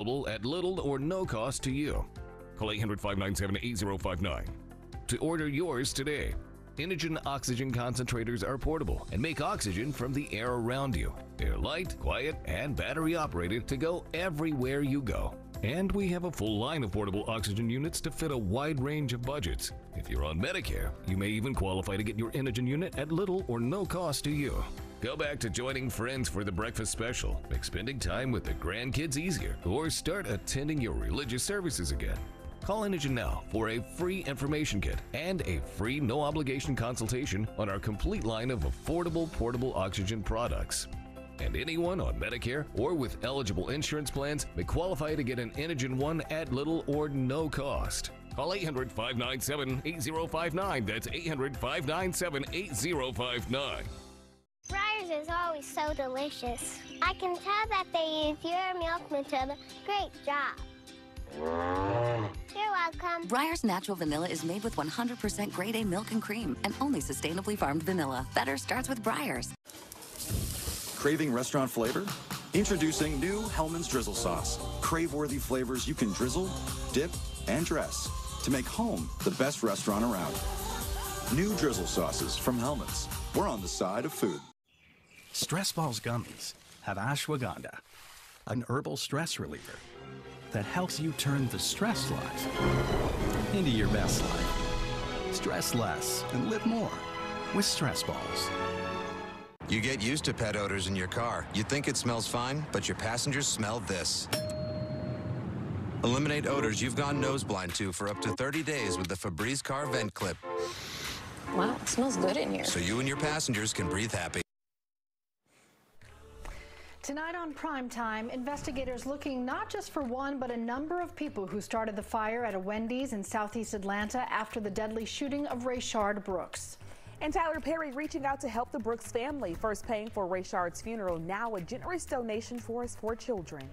At little or no cost to you. Call 800 597 8059 to order yours today. Inogen oxygen concentrators are portable and make oxygen from the air around you. They're light, quiet, and battery operated to go everywhere you go. And we have a full line of portable oxygen units to fit a wide range of budgets. If you're on Medicare, you may even qualify to get your Inogen unit at little or no cost to you. Go back to joining friends for the breakfast special, make spending time with the grandkids easier, or start attending your religious services again. Call Inogen now for a free information kit and a free no obligation consultation on our complete line of affordable portable oxygen products. And anyone on Medicare or with eligible insurance plans may qualify to get an Inogen 1 at little or no cost. Call 800 597 8059. That's 800 597 8059. Breyers is always so delicious. I can tell that they use your milk Matilda. Great job. You're welcome. Breyer's Natural Vanilla is made with 100% grade A milk and cream and only sustainably farmed vanilla. Better starts with Breyer's. Craving restaurant flavor? Introducing new Hellmann's Drizzle Sauce. Crave-worthy flavors you can drizzle, dip, and dress to make home the best restaurant around. New drizzle sauces from Hellmann's. We're on the side of food. Stress Balls Gummies have ashwagandha, an herbal stress reliever that helps you turn the stress life into your best life. Stress less and live more with Stress Balls. You get used to pet odors in your car. You think it smells fine, but your passengers smell this. Eliminate odors you've gone nose blind to for up to 30 days with the Febreze Car Vent Clip. Wow, it smells good in here. So you and your passengers can breathe happy. Tonight on Prime Time, investigators looking not just for one, but a number of people who started the fire at a Wendy's in southeast Atlanta after the deadly shooting of Rayshard Brooks. And Tyler Perry reaching out to help the Brooks family, first paying for Rayshard's funeral, now a generous donation for his four children.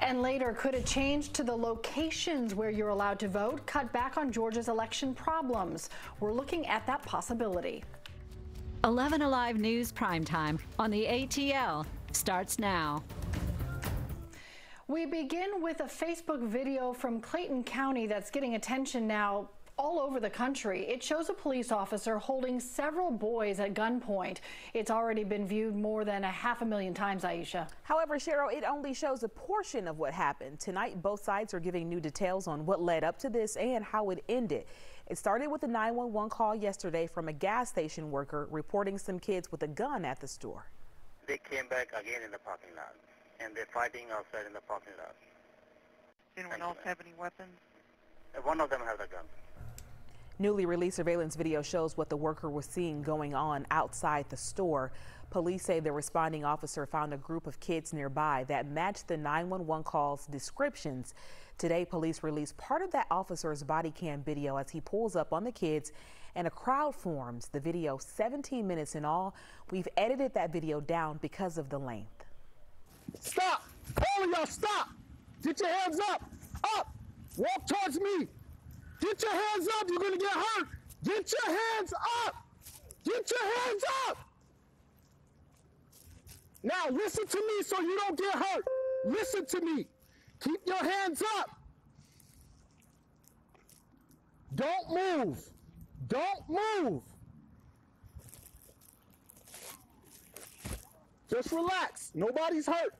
And later, could a change to the locations where you're allowed to vote cut back on Georgia's election problems? We're looking at that possibility. 11 Alive News Primetime on the ATL starts now. We begin with a Facebook video from Clayton County that's getting attention now all over the country. It shows a police officer holding several boys at gunpoint. It's already been viewed more than a half a million times, Aisha. However, Cheryl, it only shows a portion of what happened. Tonight, both sides are giving new details on what led up to this and how it ended. It started with a 911 call yesterday from a gas station worker reporting some kids with a gun at the store. They came back again in the parking lot, and they're fighting outside in the parking lot. Anyone else have any weapons? Uh, One of them has a gun. Newly released surveillance video shows what the worker was seeing going on outside the store. Police say the responding officer found a group of kids nearby that matched the 911 call's descriptions. Today, police released part of that officer's body cam video as he pulls up on the kids and a crowd forms. The video, 17 minutes in all. We've edited that video down because of the length. Stop! All of y'all stop! Get your hands up! Up! Walk towards me! Get your hands up! You're gonna get hurt! Get your hands up! Get your hands up! Now listen to me so you don't get hurt. Listen to me. Keep your hands up. Don't move. Don't move. Just relax. Nobody's hurt.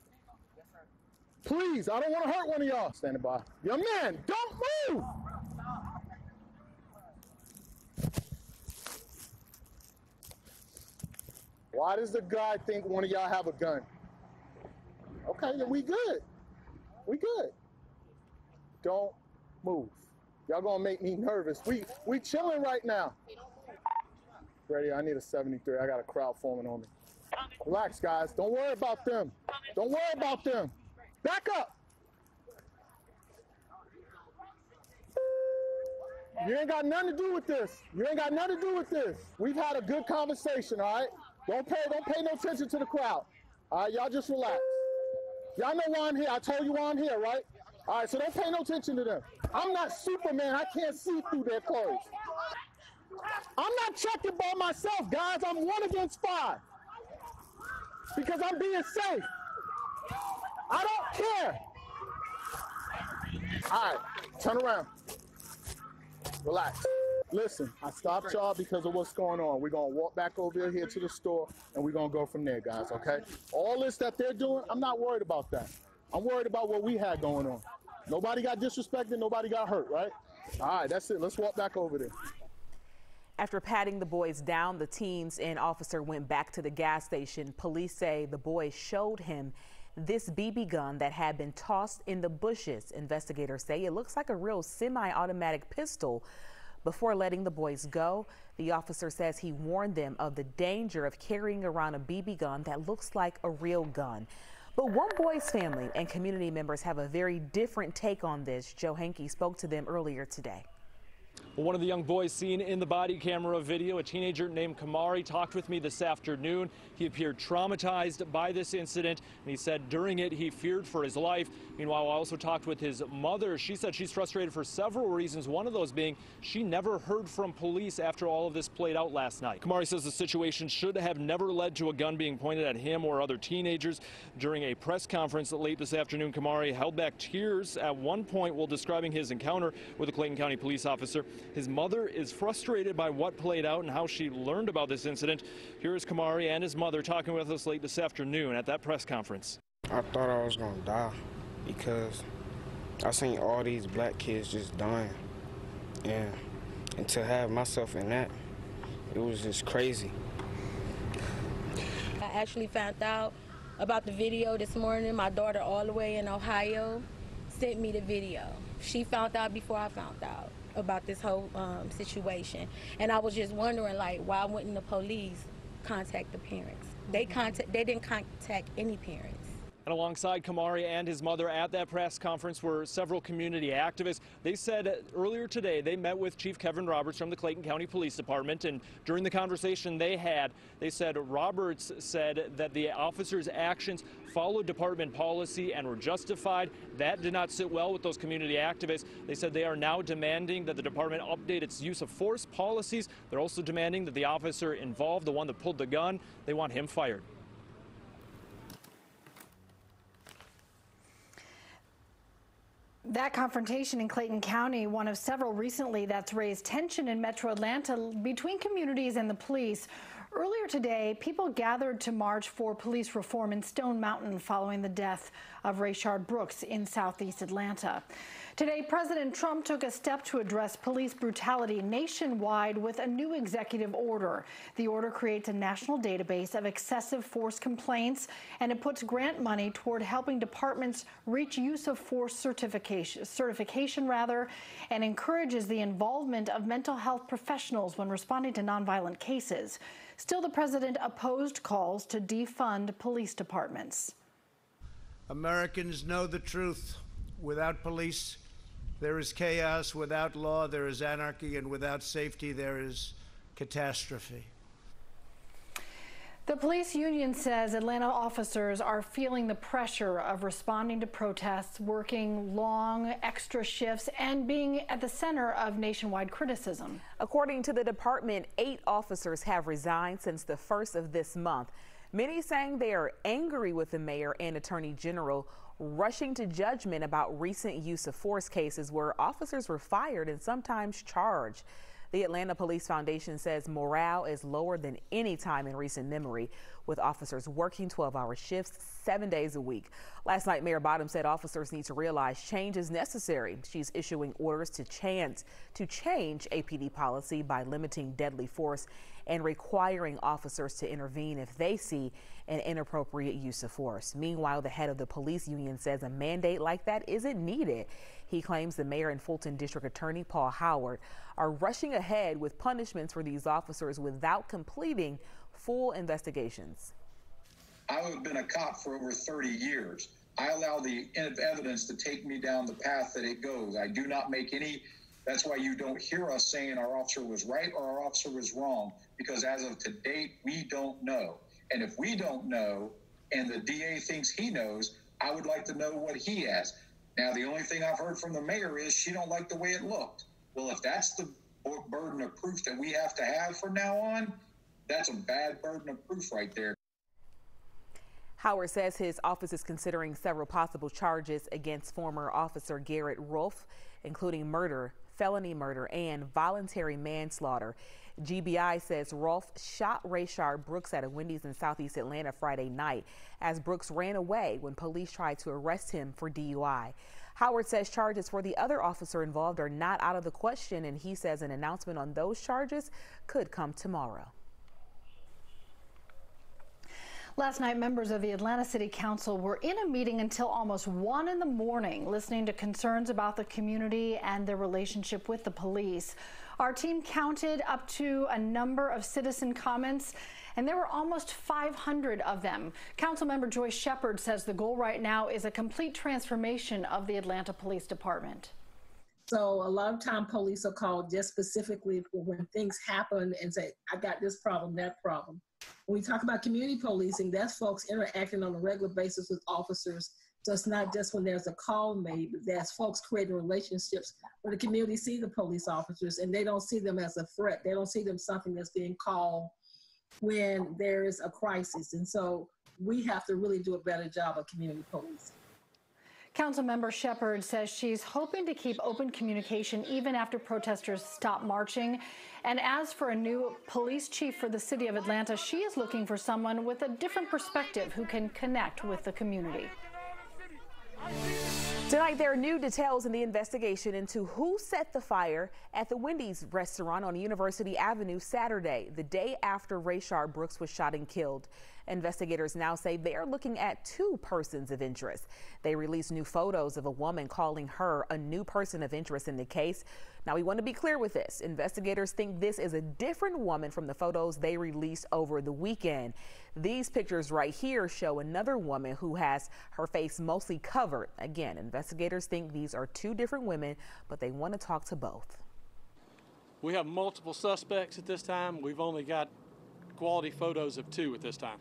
Please, I don't want to hurt one of y'all. Standing by. Young man, don't move. Why does the guy think one of y'all have a gun? Okay, then we good. We good. Don't move. Y'all gonna make me nervous. We we chilling right now. Ready? I need a 73. I got a crowd forming on me. Relax, guys. Don't worry about them. Don't worry about them. Back up. You ain't got nothing to do with this. You ain't got nothing to do with this. We've had a good conversation, all right? Don't pay, don't pay no attention to the crowd. All right, y'all just relax. Y'all know why I'm here. I told you why I'm here, right? All right, so don't pay no attention to them. I'm not Superman. I can't see through their clothes. I'm not checking by myself, guys. I'm one against five. Because I'm being safe. I don't care. All right, turn around. Relax. Listen, I stopped y'all because of what's going on. We're gonna walk back over here to the store and we're gonna go from there, guys, okay? All this that they're doing, I'm not worried about that. I'm worried about what we had going on. Nobody got disrespected, nobody got hurt, right? All right, that's it. Let's walk back over there. After patting the boys down, the teens and officer went back to the gas station. Police say the boys showed him this BB gun that had been tossed in the bushes. Investigators say it looks like a real semi automatic pistol. Before letting the boys go, the officer says he warned them of the danger of carrying around a BB gun that looks like a real gun. But one boy's family and community members have a very different take on this. Joe Henke spoke to them earlier today. One of the young boys seen in the body camera video, a teenager named Kamari, talked with me this afternoon. He appeared traumatized by this incident, and he said during it he feared for his life. Meanwhile, I also talked with his mother. She said she's frustrated for several reasons, one of those being she never heard from police after all of this played out last night. Kamari says the situation should have never led to a gun being pointed at him or other teenagers. During a press conference late this afternoon, Kamari held back tears at one point while describing his encounter with a Clayton County police officer. His mother is frustrated by what played out and how she learned about this incident. Here is Kamari and his mother talking with us late this afternoon at that press conference. I thought I was going to die because I seen all these black kids just dying. And, and to have myself in that, it was just crazy. I actually found out about the video this morning. My daughter, all the way in Ohio, sent me the video. She found out before I found out about this whole um, situation. And I was just wondering, like, why wouldn't the police contact the parents? They contact, they didn't contact any parents. And alongside Kamari and his mother at that press conference were several community activists. They said earlier today they met with Chief Kevin Roberts from the Clayton County Police Department. And during the conversation they had, they said Roberts said that the officer's actions followed department policy and were justified. That did not sit well with those community activists. They said they are now demanding that the department update its use of force policies. They're also demanding that the officer involved, the one that pulled the gun, they want him fired. That confrontation in Clayton County, one of several recently that's raised tension in metro Atlanta between communities and the police. Earlier today, people gathered to march for police reform in Stone Mountain following the death of Rayshard Brooks in southeast Atlanta. Today, President Trump took a step to address police brutality nationwide with a new executive order. The order creates a national database of excessive force complaints and it puts grant money toward helping departments reach use of force certification, certification rather, and encourages the involvement of mental health professionals when responding to nonviolent cases. Still, the president opposed calls to defund police departments. Americans know the truth. Without police, there is chaos. Without law, there is anarchy. And without safety, there is catastrophe. The police union says Atlanta officers are feeling the pressure of responding to protests, working long extra shifts, and being at the center of nationwide criticism. According to the department, eight officers have resigned since the first of this month. Many saying they are angry with the mayor and attorney general rushing to judgment about recent use of force cases where officers were fired and sometimes charged. The Atlanta Police Foundation says morale is lower than any time in recent memory, with officers working 12 hour shifts seven days a week. Last night, Mayor Bottoms said officers need to realize change is necessary. She's issuing orders to chance to change APD policy by limiting deadly force and requiring officers to intervene if they see an inappropriate use of force. Meanwhile, the head of the police union says a mandate like that isn't needed. He claims the mayor and Fulton District Attorney Paul Howard are rushing ahead with punishments for these officers without completing full investigations. I've been a cop for over 30 years. I allow the evidence to take me down the path that it goes. I do not make any that's why you don't hear us saying our officer was right or our officer was wrong, because as of to date, we don't know. And if we don't know, and the DA thinks he knows, I would like to know what he has. Now, the only thing I've heard from the mayor is she don't like the way it looked. Well, if that's the burden of proof that we have to have from now on, that's a bad burden of proof right there. Howard says his office is considering several possible charges against former officer Garrett Rolfe, including murder, felony murder, and voluntary manslaughter. GBI says Rolfe shot Rayshard Brooks at a Wendy's in southeast Atlanta Friday night as Brooks ran away when police tried to arrest him for DUI. Howard says charges for the other officer involved are not out of the question, and he says an announcement on those charges could come tomorrow. Last night, members of the Atlanta City Council were in a meeting until almost 1 in the morning, listening to concerns about the community and their relationship with the police. Our team counted up to a number of citizen comments and there were almost 500 of them. Councilmember Joyce Sheperd says the goal right now is a complete transformation of the Atlanta Police Department. So a lot of time police are called just specifically when things happen and say, I got this problem, that problem. When we talk about community policing, that's folks interacting on a regular basis with officers. So it's not just when there's a call made, but that's folks creating relationships where the community see the police officers and they don't see them as a threat. They don't see them something that's being called when there is a crisis. And so we have to really do a better job of community policing. Councilmember Sheperd says she's hoping to keep open communication even after protesters stop marching. And as for a new police chief for the city of Atlanta, she is looking for someone with a different perspective who can connect with the community. Tonight, there are new details in the investigation into who set the fire at the Wendy's restaurant on University Avenue Saturday, the day after Rayshard Brooks was shot and killed. Investigators now say they are looking at two persons of interest. They released new photos of a woman calling her a new person of interest in the case. Now, we want to be clear with this. Investigators think this is a different woman from the photos they released over the weekend. These pictures right here show another woman who has her face mostly covered. Again, investigators think these are two different women, but they want to talk to both. We have multiple suspects at this time. We've only got quality photos of two at this time.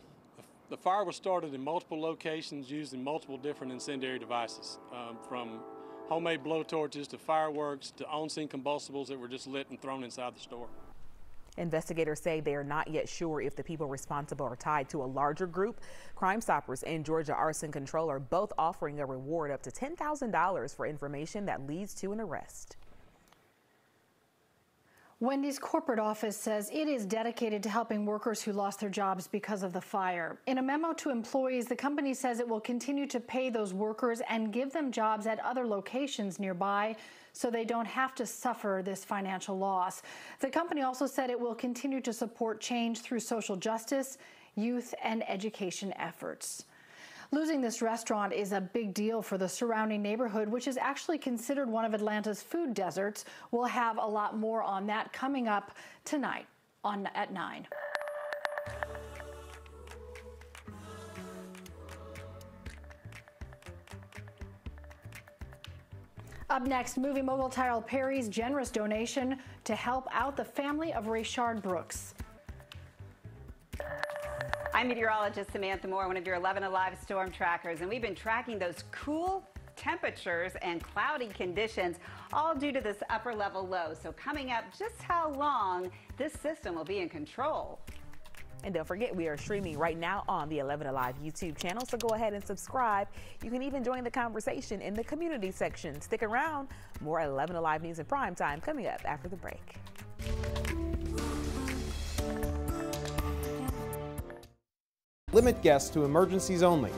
The fire was started in multiple locations using multiple different incendiary devices, um, from homemade blowtorches to fireworks to on-scene combustibles that were just lit and thrown inside the store. Investigators say they are not yet sure if the people responsible are tied to a larger group. Crime Stoppers and Georgia Arson Control are both offering a reward up to $10,000 for information that leads to an arrest. Wendy's corporate office says it is dedicated to helping workers who lost their jobs because of the fire. In a memo to employees, the company says it will continue to pay those workers and give them jobs at other locations nearby so they don't have to suffer this financial loss. The company also said it will continue to support change through social justice, youth, and education efforts. Losing this restaurant is a big deal for the surrounding neighborhood, which is actually considered one of Atlanta's food deserts. We'll have a lot more on that coming up tonight on at 9. Up next, movie mogul Tyler Perry's generous donation to help out the family of Rayshard Brooks. I'm meteorologist Samantha Mohr, one of your 11 Alive storm trackers, and we've been tracking those cool temperatures and cloudy conditions, all due to this upper level low. So coming up, just how long this system will be in control. And don't forget, we are streaming right now on the 11 Alive YouTube channel, so go ahead and subscribe. You can even join the conversation in the community section. Stick around. More 11 Alive News in prime time coming up after the break. Limit guests to emergencies only.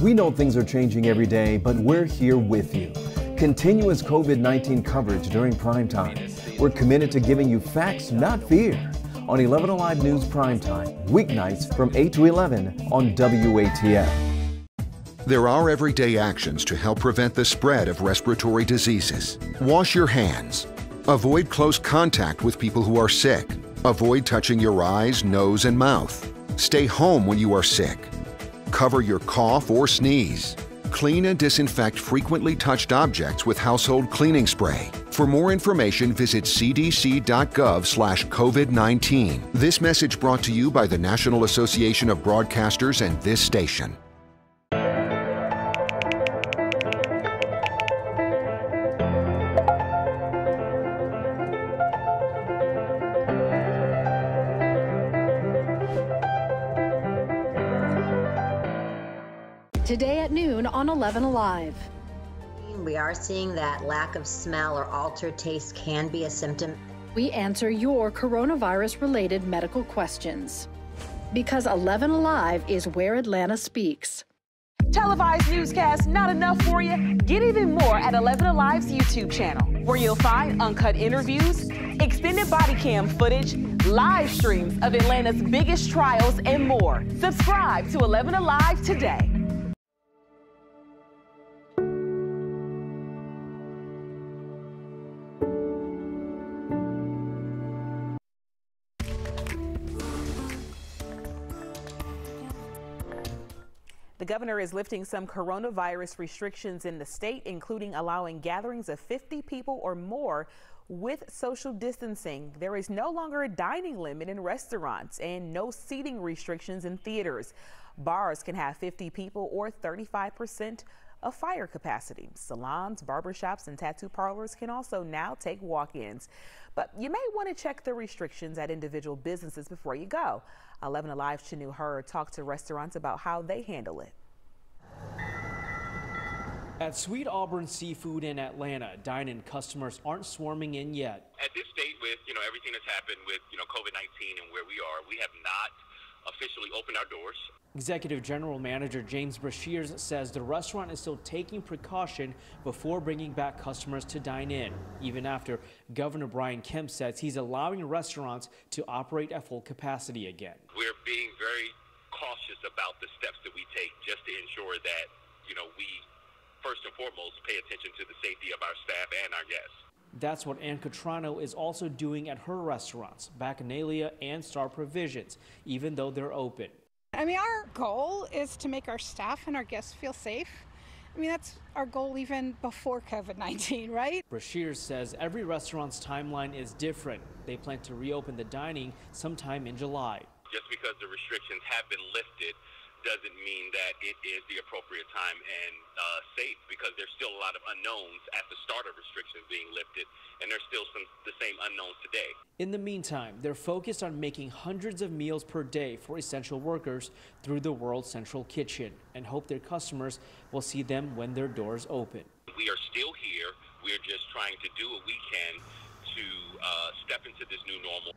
We know things are changing every day, but we're here with you. Continuous COVID 19 coverage during prime time. We're committed to giving you facts, not fear. On 11 Alive News Prime Time, weeknights from 8 to 11 on WATF. There are everyday actions to help prevent the spread of respiratory diseases. Wash your hands. Avoid close contact with people who are sick. Avoid touching your eyes, nose, and mouth. Stay home when you are sick. Cover your cough or sneeze. Clean and disinfect frequently touched objects with household cleaning spray. For more information, visit cdc.gov slash COVID-19. This message brought to you by the National Association of Broadcasters and this station. Noon on 11 Alive. We are seeing that lack of smell or altered taste can be a symptom. We answer your coronavirus related medical questions. Because 11 Alive is where Atlanta speaks. Televised newscasts not enough for you? Get even more at 11 Alive's YouTube channel, where you'll find uncut interviews, extended body cam footage, live streams of Atlanta's biggest trials, and more. Subscribe to 11 Alive today. The governor is lifting some coronavirus restrictions in the state, including allowing gatherings of 50 people or more with social distancing. There is no longer a dining limit in restaurants and no seating restrictions in theaters. Bars can have 50 people or 35% of fire capacity. Salons, barbershops, and tattoo parlors can also now take walk ins. But you may want to check the restrictions at individual businesses before you go. 11 Alive Chanu Hur talked to restaurants about how they handle it. At Sweet Auburn Seafood in Atlanta, dine-in customers aren't swarming in yet. At this state, with you know everything that's happened with you know COVID-19 and where we are, we have not officially opened our doors. Executive General Manager James Brashears says the restaurant is still taking precaution before bringing back customers to dine in, even after Governor Brian Kemp says he's allowing restaurants to operate at full capacity again. We're being very cautious about the steps that we take just to ensure that, you know, we first and foremost pay attention to the safety of our staff and our guests. That's what Anne Quatrano is also doing at her restaurants, Bacchanalia and Star Provisions, even though they're open. I mean, our goal is to make our staff and our guests feel safe. I mean, that's our goal even before COVID 19, right? Brashears says every restaurant's timeline is different. They plan to reopen the dining sometime in July. Just because the restrictions have been lifted doesn't mean that it is the appropriate time and uh, safe because there's still a lot of unknowns at the start of restrictions being lifted, and there's still some the same unknowns today. In the meantime, they're focused on making hundreds of meals per day for essential workers through the World Central Kitchen and hope their customers will see them when their doors open. We are still here. We're just trying to do what we can to uh, step into this new normal.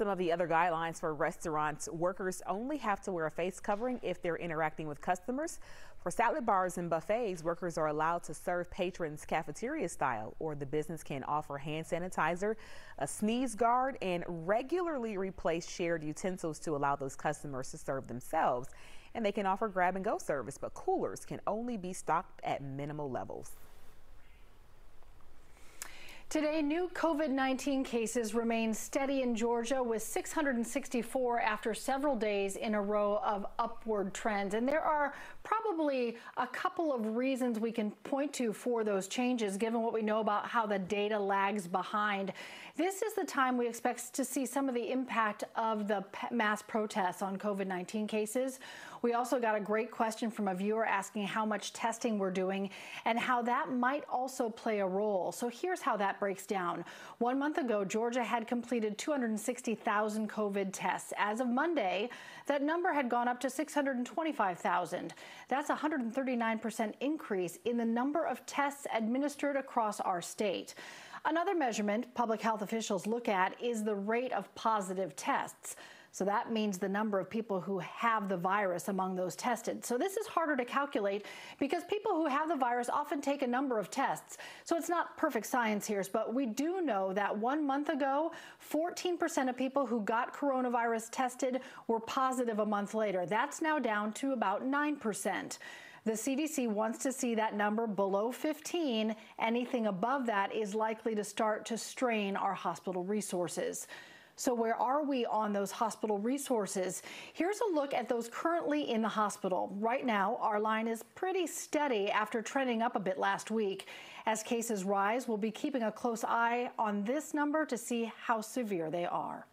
Some of the other guidelines for restaurants workers only have to wear a face covering if they're interacting with customers. For salad bars and buffets, workers are allowed to serve patrons cafeteria style, or the business can offer hand sanitizer, a sneeze guard, and regularly replace shared utensils to allow those customers to serve themselves. And they can offer grab and go service, but coolers can only be stocked at minimal levels. Today, new COVID 19 cases remain steady in Georgia with 664 after several days in a row of upward trends. And there are probably a couple of reasons we can point to for those changes, given what we know about how the data lags behind. This is the time we expect to see some of the impact of the mass protests on COVID 19 cases. We also got a great question from a viewer asking how much testing we're doing and how that might also play a role. So here's how that breaks down. One month ago, Georgia had completed 260,000 COVID tests. As of Monday, that number had gone up to 625,000. That's a 139% increase in the number of tests administered across our state. Another measurement public health officials look at is the rate of positive tests. So that means the number of people who have the virus among those tested. So this is harder to calculate because people who have the virus often take a number of tests. So it's not perfect science here, but we do know that one month ago, 14% of people who got coronavirus tested were positive a month later. That's now down to about 9%. The CDC wants to see that number below 15. Anything above that is likely to start to strain our hospital resources. So, where are we on those hospital resources? Here's a look at those currently in the hospital. Right now, our line is pretty steady after trending up a bit last week. As cases rise, we'll be keeping a close eye on this number to see how severe they are.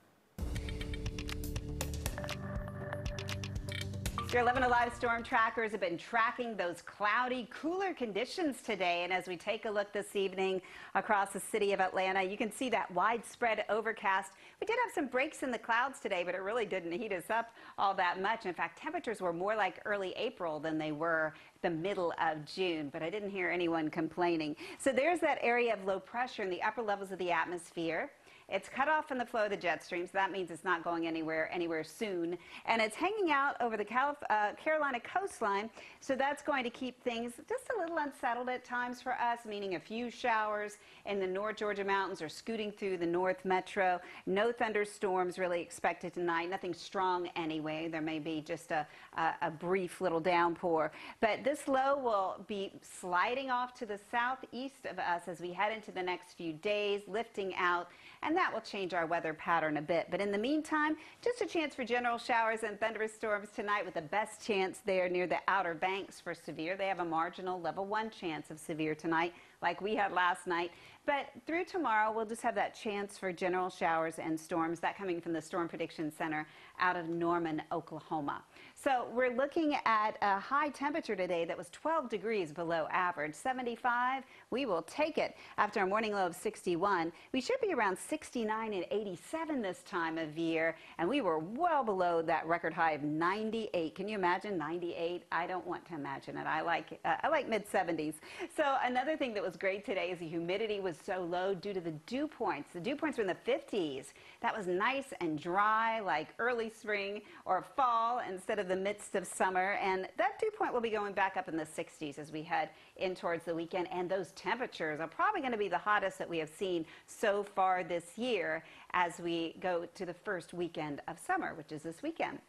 Your 11 Alive storm trackers have been tracking those cloudy, cooler conditions today. And as we take a look this evening across the city of Atlanta, you can see that widespread overcast. We did have some breaks in the clouds today, but it really didn't heat us up all that much. In fact, temperatures were more like early April than they were the middle of June, but I didn't hear anyone complaining. So there's that area of low pressure in the upper levels of the atmosphere. It's cut off from the flow of the jet stream, so that means it's not going anywhere anywhere soon. And it's hanging out over the Calif uh, Carolina coastline, so that's going to keep things just a little unsettled at times for us, meaning a few showers in the North Georgia mountains or scooting through the North Metro. No thunderstorms really expected tonight, nothing strong anyway. There may be just a, a, a brief little downpour. But this low will be sliding off to the southeast of us as we head into the next few days, lifting out and that will change our weather pattern a bit. But in the meantime, just a chance for general showers and thunderstorms tonight with the best chance there near the Outer Banks for severe. They have a marginal level one chance of severe tonight like we had last night. But through tomorrow, we'll just have that chance for general showers and storms. That coming from the Storm Prediction Center out of Norman, Oklahoma. So we're looking at a high temperature today that was 12 degrees below average. 75, we will take it after a morning low of 61. We should be around 69 and 87 this time of year, and we were well below that record high of 98. Can you imagine 98? I don't want to imagine it. I like uh, I like mid 70s. So another thing that was great today is the humidity was so low due to the dew points. The dew points were in the 50s. That was nice and dry like early spring or fall instead of the midst of summer. And that dew point will be going back up in the 60s as we head in towards the weekend. And those temperatures are probably going to be the hottest that we have seen so far this year as we go to the first weekend of summer, which is this weekend.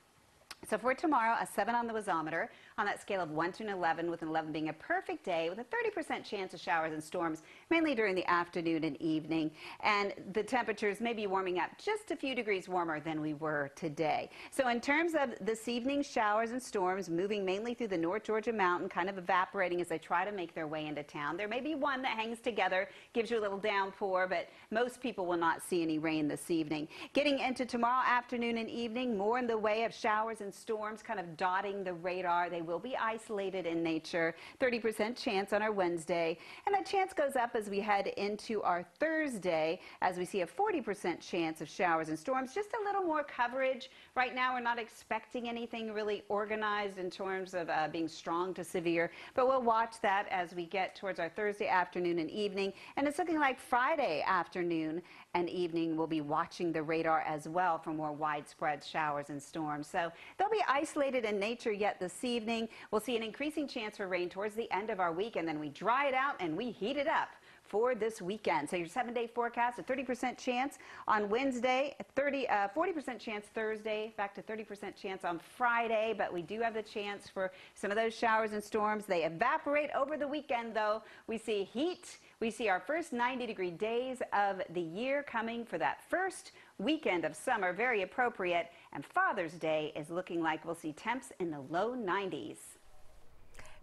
So for tomorrow, a 7 on the wasometer on that scale of 1 to an 11, with an 11 being a perfect day with a 30% chance of showers and storms, mainly during the afternoon and evening. And the temperatures may be warming up just a few degrees warmer than we were today. So in terms of this evening, showers and storms moving mainly through the North Georgia mountain, kind of evaporating as they try to make their way into town. There may be one that hangs together, gives you a little downpour, but most people will not see any rain this evening. Getting into tomorrow afternoon and evening, more in the way of showers and storms kind of dotting the radar. They will be isolated in nature. 30% chance on our Wednesday. And that chance goes up as we head into our Thursday as we see a 40% chance of showers and storms. Just a little more coverage. Right now, we're not expecting anything really organized in terms of uh, being strong to severe, but we'll watch that as we get towards our Thursday afternoon and evening. And it's looking like Friday afternoon and evening we'll be watching the radar as well for more widespread showers and storms. So they'll be isolated in nature yet this evening. We'll see an increasing chance for rain towards the end of our week, and then we dry it out and we heat it up for this weekend. So your seven day forecast, a 30% chance on Wednesday, 30, uh, 40% chance Thursday, back to 30% chance on Friday. But we do have the chance for some of those showers and storms. They evaporate over the weekend, though. We see heat. We see our first 90 degree days of the year coming for that first weekend of summer. Very appropriate. And Father's Day is looking like we'll see temps in the low 90s.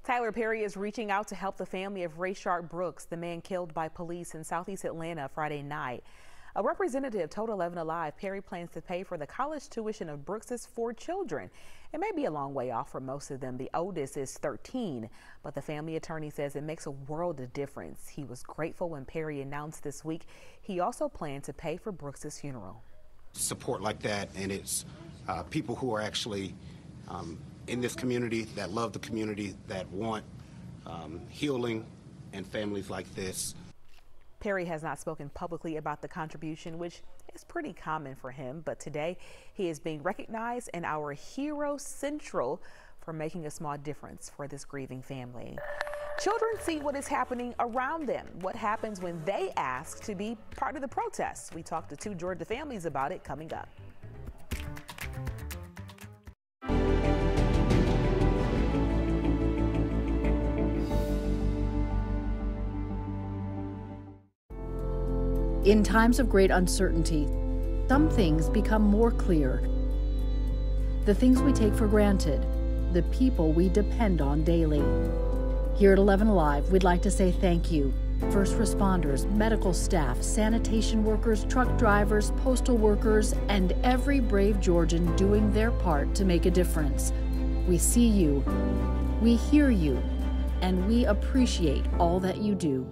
Tyler Perry is reaching out to help the family of Rayshard Brooks, the man killed by police in southeast Atlanta Friday night. A representative told 11 Alive Perry plans to pay for the college tuition of Brooks's four children. It may be a long way off for most of them. The oldest is 13, but the family attorney says it makes a world of difference. He was grateful when Perry announced this week he also planned to pay for Brooks's funeral. Support like that, and it's uh, people who are actually um, in this community, that love the community, that want um, healing, and families like this. Perry has not spoken publicly about the contribution, which is pretty common for him, but today he is being recognized in our Hero Central for making a small difference for this grieving family. Children see what is happening around them, what happens when they ask to be part of the protests. We talked to two Georgia families about it coming up. In times of great uncertainty, some things become more clear. The things we take for granted, the people we depend on daily. Here at 11 Alive, we'd like to say thank you. First responders, medical staff, sanitation workers, truck drivers, postal workers, and every brave Georgian doing their part to make a difference. We see you, we hear you, and we appreciate all that you do.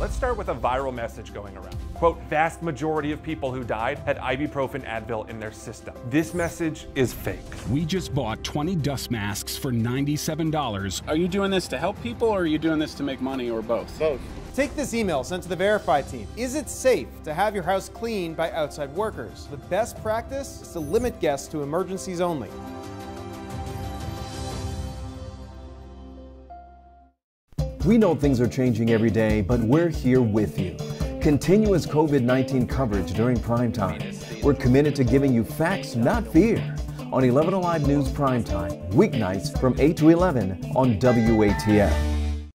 Let's start with a viral message going around. Quote, vast majority of people who died had ibuprofen Advil in their system. This message is fake. We just bought 20 dust masks for $97. Are you doing this to help people or are you doing this to make money or both? Both. Take this email sent to the Verify team. Is it safe to have your house cleaned by outside workers? The best practice is to limit guests to emergencies only. We know things are changing every day, but we're here with you. Continuous COVID 19 coverage during prime time. We're committed to giving you facts, not fear. On 11 Alive News Prime Time, weeknights from 8 to 11 on WATF.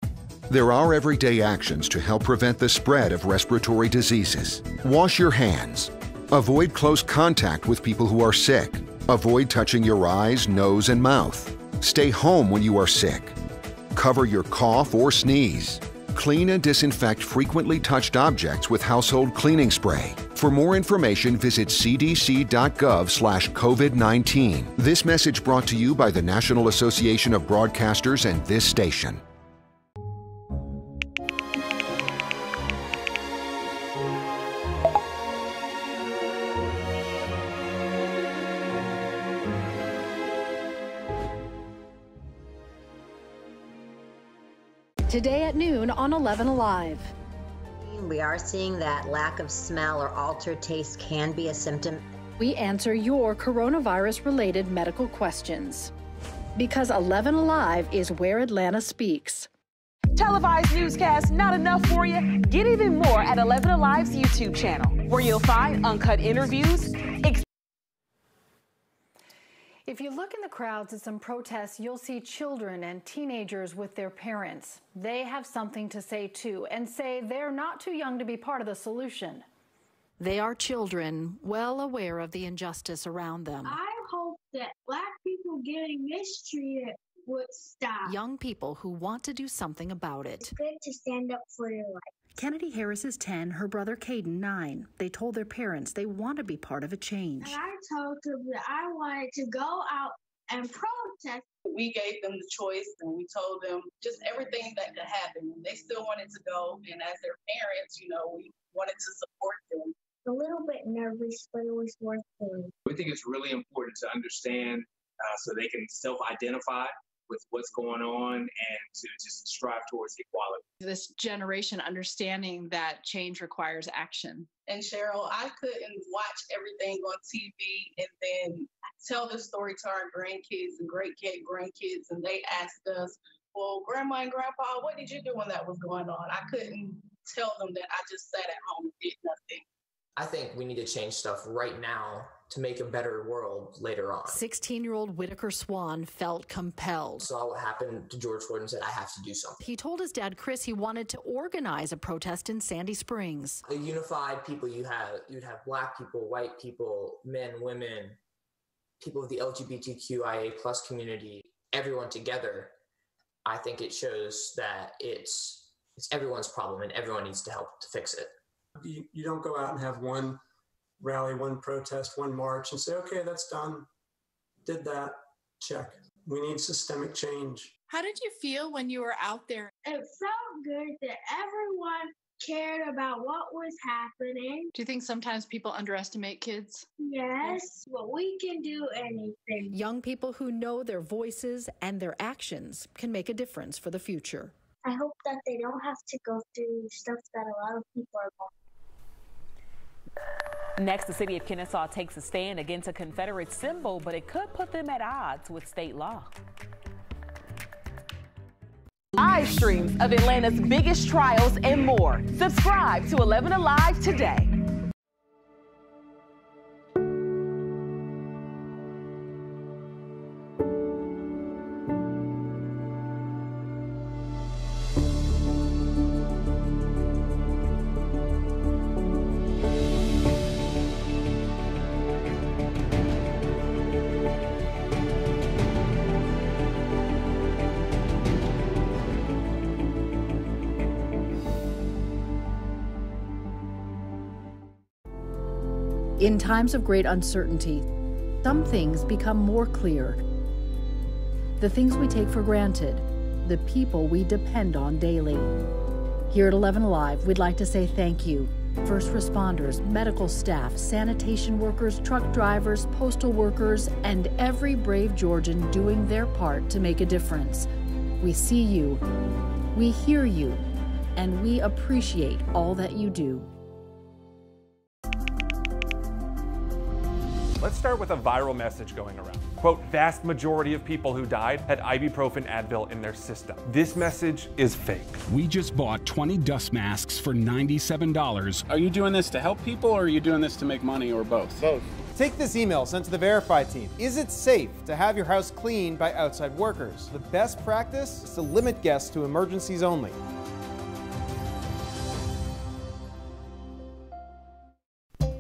There are everyday actions to help prevent the spread of respiratory diseases. Wash your hands. Avoid close contact with people who are sick. Avoid touching your eyes, nose, and mouth. Stay home when you are sick. Cover your cough or sneeze. Clean and disinfect frequently touched objects with household cleaning spray. For more information, visit cdc.gov slash COVID-19. This message brought to you by the National Association of Broadcasters and this station. Today at noon on 11 Alive. We are seeing that lack of smell or altered taste can be a symptom. We answer your coronavirus related medical questions. Because 11 Alive is where Atlanta speaks. Televised newscast not enough for you? Get even more at 11 Alive's YouTube channel, where you'll find uncut interviews. If you look in the crowds at some protests, you'll see children and teenagers with their parents. They have something to say too, and say they're not too young to be part of the solution. They are children, well aware of the injustice around them. I hope that black people getting mistreated would stop. Young people who want to do something about it. It's good to stand up for your life. Kennedy Harris is 10, her brother Caden 9. They told their parents they want to be part of a change. And I told them that I wanted to go out and protest. We gave them the choice and we told them just everything that could happen. They still wanted to go. And as their parents, you know, we wanted to support them. A little bit nervous, but it was worth it. We think it's really important to understand uh, so they can self identify with what's going on and to just strive towards equality. This generation understanding that change requires action. And Cheryl, I couldn't watch everything on TV and then tell the story to our grandkids and great kid grandkids, and they asked us, "Well, Grandma and Grandpa, what did you do when that was going on?" I couldn't tell them that I just sat at home and did nothing. I think we need to change stuff right now to make a better world later on. 16 year old Whitaker Swan felt compelled. Saw what happened to George Floyd and said, I have to do something. He told his dad, Chris, he wanted to organize a protest in Sandy Springs. The unified people you have, you'd have black people, white people, men, women, people of the LGBTQIA plus community, everyone together. I think it shows that it's it's everyone's problem and everyone needs to help to fix it. You, you don't go out and have one rally, one protest, one march and say, okay, that's done. Did that. Check. We need systemic change. How did you feel when you were out there? It felt good that everyone cared about what was happening. Do you think sometimes people underestimate kids? Yes, but we can do anything. Young people who know their voices and their actions can make a difference for the future. I hope that they don't have to go through stuff that a lot of people are going Next, the city of Kennesaw takes a stand against a Confederate symbol, but it could put them at odds with state law. Live streams of Atlanta's biggest trials and more. Subscribe to 11 Alive today. In times of great uncertainty, some things become more clear. The things we take for granted, the people we depend on daily. Here at 11 Alive, we'd like to say thank you. First responders, medical staff, sanitation workers, truck drivers, postal workers, and every brave Georgian doing their part to make a difference. We see you, we hear you, and we appreciate all that you do. Let's start with a viral message going around. Quote, vast majority of people who died had ibuprofen Advil in their system. This message is fake. We just bought 20 dust masks for $97. Are you doing this to help people or are you doing this to make money or both? Both. Take this email sent to the Verify team. Is it safe to have your house cleaned by outside workers? The best practice is to limit guests to emergencies only.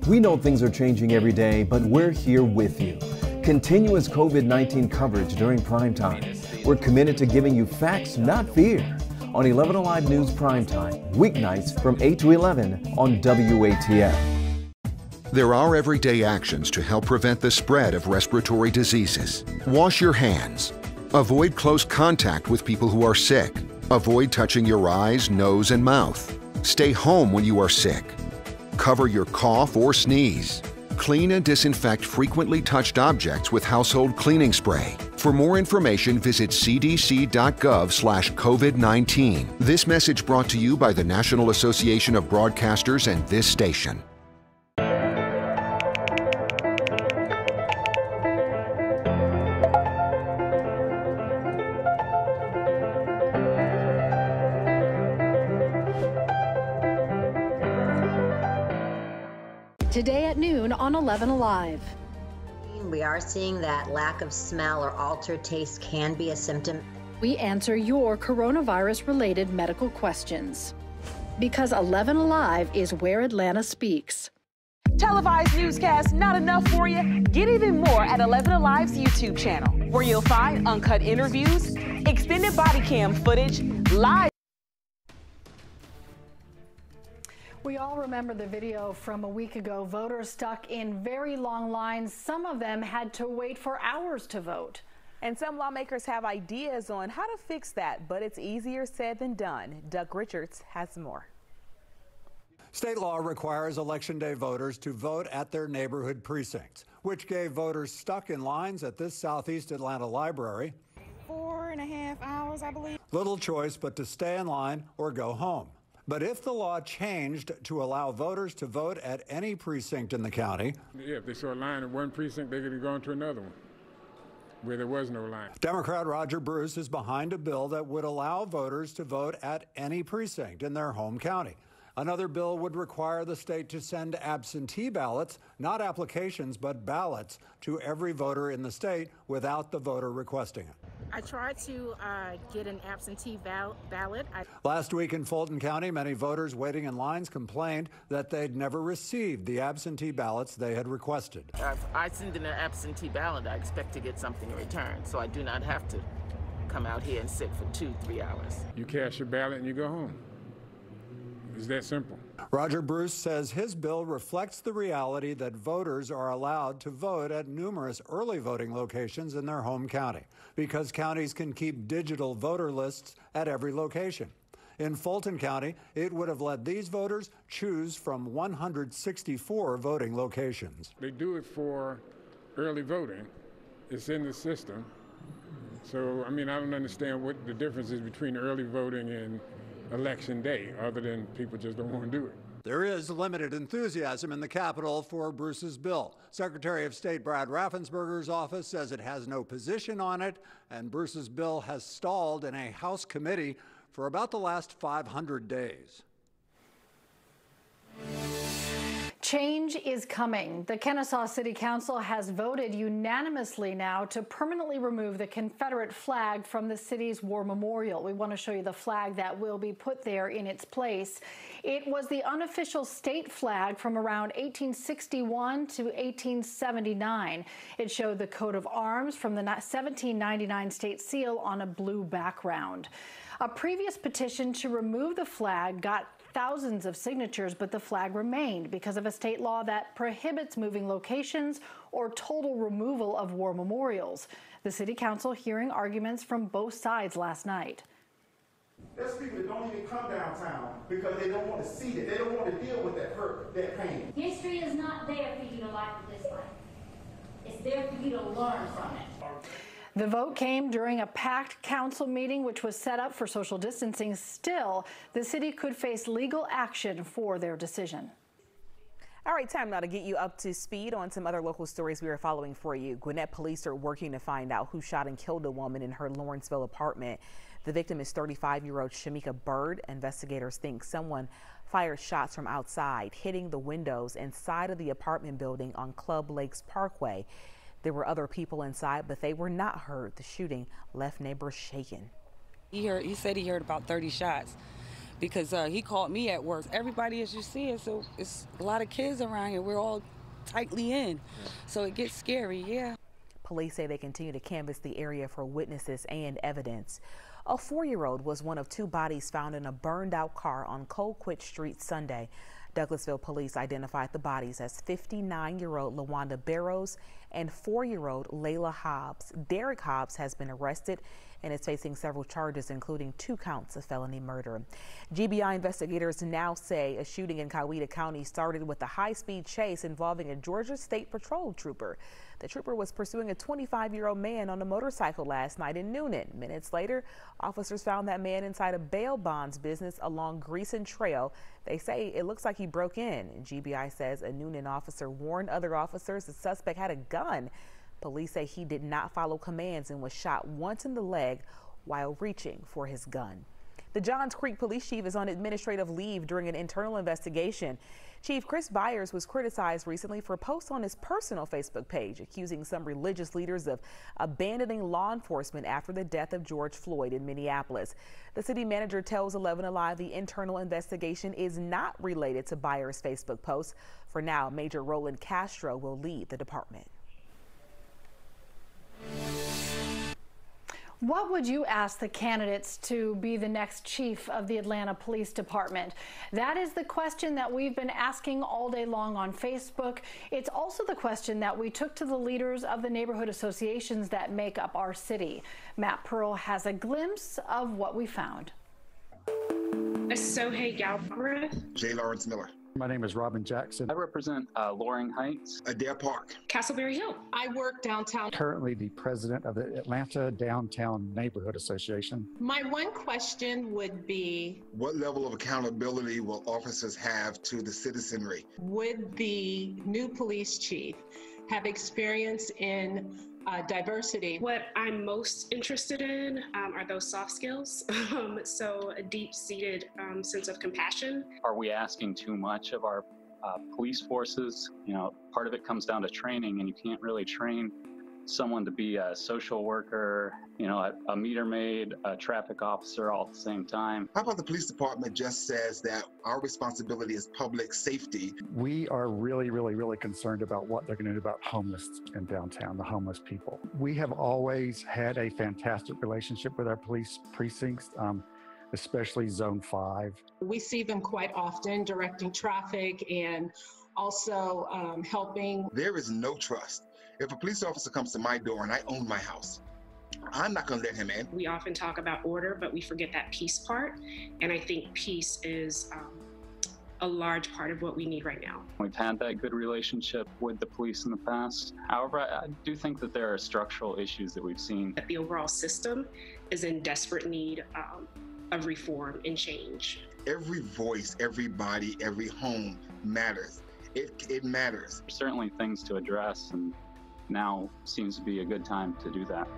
We know things are changing every day, but we're here with you. Continuous COVID 19 coverage during prime time. We're committed to giving you facts, not fear. On 11 Alive News Prime Time, weeknights from 8 to 11 on WATF. There are everyday actions to help prevent the spread of respiratory diseases. Wash your hands. Avoid close contact with people who are sick. Avoid touching your eyes, nose, and mouth. Stay home when you are sick. Cover your cough or sneeze. Clean and disinfect frequently touched objects with household cleaning spray. For more information, visit cdc.gov/covid19. This message brought to you by the National Association of Broadcasters and this station. 11 Alive. We are seeing that lack of smell or altered taste can be a symptom. We answer your coronavirus related medical questions. Because 11 Alive is where Atlanta speaks. Televised newscast, not enough for you? Get even more at 11 Alive's YouTube channel, where you'll find uncut interviews, extended body cam footage, live. We all remember the video from a week ago. Voters stuck in very long lines. Some of them had to wait for hours to vote. And some lawmakers have ideas on how to fix that, but it's easier said than done. Doug Richards has more. State law requires Election Day voters to vote at their neighborhood precincts, which gave voters stuck in lines at this Southeast Atlanta library four and a half hours, I believe. little choice but to stay in line or go home. But if the law changed to allow voters to vote at any precinct in the county, Yeah, if they saw a line in one precinct, they could have gone to another one where there was no line. Democrat Roger Bruce is behind a bill that would allow voters to vote at any precinct in their home county. Another bill would require the state to send absentee ballots, not applications, but ballots, to every voter in the state without the voter requesting it. I tried to uh, get an absentee val- ballot. I- Last week in Fulton County, many voters waiting in lines complained that they'd never received the absentee ballots they had requested. If I send in an absentee ballot, I expect to get something in return, so I do not have to come out here and sit for two, three hours. You cast your ballot and you go home. It's that simple. Roger Bruce says his bill reflects the reality that voters are allowed to vote at numerous early voting locations in their home county because counties can keep digital voter lists at every location. In Fulton County, it would have let these voters choose from 164 voting locations. They do it for early voting. It's in the system. So, I mean, I don't understand what the difference is between early voting and election day, other than people just don't want to do it. There is limited enthusiasm in the Capitol for Bruce's bill. Secretary of State Brad Raffensperger's office says it has no position on it, and Bruce's bill has stalled in a House committee for about the last 500 days. Change is coming. The Kennesaw City Council has voted unanimously now to permanently remove the Confederate flag from the city's war memorial. We want to show you the flag that will be put there in its place. It was the unofficial state flag from around 1861 to 1879. It showed the coat of arms from the 1799 state seal on a blue background. A previous petition to remove the flag got thousands of signatures, but the flag remained because of a state law that prohibits moving locations or total removal of war memorials. The city council hearing arguments from both sides last night. There's people that don't even come downtown because they don't want to see it. They don't want to deal with that hurt, that pain. History is not there for you to like it this way. It's there for you to learn from it. The vote came during a packed council meeting, which was set up for social distancing. Still, the city could face legal action for their decision. All right, time now to get you up to speed on some other local stories we are following for you. Gwinnett police are working to find out who shot and killed a woman in her Lawrenceville apartment. The victim is 35 year old Shamika Bird. Investigators think someone fired shots from outside, hitting the windows inside of the apartment building on Club Lakes Parkway. There were other people inside, but they were not hurt. The shooting left neighbors shaken. He heard. He said he heard about 30 shots because uh, he called me at work. Everybody, as you see, it, so it's a lot of kids around here. We're all tightly in, so it gets scary. Yeah. Police say they continue to canvass the area for witnesses and evidence. A four-year-old was one of two bodies found in a burned-out car on Colquitt Street Sunday. Douglasville police identified the bodies as 59-year-old LaWanda Barrows and 4-year-old Layla Hobbs. Derek Hobbs has been arrested and is facing several charges, including two counts of felony murder. GBI investigators now say a shooting in Coweta County started with a high-speed chase involving a Georgia State Patrol trooper. The trooper was pursuing a 25 year old man on a motorcycle last night in Newnan. Minutes later, officers found that man inside a bail bonds business along Greison Trail. They say it looks like he broke in. GBI says a Newnan officer warned other officers the suspect had a gun. Police say he did not follow commands and was shot once in the leg while reaching for his gun. The Johns Creek police chief is on administrative leave during an internal investigation. Chief Chris Byers was criticized recently for posts on his personal Facebook page accusing some religious leaders of abandoning law enforcement after the death of George Floyd in Minneapolis. The city manager tells 11 Alive the internal investigation is not related to Byers' Facebook posts. For now, Major Roland Castro will lead the department. What would you ask the candidates to be the next chief of the Atlanta Police Department? That is the question that we've been asking all day long on Facebook. It's also the question that we took to the leaders of the neighborhood associations that make up our city. Matt Pearl has a glimpse of what we found. Sohey Galbraith. J. Lawrence Miller. My name is Robin Jackson. I represent uh, Loring Heights. Adair Park. Castleberry Hill. I work downtown. Currently the president of the Atlanta Downtown Neighborhood Association. My one question would be What level of accountability will officers have to the citizenry? Would the new police chief have experience in uh, diversity. What I'm most interested in um, are those soft skills. Um, so, a deep seated um, sense of compassion. Are we asking too much of our uh, police forces? You know, part of it comes down to training, and you can't really train someone to be a social worker, you know, a, a, meter maid, a traffic officer all at the same time. How about the police department just says that our responsibility is public safety? We are really, really, really concerned about what they're going to do about homeless in downtown, the homeless people. We have always had a fantastic relationship with our police precincts. Um, especially zone five. We see them quite often directing traffic and also um, helping. There is no trust if a police officer comes to my door and I own my house, I'm not going to let him in. We often talk about order, but we forget that peace part. And I think peace is um, a large part of what we need right now. We've had that good relationship with the police in the past. However, I, I do think that there are structural issues that we've seen. That the overall system is in desperate need um, of reform and change. Every voice, every body, every home matters. It, it matters. There's certainly things to address and now seems to be a good time to do that.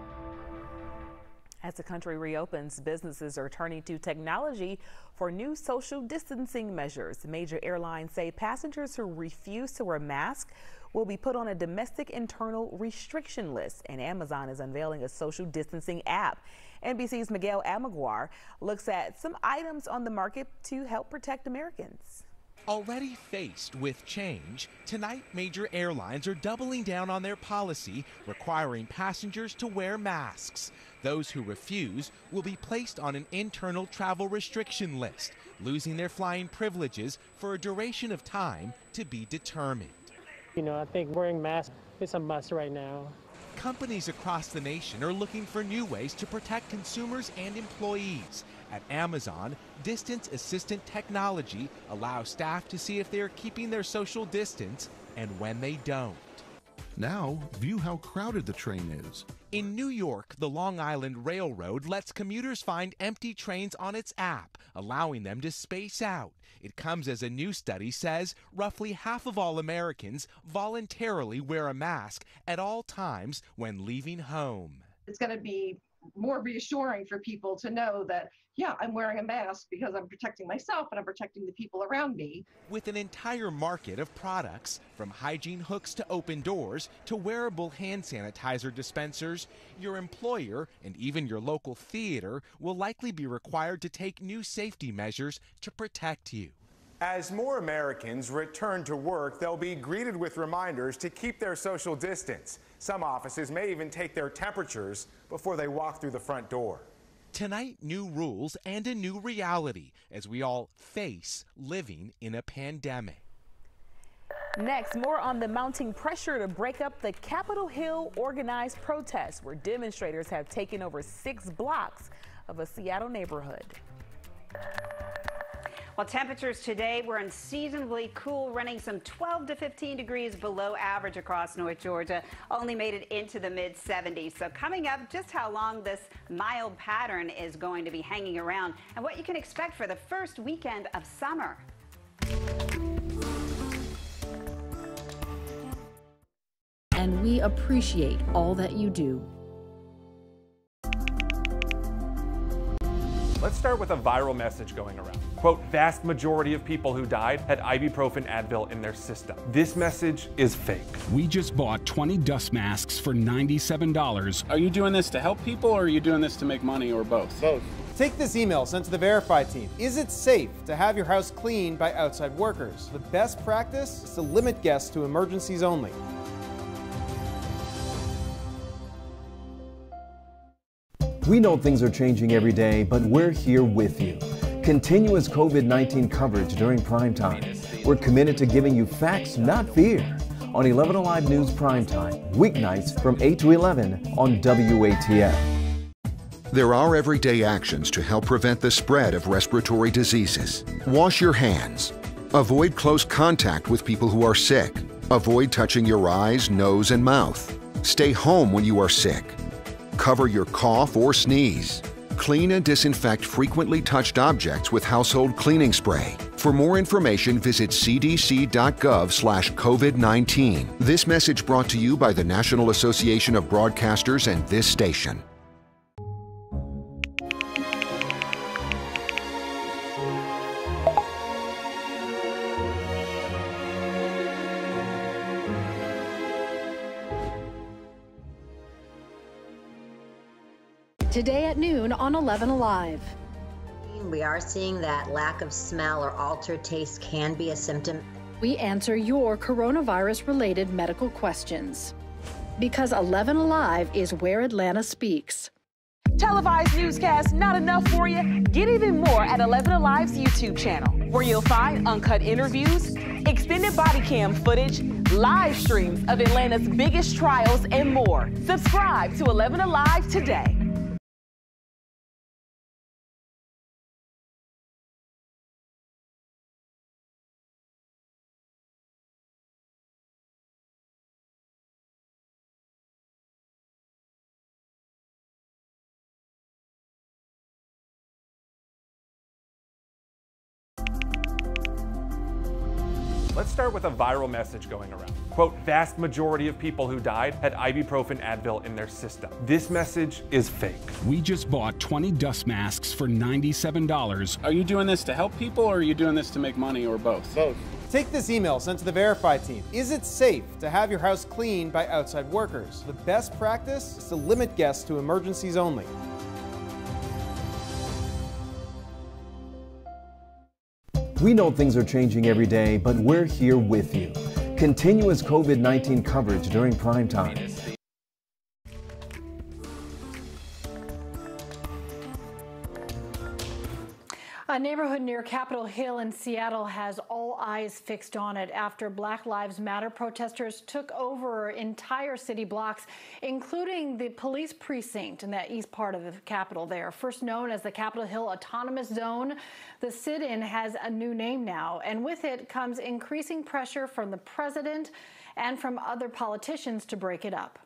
As the country reopens, businesses are turning to technology for new social distancing measures. Major airlines say passengers who refuse to wear masks will be put on a domestic internal restriction list, and Amazon is unveiling a social distancing app. NBC's Miguel Almaguer looks at some items on the market to help protect Americans. Already faced with change, tonight major airlines are doubling down on their policy requiring passengers to wear masks. Those who refuse will be placed on an internal travel restriction list, losing their flying privileges for a duration of time to be determined. You know, I think wearing masks is a must right now. Companies across the nation are looking for new ways to protect consumers and employees. At Amazon, distance assistant technology allows staff to see if they are keeping their social distance and when they don't. Now, view how crowded the train is. In New York, the Long Island Railroad lets commuters find empty trains on its app, allowing them to space out. It comes as a new study says roughly half of all Americans voluntarily wear a mask at all times when leaving home. It's going to be more reassuring for people to know that, yeah, I'm wearing a mask because I'm protecting myself and I'm protecting the people around me. With an entire market of products, from hygiene hooks to open doors to wearable hand sanitizer dispensers, your employer and even your local theater will likely be required to take new safety measures to protect you. As more Americans return to work, they'll be greeted with reminders to keep their social distance. Some offices may even take their temperatures before they walk through the front door. Tonight, new rules and a new reality as we all face living in a pandemic. Next, more on the mounting pressure to break up the Capitol Hill organized protest, where demonstrators have taken over six blocks of a Seattle neighborhood. Well, temperatures today were unseasonably cool, running some 12 to 15 degrees below average across North Georgia. Only made it into the mid 70s. So, coming up, just how long this mild pattern is going to be hanging around and what you can expect for the first weekend of summer. And we appreciate all that you do. Let's start with a viral message going around. Quote, vast majority of people who died had ibuprofen Advil in their system. This message is fake. We just bought 20 dust masks for $97. Are you doing this to help people or are you doing this to make money or both? Both. Take this email sent to the Verify team. Is it safe to have your house cleaned by outside workers? The best practice is to limit guests to emergencies only. We know things are changing every day, but we're here with you. Continuous COVID 19 coverage during prime time. We're committed to giving you facts, not fear. On 11 Alive News Prime Time, weeknights from 8 to 11 on WATF. There are everyday actions to help prevent the spread of respiratory diseases. Wash your hands. Avoid close contact with people who are sick. Avoid touching your eyes, nose, and mouth. Stay home when you are sick. Cover your cough or sneeze. Clean and disinfect frequently touched objects with household cleaning spray. For more information, visit cdc.gov/covid19. This message brought to you by the National Association of Broadcasters and this station. Today at noon on 11 Alive. We are seeing that lack of smell or altered taste can be a symptom. We answer your coronavirus related medical questions. Because 11 Alive is where Atlanta speaks. Televised newscasts not enough for you? Get even more at 11 Alive's YouTube channel, where you'll find uncut interviews, extended body cam footage, live streams of Atlanta's biggest trials, and more. Subscribe to 11 Alive today. Start with a viral message going around. Quote, vast majority of people who died had ibuprofen Advil in their system. This message is fake. We just bought 20 dust masks for $97. Are you doing this to help people or are you doing this to make money or both? Both. Take this email sent to the Verify team. Is it safe to have your house cleaned by outside workers? The best practice is to limit guests to emergencies only. We know things are changing every day, but we're here with you. Continuous COVID 19 coverage during prime time. A neighborhood near Capitol Hill in Seattle has all eyes fixed on it after Black Lives Matter protesters took over entire city blocks, including the police precinct in that east part of the Capitol there. First known as the Capitol Hill Autonomous Zone, the sit in has a new name now, and with it comes increasing pressure from the president and from other politicians to break it up.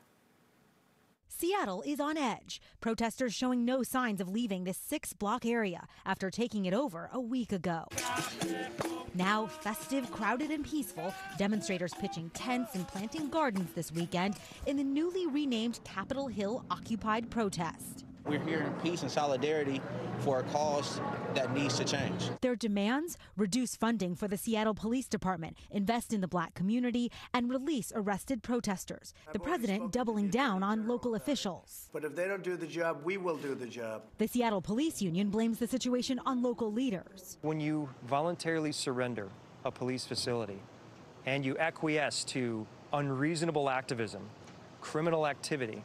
Seattle is on edge. Protesters showing no signs of leaving this six block area after taking it over a week ago. Now festive, crowded, and peaceful, demonstrators pitching tents and planting gardens this weekend in the newly renamed Capitol Hill Occupied protest. We're here in peace and solidarity for a cause that needs to change. Their demands reduce funding for the Seattle Police Department, invest in the black community, and release arrested protesters. The president doubling down on local officials. But if they don't do the job, we will do the job. The Seattle Police Union blames the situation on local leaders. When you voluntarily surrender a police facility and you acquiesce to unreasonable activism, criminal activity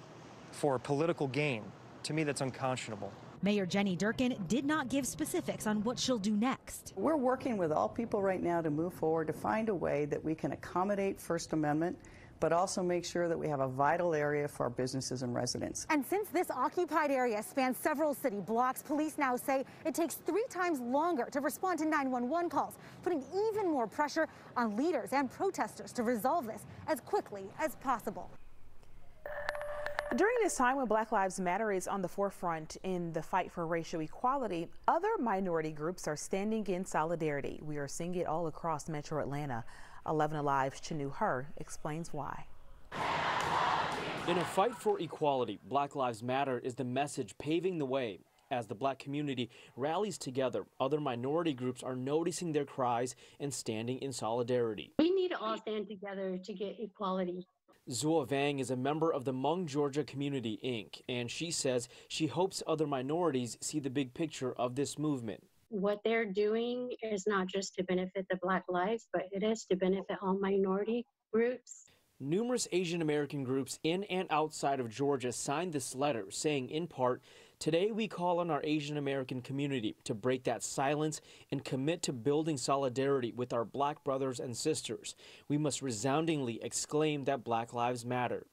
for political gain, to me, that's unconscionable. Mayor Jenny Durkan did not give specifics on what she'll do next. We're working with all people right now to move forward to find a way that we can accommodate First Amendment, but also make sure that we have a vital area for our businesses and residents. And since this occupied area spans several city blocks, police now say it takes three times longer to respond to 911 calls, putting even more pressure on leaders and protesters to resolve this as quickly as possible. During this time when Black Lives Matter is on the forefront in the fight for racial equality, other minority groups are standing in solidarity. We are seeing it all across metro Atlanta. 11 Alive's Chanu Her explains why. In a fight for equality, Black Lives Matter is the message paving the way. As the black community rallies together, other minority groups are noticing their cries and standing in solidarity. We need to all stand together to get equality. Zua Vang is a member of the Hmong Georgia Community, Inc., and she says she hopes other minorities see the big picture of this movement. What they're doing is not just to benefit the Black lives, but it is to benefit all minority groups. Numerous Asian American groups in and outside of Georgia signed this letter saying, in part, Today, we call on our Asian American community to break that silence and commit to building solidarity with our black brothers and sisters. We must resoundingly exclaim that Black Lives Matter.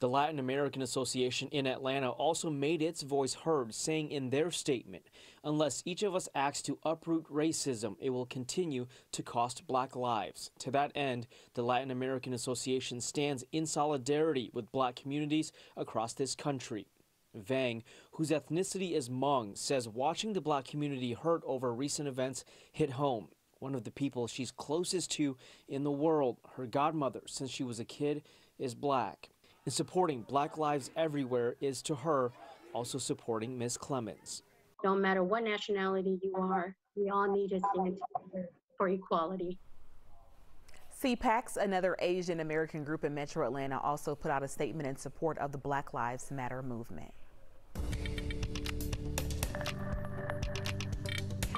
The Latin American Association in Atlanta also made its voice heard, saying in their statement, unless each of us acts to uproot racism, it will continue to cost black lives. To that end, the Latin American Association stands in solidarity with black communities across this country. Vang, whose ethnicity is Hmong, says watching the black community hurt over recent events hit home. One of the people she's closest to in the world, her godmother since she was a kid, is black. And supporting Black Lives Everywhere is to her also supporting Miss Clemens. No matter what nationality you are, we all need to stand together for equality. CPACS, another Asian American group in Metro Atlanta, also put out a statement in support of the Black Lives Matter movement.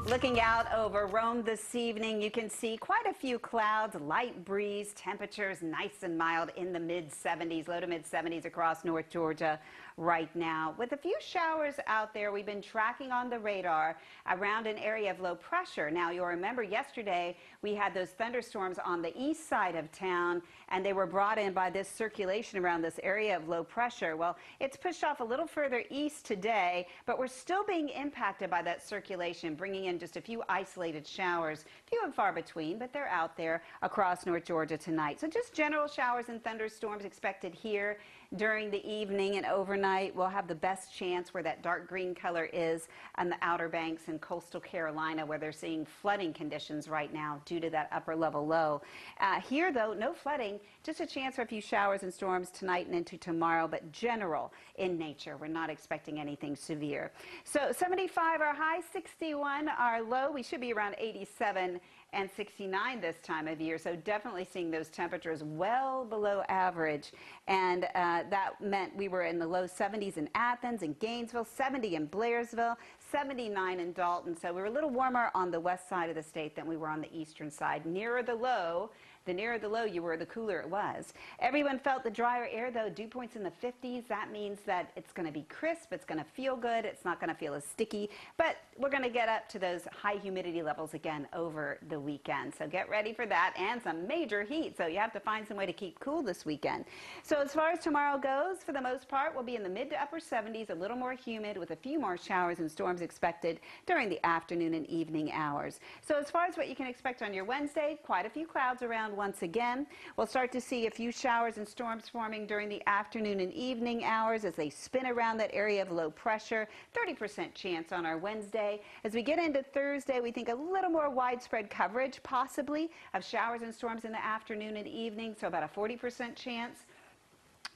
Looking out over Rome this evening, you can see quite a few clouds, light breeze, temperatures nice and mild in the mid 70s, low to mid 70s across North Georgia right now. With a few showers out there, we've been tracking on the radar around an area of low pressure. Now, you'll remember yesterday we had those thunderstorms on the east side of town, and they were brought in by this circulation around this area of low pressure. Well, it's pushed off a little further east today, but we're still being impacted by that circulation, bringing in just a few isolated showers, few and far between, but they're out there across North Georgia tonight. So just general showers and thunderstorms expected here during the evening and overnight. We'll have the best chance where that dark green color is on the Outer Banks and coastal Carolina, where they're seeing flooding conditions right now due to that upper level low. Uh, here, though, no flooding, just a chance for a few showers and storms tonight and into tomorrow, but general in nature. We're not expecting anything severe. So 75 our high, 61 our low. We should be around 87 and 69 this time of year. So definitely seeing those temperatures well below average. And uh, that meant we were in the low 70s in Athens and Gainesville, 70 in Blairsville, 79 in Dalton. So we were a little warmer on the west side of the state than we were on the eastern side. Nearer the low, the nearer the low you were, the cooler it was. Everyone felt the drier air, though. Dew points in the 50s. That means that it's going to be crisp. It's going to feel good. It's not going to feel as sticky. But we're going to get up to those high humidity levels again over the weekend. So get ready for that and some major heat. So you have to find some way to keep cool this weekend. So as far as tomorrow goes, for the most part, we'll be in the mid to upper 70s, a little more humid with a few more showers and storms expected during the afternoon and evening hours. So as far as what you can expect on your Wednesday, quite a few clouds around once again. We'll start to see a few showers and storms forming during the afternoon and evening hours as they spin around that area of low pressure. 30% chance on our Wednesday. As we get into Thursday, we think a little more widespread coverage, possibly, of showers and storms in the afternoon and evening, so about a 40% chance.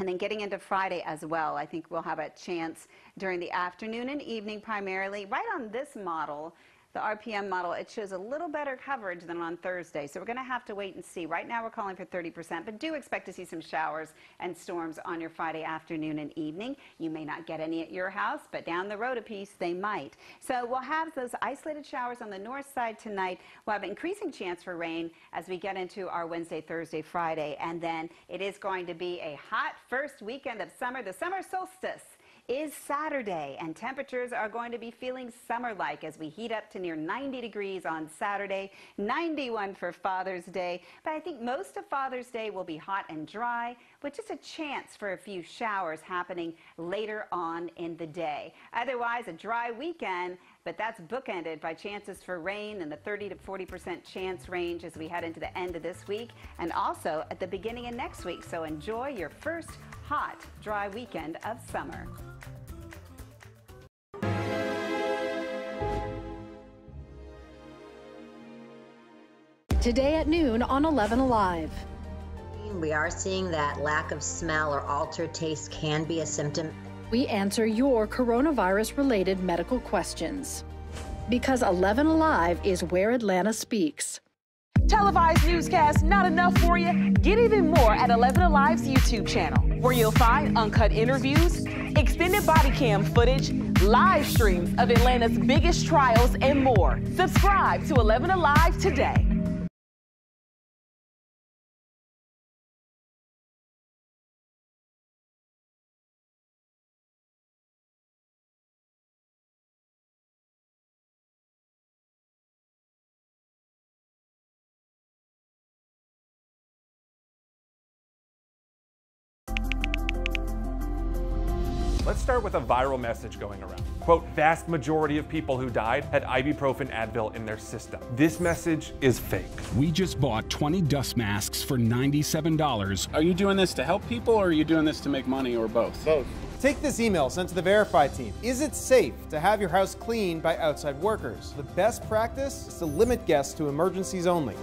And then getting into Friday as well, I think we'll have a chance during the afternoon and evening primarily. Right on this model, the RPM model, it shows a little better coverage than on Thursday. So we're going to have to wait and see. Right now we're calling for 30%, but do expect to see some showers and storms on your Friday afternoon and evening. You may not get any at your house, but down the road a piece they might. So we'll have those isolated showers on the north side tonight. We'll have an increasing chance for rain as we get into our Wednesday, Thursday, Friday. And then it is going to be a hot first weekend of summer, the summer solstice is Saturday, and temperatures are going to be feeling summer-like as we heat up to near 90 degrees on Saturday, 91 for Father's Day. But I think most of Father's Day will be hot and dry, with just a chance for a few showers happening later on in the day. Otherwise, a dry weekend, but that's bookended by chances for rain in the 30 to 40% chance range as we head into the end of this week and also at the beginning of next week. So enjoy your first hot, dry weekend of summer. Today at noon on 11 Alive. We are seeing that lack of smell or altered taste can be a symptom. We answer your coronavirus related medical questions. Because 11 Alive is where Atlanta speaks. Televised newscast, not enough for you? Get even more at 11 Alive's YouTube channel, where you'll find uncut interviews, extended body cam footage, live streams of Atlanta's biggest trials, and more. Subscribe to 11 Alive today. Start with a viral message going around. Quote, vast majority of people who died had ibuprofen Advil in their system. This message is fake. We just bought 20 dust masks for $97. Are you doing this to help people or are you doing this to make money or both? Both. Take this email sent to the Verify team. Is it safe to have your house cleaned by outside workers? The best practice is to limit guests to emergencies only.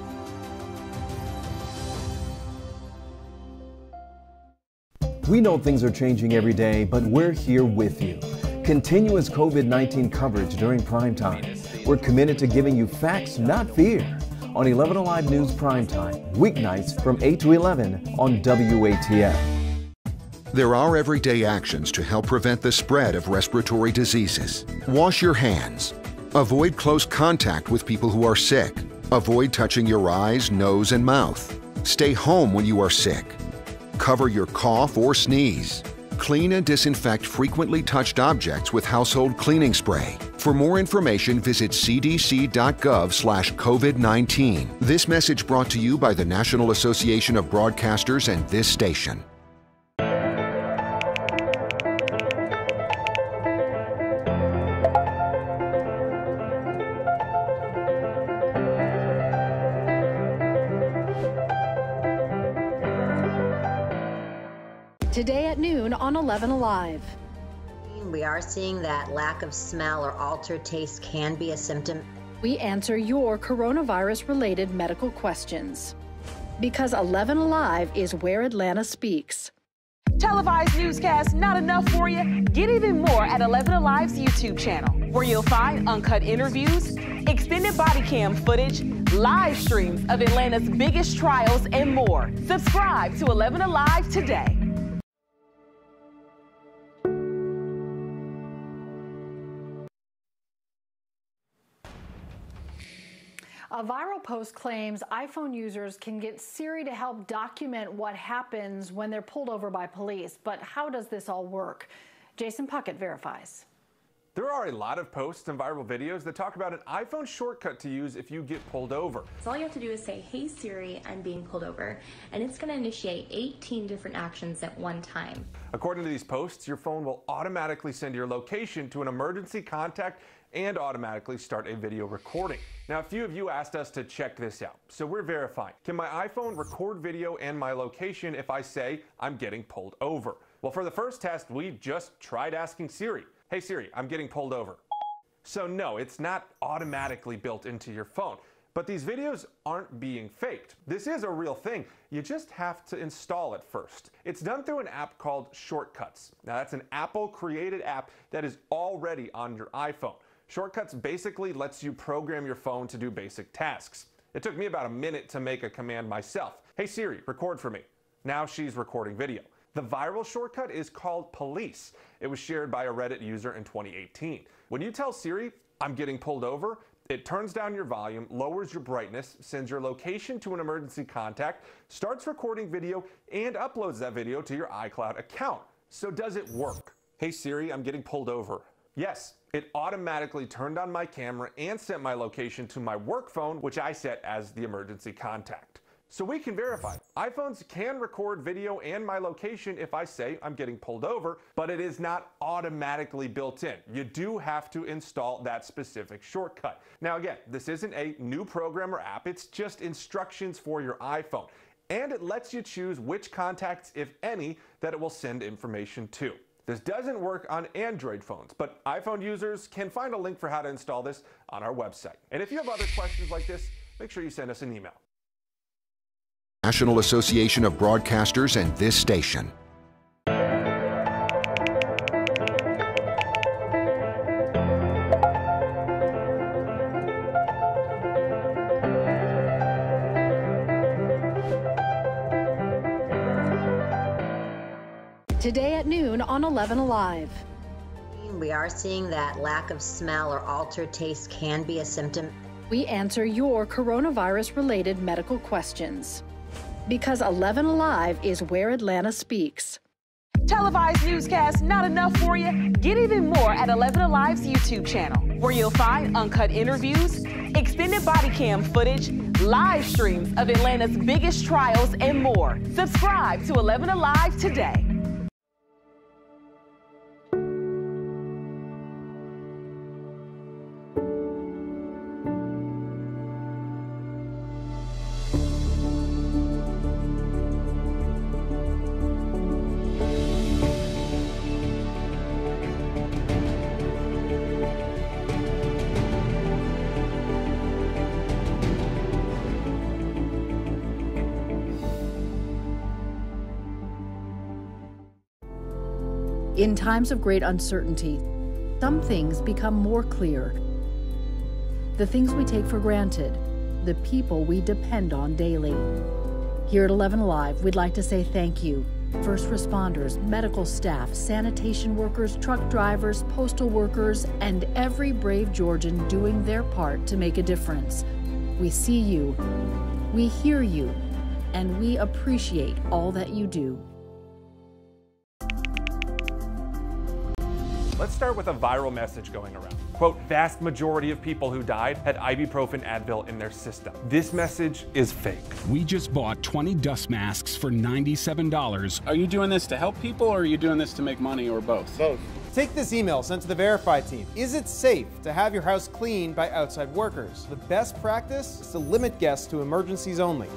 We know things are changing every day, but we're here with you. Continuous COVID 19 coverage during prime time. We're committed to giving you facts, not fear. On 11 Alive News Prime Time, weeknights from 8 to 11 on WATF. There are everyday actions to help prevent the spread of respiratory diseases. Wash your hands. Avoid close contact with people who are sick. Avoid touching your eyes, nose, and mouth. Stay home when you are sick. Cover your cough or sneeze. Clean and disinfect frequently touched objects with household cleaning spray. For more information, visit cdc.gov/covid19. This message brought to you by the National Association of Broadcasters and this station. 11 Alive. We are seeing that lack of smell or altered taste can be a symptom. We answer your coronavirus related medical questions. Because 11 Alive is where Atlanta speaks. Televised newscasts not enough for you? Get even more at 11 Alive's YouTube channel, where you'll find uncut interviews, extended body cam footage, live streams of Atlanta's biggest trials, and more. Subscribe to 11 Alive today. A viral post claims iPhone users can get Siri to help document what happens when they're pulled over by police. But how does this all work? Jason Puckett verifies. There are a lot of posts and viral videos that talk about an iPhone shortcut to use if you get pulled over. So all you have to do is say, hey Siri, I'm being pulled over, and it's going to initiate 18 different actions at one time. According to these posts, your phone will automatically send your location to an emergency contact and automatically start a video recording. Now, a few of you asked us to check this out, so we're verifying. Can my iPhone record video and my location if I say I'm getting pulled over? Well, for the first test, we just tried asking Siri. Hey Siri, I'm getting pulled over. So no, it's not automatically built into your phone. But these videos aren't being faked. This is a real thing. You just have to install it first. It's done through an app called Shortcuts. Now that's an Apple created app that is already on your iPhone. Shortcuts basically lets you program your phone to do basic tasks. It took me about a minute to make a command myself. Hey Siri, record for me. Now she's recording video. The viral shortcut is called Police. It was shared by a Reddit user in 2018. When you tell Siri, I'm getting pulled over, it turns down your volume, lowers your brightness, sends your location to an emergency contact, starts recording video, and uploads that video to your iCloud account. So does it work? Hey Siri, I'm getting pulled over. Yes, it automatically turned on my camera and sent my location to my work phone, which I set as the emergency contact. So we can verify. iPhones can record video and my location if I say I'm getting pulled over, but it is not automatically built in. You do have to install that specific shortcut. Now again, this isn't a new program or app, it's just instructions for your iPhone. And it lets you choose which contacts, if any, that it will send information to. This doesn't work on Android phones, but iPhone users can find a link for how to install this on our website. And if you have other questions like this, make sure you send us an email. National Association of Broadcasters and this station. On 11 Alive. We are seeing that lack of smell or altered taste can be a symptom. We answer your coronavirus related medical questions. Because 11 Alive is where Atlanta speaks. Televised newscast, not enough for you? Get even more at 11 Alive's YouTube channel, where you'll find uncut interviews, extended body cam footage, live streams of Atlanta's biggest trials, and more. Subscribe to 11 Alive today. In times of great uncertainty, some things become more clear. The things we take for granted, the people we depend on daily. Here at 11 Alive, we'd like to say thank you. First responders, medical staff, sanitation workers, truck drivers, postal workers, and every brave Georgian doing their part to make a difference. We see you, we hear you, and we appreciate all that you do. Let's start with a viral message going around. Quote, vast majority of people who died had ibuprofen Advil in their system. This message is fake. We just bought 20 dust masks for $97. Are you doing this to help people or are you doing this to make money or both? Both. Take this email sent to the Verify team. Is it safe to have your house cleaned by outside workers? The best practice is to limit guests to emergencies only.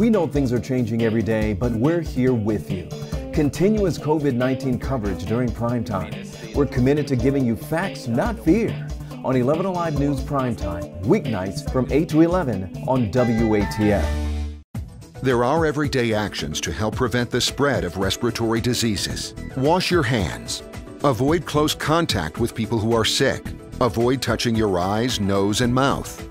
We know things are changing every day, but we're here with you. Continuous COVID 19 coverage during prime time. We're committed to giving you facts, not fear. on 11 Alive News Primetime, weeknights from 8 to 11 on WATF. There are everyday actions to help prevent the spread of respiratory diseases. Wash your hands. Avoid close contact with people who are sick. Avoid touching your eyes, nose, and mouth.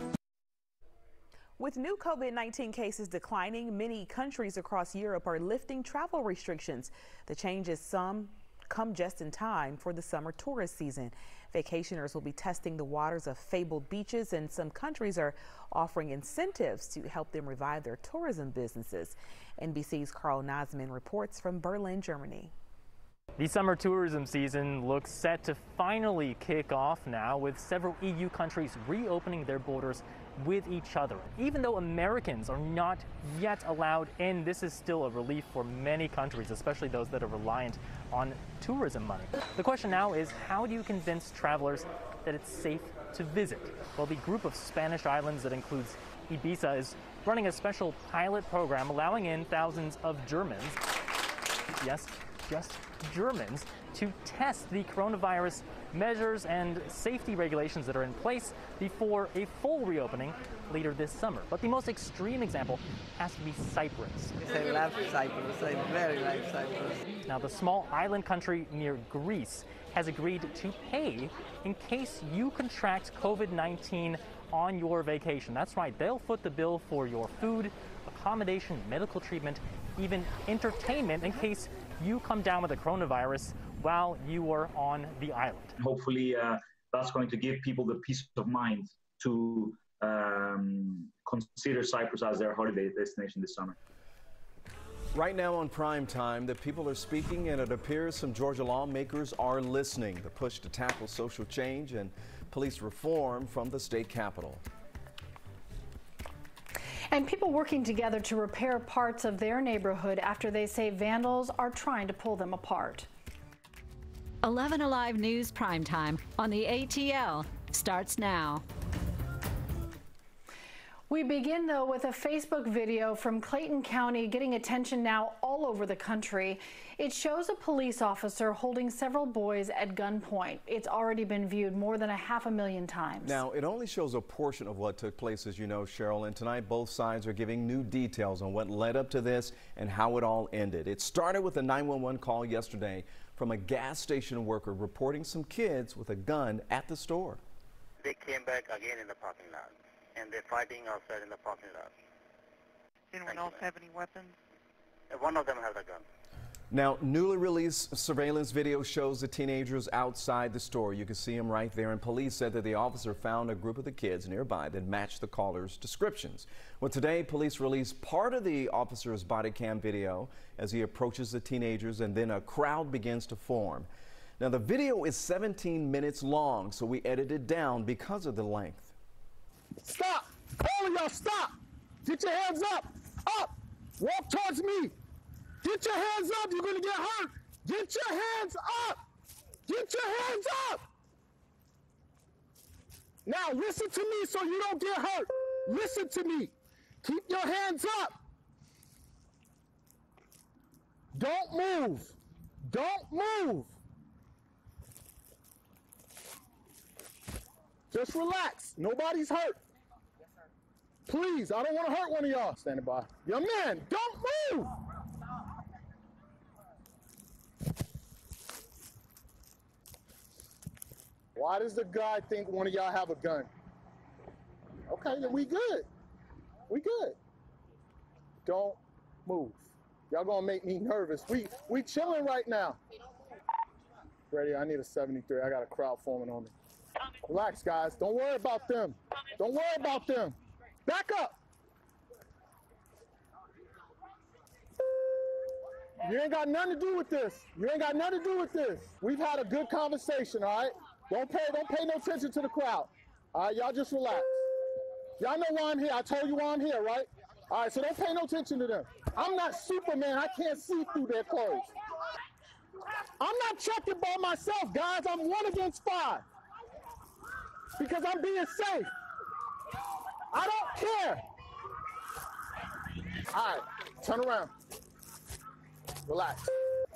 With new COVID 19 cases declining, many countries across Europe are lifting travel restrictions. The changes some come just in time for the summer tourist season. Vacationers will be testing the waters of fabled beaches, and some countries are offering incentives to help them revive their tourism businesses. NBC's Carl Nasman reports from Berlin, Germany. The summer tourism season looks set to finally kick off now with several EU countries reopening their borders with each other. Even though Americans are not yet allowed in, this is still a relief for many countries, especially those that are reliant on tourism money. The question now is how do you convince travelers that it's safe to visit? Well, the group of Spanish islands that includes Ibiza is running a special pilot program allowing in thousands of Germans. Yes, just Germans to test the coronavirus measures and safety regulations that are in place before a full reopening later this summer. But the most extreme example has to be Cyprus. I love Cyprus. I very like Cyprus. Now, the small island country near Greece has agreed to pay in case you contract COVID 19 on your vacation. That's right, they'll foot the bill for your food, accommodation, medical treatment, even entertainment in case you come down with the coronavirus while you were on the island. Hopefully, uh, that's going to give people the peace of mind to um, consider Cyprus as their holiday destination this summer. Right now on prime time, the people are speaking, and it appears some Georgia lawmakers are listening. The push to tackle social change and police reform from the state capitol. And people working together to repair parts of their neighborhood after they say vandals are trying to pull them apart. 11 Alive News Primetime on the ATL starts now. We begin, though, with a Facebook video from Clayton County getting attention now all over the country. It shows a police officer holding several boys at gunpoint. It's already been viewed more than a half a million times. Now, it only shows a portion of what took place, as you know, Cheryl, and tonight both sides are giving new details on what led up to this and how it all ended. It started with a 911 call yesterday from a gas station worker reporting some kids with a gun at the store. They came back again in the parking lot and they're fighting outside in the parking lot. Anyone else have any weapons? Uh, One of them has a gun. Now, newly released surveillance video shows the teenagers outside the store. You can see them right there, and police said that the officer found a group of the kids nearby that matched the caller's descriptions. Well, today, police released part of the officer's body cam video as he approaches the teenagers, and then a crowd begins to form. Now, the video is 17 minutes long, so we edited down because of the length. Stop! All of y'all, stop! Get your hands up! Up! Walk towards me! Get your hands up! You're gonna get hurt! Get your hands up! Get your hands up! Now listen to me so you don't get hurt. Listen to me. Keep your hands up. Don't move. Don't move. Just relax. Nobody's hurt. Please, I don't want to hurt one of y'all. Standing by. Young man, don't move. Why does the guy think one of y'all have a gun? Okay, then we good. We good. Don't move. Y'all gonna make me nervous. We we chilling right now. Ready? I need a 73. I got a crowd forming on me. Relax, guys. Don't worry about them. Don't worry about them. Back up. You ain't got nothing to do with this. You ain't got nothing to do with this. We've had a good conversation, all right? Don't pay, don't pay no attention to the crowd. All right, y'all just relax. Y'all know why I'm here. I told you why I'm here, right? All right, so don't pay no attention to them. I'm not Superman. I can't see through their clothes. I'm not checking by myself, guys. I'm one against five. Because I'm being safe. I don't care. All right, turn around. Relax.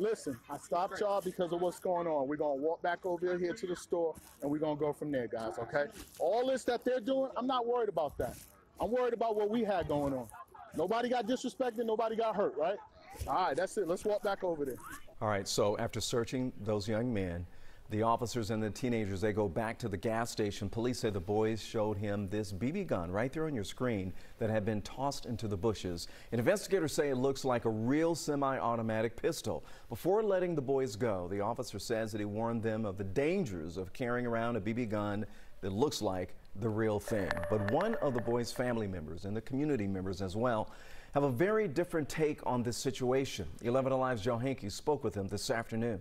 Listen, I stopped y'all because of what's going on. We're going to walk back over here to the store and we're going to go from there, guys, okay? All this that they're doing, I'm not worried about that. I'm worried about what we had going on. Nobody got disrespected, nobody got hurt, right? All right, that's it. Let's walk back over there. All right, so after searching those young men, the officers and the teenagers, they go back to the gas station. Police say the boys showed him this BB gun right there on your screen that had been tossed into the bushes. And investigators say it looks like a real semi-automatic pistol. Before letting the boys go, the officer says that he warned them of the dangers of carrying around a BB gun that looks like the real thing. But one of the boys' family members and the community members as well have a very different take on this situation. 11 Alive's Joe Henke spoke with him this afternoon.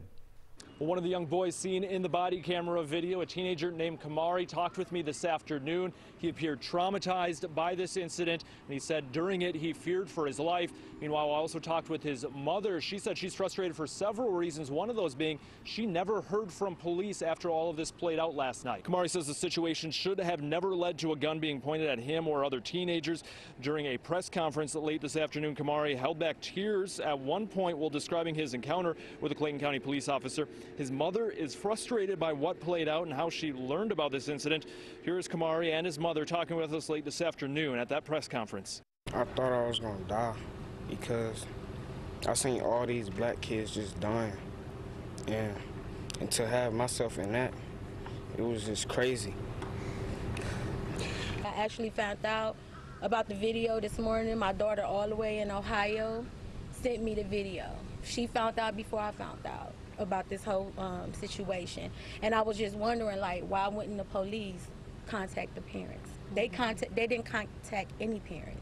One of the young boys seen in the body camera video, a teenager named Kamari, talked with me this afternoon. He appeared traumatized by this incident, and he said during it he feared for his life. Meanwhile, I also talked with his mother. She said she's frustrated for several reasons, one of those being she never heard from police after all of this played out last night. Kamari says the situation should have never led to a gun being pointed at him or other teenagers. During a press conference late this afternoon, Kamari held back tears at one point while describing his encounter with a Clayton County police officer. His mother is frustrated by what played out and how she learned about this incident. Here is Kamari and his mother talking with us late this afternoon at that press conference. I thought I was going to die because I seen all these black kids just dying. And, and to have myself in that, it was just crazy. I actually found out about the video this morning. My daughter, all the way in Ohio, sent me the video. She found out before I found out about this whole um, situation. And I was just wondering, like, why wouldn't the police contact the parents? They contact, they didn't contact any parents.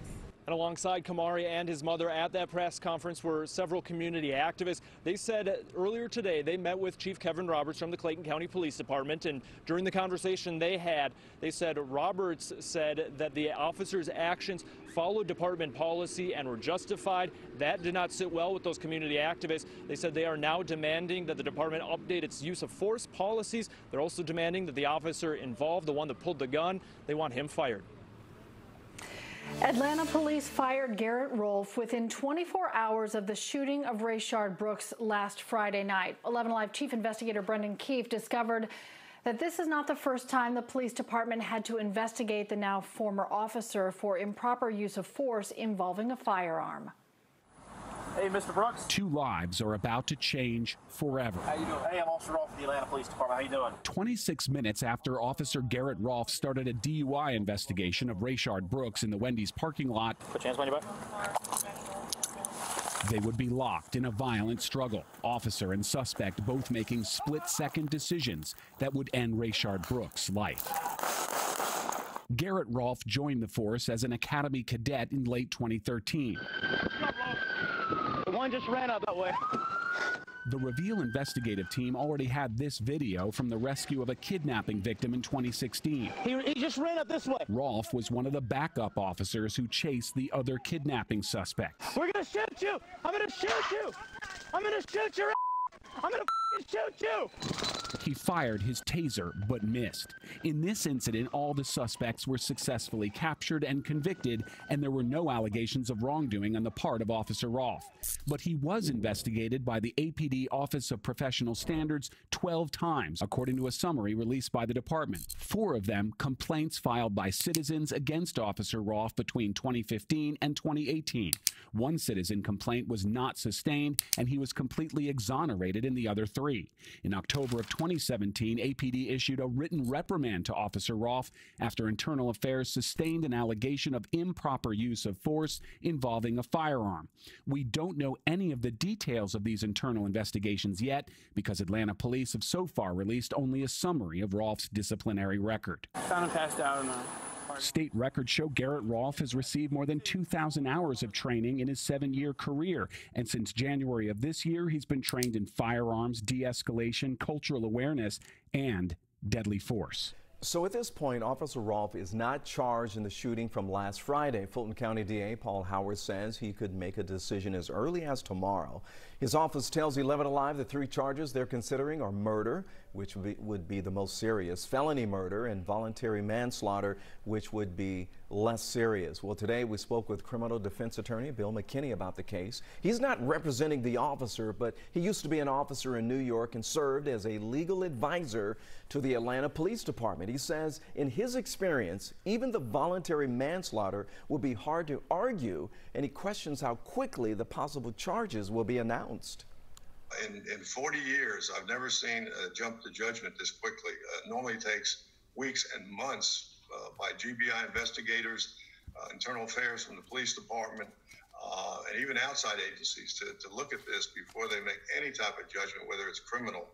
And alongside Kamari and his mother at that press conference were several community activists. They said earlier today they met with Chief Kevin Roberts from the Clayton County Police Department. And during the conversation they had, they said Roberts said that the officers' actions followed department policy and were justified. That did not sit well with those community activists. They said they are now demanding that the department update its use of force policies. They're also demanding that the officer involved, the one that pulled the gun, they want him fired. Atlanta police fired Garrett Rolfe within 24 hours of the shooting of Rayshard Brooks last Friday night. 11 Alive Chief Investigator Brendan Keefe discovered that this is not the first time the police department had to investigate the now former officer for improper use of force involving a firearm. Hey, Mr. Brooks. Two lives are about to change forever. How you doing? Hey, I'm Officer Rolfe from the Atlanta Police Department. How you doing? 26 minutes after Officer Garrett Rolfe started a DUI investigation of Rayshard Brooks in the Wendy's parking lot. Put your hands behind your back. They would be locked in a violent struggle. Officer and suspect both making split-second decisions that would end Rayshard Brooks' life. Garrett Rolfe joined the force as an academy cadet in late 2013. Just ran out that way. The Reveal investigative team already had this video from the rescue of a kidnapping victim in 2016. He, he just ran up this way. Rolfe was one of the backup officers who chased the other kidnapping suspects. We're gonna shoot you! I'm gonna shoot you! I'm gonna shoot your ass! I'm gonna shoot you! He fired his taser but missed. In this incident, all the suspects were successfully captured and convicted, and there were no allegations of wrongdoing on the part of Officer Rolfe. But he was investigated by the APD Office of Professional Standards 12 times, according to a summary released by the department. Four of them complaints filed by citizens against Officer Rolfe between 2015 and 2018. One citizen complaint was not sustained, and he was completely exonerated in the other three. In October of 2017, APD issued a written reprimand to Officer Rolfe after Internal Affairs sustained an allegation of improper use of force involving a firearm. We don't know any of the details of these internal investigations yet because Atlanta police have so far released only a summary of Rolfe's disciplinary record. Found him passed out the State records show Garrett Rolfe has received more than 2,000 hours of training in his seven year career. And since January of this year, he's been trained in firearms, de escalation, cultural awareness, and deadly force. So at this point, Officer Rolfe is not charged in the shooting from last Friday. Fulton County DA Paul Howard says he could make a decision as early as tomorrow. His office tells 11 Alive the three charges they're considering are murder, which would be, would be the most serious, felony murder, and voluntary manslaughter, which would be less serious. Well, today we spoke with criminal defense attorney Bill McKinney about the case. He's not representing the officer, but he used to be an officer in New York and served as a legal advisor to the Atlanta Police Department. He says, in his experience, even the voluntary manslaughter will be hard to argue, and he questions how quickly the possible charges will be announced. In, in 40 years, I've never seen a jump to judgment this quickly. Uh, normally takes weeks and months uh, by GBI investigators, uh, internal affairs from the police department, uh, and even outside agencies to, to look at this before they make any type of judgment, whether it's criminal,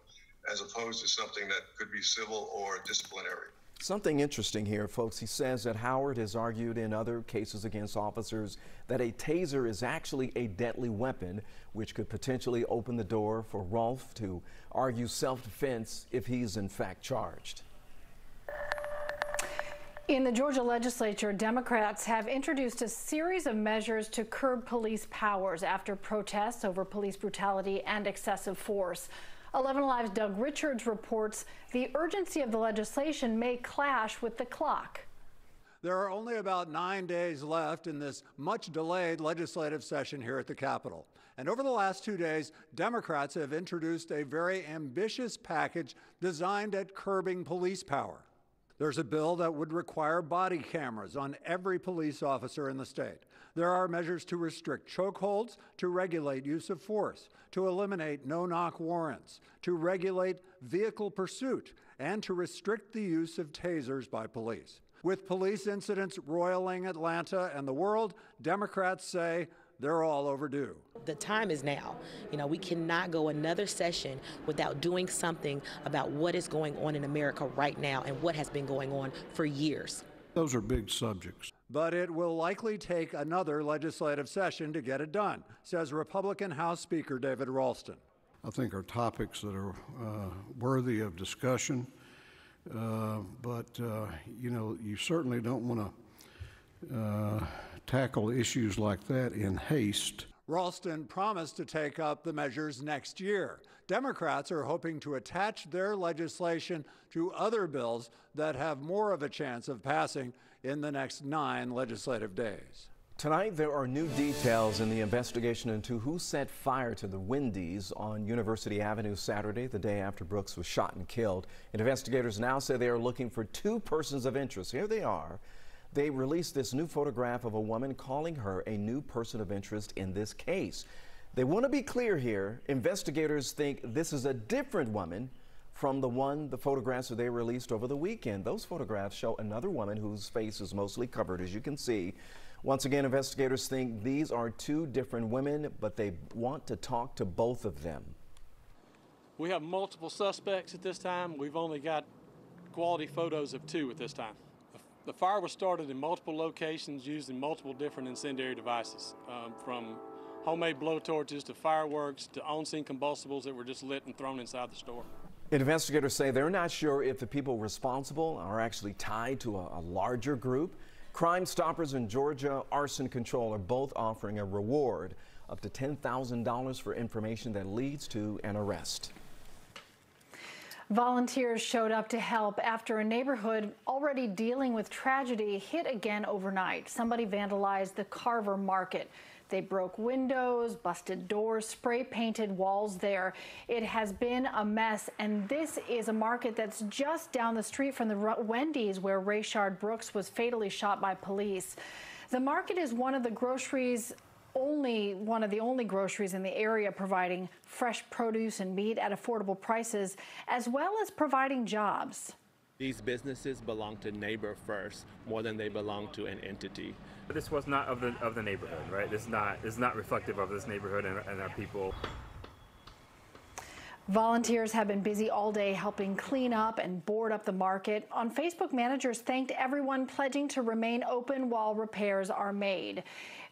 as opposed to something that could be civil or disciplinary. Something interesting here, folks. He says that Howard has argued in other cases against officers that a taser is actually a deadly weapon, which could potentially open the door for Rolfe to argue self defense if he's in fact charged. In the Georgia legislature, Democrats have introduced a series of measures to curb police powers after protests over police brutality and excessive force. 11 Alive's Doug Richards reports the urgency of the legislation may clash with the clock. There are only about nine days left in this much delayed legislative session here at the Capitol. And over the last two days, Democrats have introduced a very ambitious package designed at curbing police power. There's a bill that would require body cameras on every police officer in the state. There are measures to restrict chokeholds, to regulate use of force, to eliminate no knock warrants, to regulate vehicle pursuit, and to restrict the use of tasers by police. With police incidents roiling Atlanta and the world, Democrats say they're all overdue. The time is now. You know, we cannot go another session without doing something about what is going on in America right now and what has been going on for years. Those are big subjects. But it will likely take another legislative session to get it done, says Republican House Speaker David Ralston. I think are topics that are uh, worthy of discussion. Uh, but, uh, you know, you certainly don't want to uh, tackle issues like that in haste. Ralston promised to take up the measures next year. Democrats are hoping to attach their legislation to other bills that have more of a chance of passing in the next nine legislative days. Tonight, there are new details in the investigation into who set fire to the Wendy's on University Avenue Saturday, the day after Brooks was shot and killed. Investigators now say they are looking for two persons of interest. Here they are. They released this new photograph of a woman calling her a new person of interest in this case. They want to be clear here. Investigators think this is a different woman from the one, the photographs that they released over the weekend. Those photographs show another woman whose face is mostly covered, as you can see. Once again, investigators think these are two different women, but they want to talk to both of them. We have multiple suspects at this time. We've only got quality photos of two at this time. The fire was started in multiple locations using multiple different incendiary devices, um, from homemade blowtorches to fireworks to on-scene combustibles that were just lit and thrown inside the store. Investigators say they're not sure if the people responsible are actually tied to a, a larger group. Crime Stoppers in Georgia Arson Control are both offering a reward up to $10,000 for information that leads to an arrest. Volunteers showed up to help after a neighborhood already dealing with tragedy hit again overnight. Somebody vandalized the Carver Market. They broke windows, busted doors, spray painted walls there. It has been a mess, and this is a market that's just down the street from the Wendy's where Rayshard Brooks was fatally shot by police. The market is one of the groceries only one of the only groceries in the area providing fresh produce and meat at affordable prices, as well as providing jobs. These businesses belong to neighbor first more than they belong to an entity. This was not of the of the neighborhood, right? This is not this is not reflective of this neighborhood and, and our people. Volunteers have been busy all day helping clean up and board up the market. On Facebook, managers thanked everyone pledging to remain open while repairs are made.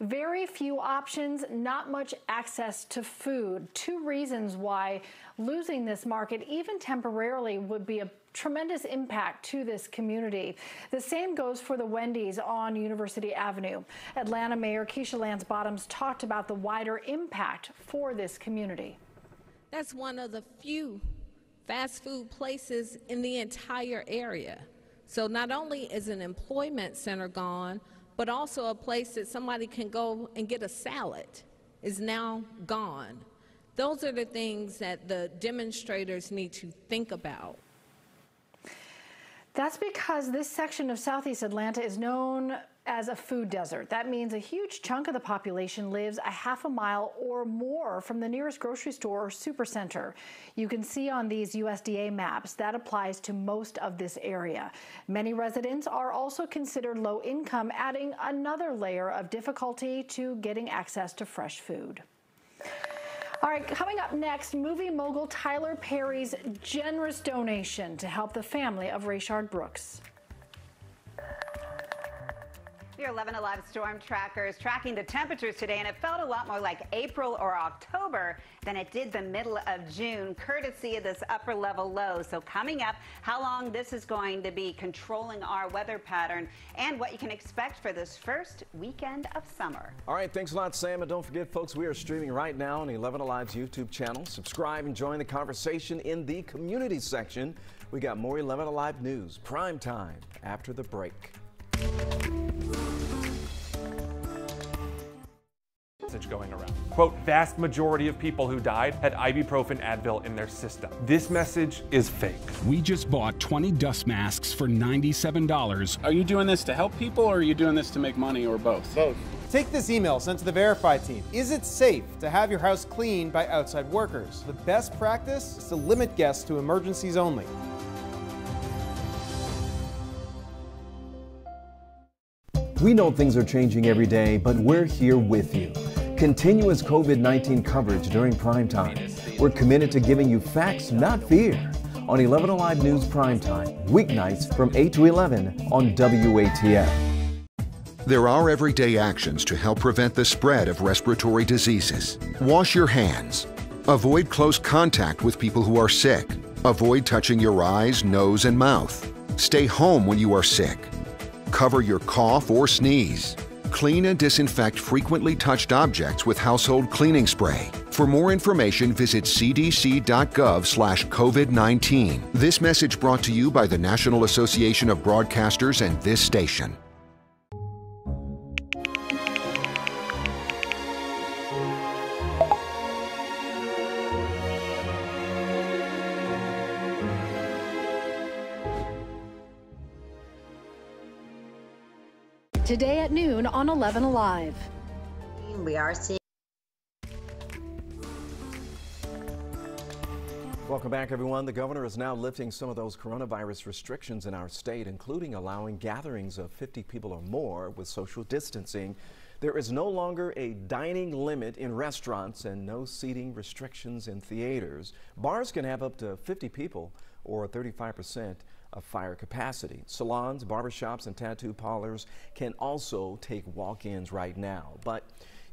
Very few options, not much access to food. Two reasons why losing this market, even temporarily, would be a tremendous impact to this community. The same goes for the Wendy's on University Avenue. Atlanta Mayor Keisha Lance Bottoms talked about the wider impact for this community. That's one of the few fast food places in the entire area. So not only is an employment center gone, but also a place that somebody can go and get a salad is now gone. Those are the things that the demonstrators need to think about. That's because this section of southeast Atlanta is known as a food desert. That means a huge chunk of the population lives a half a mile or more from the nearest grocery store or supercenter. You can see on these USDA maps that applies to most of this area. Many residents are also considered low income, adding another layer of difficulty to getting access to fresh food. All right, coming up next, movie mogul Tyler Perry's generous donation to help the family of Rayshard Brooks. Your 11 Alive storm trackers tracking the temperatures today, and it felt a lot more like April or October than it did the middle of June, courtesy of this upper level low. So, coming up, how long this is going to be controlling our weather pattern and what you can expect for this first weekend of summer. All right, thanks a lot, Sam. And don't forget, folks, we are streaming right now on 11 Alive's YouTube channel. Subscribe and join the conversation in the community section. We got more 11 Alive news, prime time after the break. Message going around. Quote, vast majority of people who died had ibuprofen Advil in their system. This message is fake. We just bought 20 dust masks for $97. Are you doing this to help people or are you doing this to make money or both? Both. Take this email sent to the Verify team. Is it safe to have your house cleaned by outside workers? The best practice is to limit guests to emergencies only. We know things are changing every day, but we're here with you. Continuous COVID 19 coverage during prime time. We're committed to giving you facts, not fear. On 11 Alive News Prime Time, weeknights from 8 to 11 on WATF. There are everyday actions to help prevent the spread of respiratory diseases. Wash your hands. Avoid close contact with people who are sick. Avoid touching your eyes, nose, and mouth. Stay home when you are sick. Cover your cough or sneeze. Clean and disinfect frequently touched objects with household cleaning spray. For more information, visit cdc.gov/covid19. This message brought to you by the National Association of Broadcasters and this station. Today at noon on 11 Alive. We are seeing. Welcome back, everyone. The governor is now lifting some of those coronavirus restrictions in our state, including allowing gatherings of 50 people or more with social distancing. There is no longer a dining limit in restaurants and no seating restrictions in theaters. Bars can have up to 50 people or 35 percent of fire capacity. Salons, barbershops, and tattoo parlors can also take walk-ins right now. But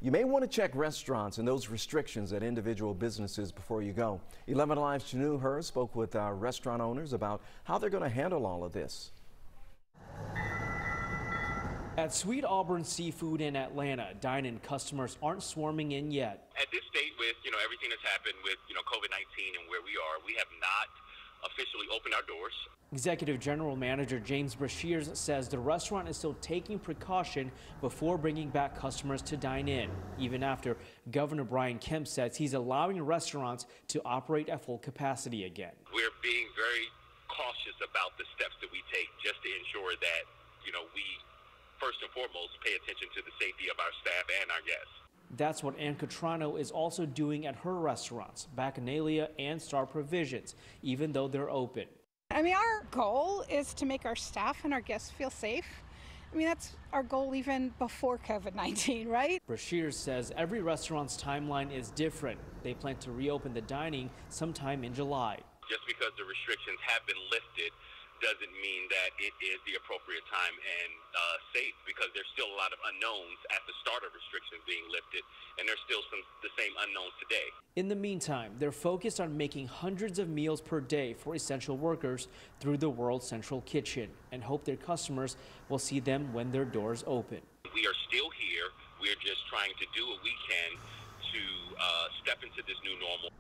you may want to check restaurants and those restrictions at individual businesses before you go. 11 Alive's Janu Her spoke with our restaurant owners about how they're going to handle all of this. At Sweet Auburn Seafood in Atlanta, dine-in customers aren't swarming in yet. At this state, with you know everything that's happened with you know COVID-19 and where we are, we have not officially opened our doors. Executive General Manager James Brashears says the restaurant is still taking precaution before bringing back customers to dine in, even after Governor Brian Kemp says he's allowing restaurants to operate at full capacity again. We're being very cautious about the steps that we take just to ensure that, you know, we first and foremost pay attention to the safety of our staff and our guests. That's what Anne Quatrano is also doing at her restaurants, Bacchanalia and Star Provisions, even though they're open. I mean, our goal is to make our staff and our guests feel safe. I mean, that's our goal even before COVID 19, right? Brashears says every restaurant's timeline is different. They plan to reopen the dining sometime in July. Just because the restrictions have been lifted doesn't mean that it is the appropriate time and uh, safe because there's still a lot of unknowns at the start of restrictions being lifted, and there's still some the same unknowns today. In the meantime, they're focused on making hundreds of meals per day for essential workers through the World Central Kitchen and hope their customers will see them when their doors open. We are still here. We're just trying to do what we can to uh, step into this new normal.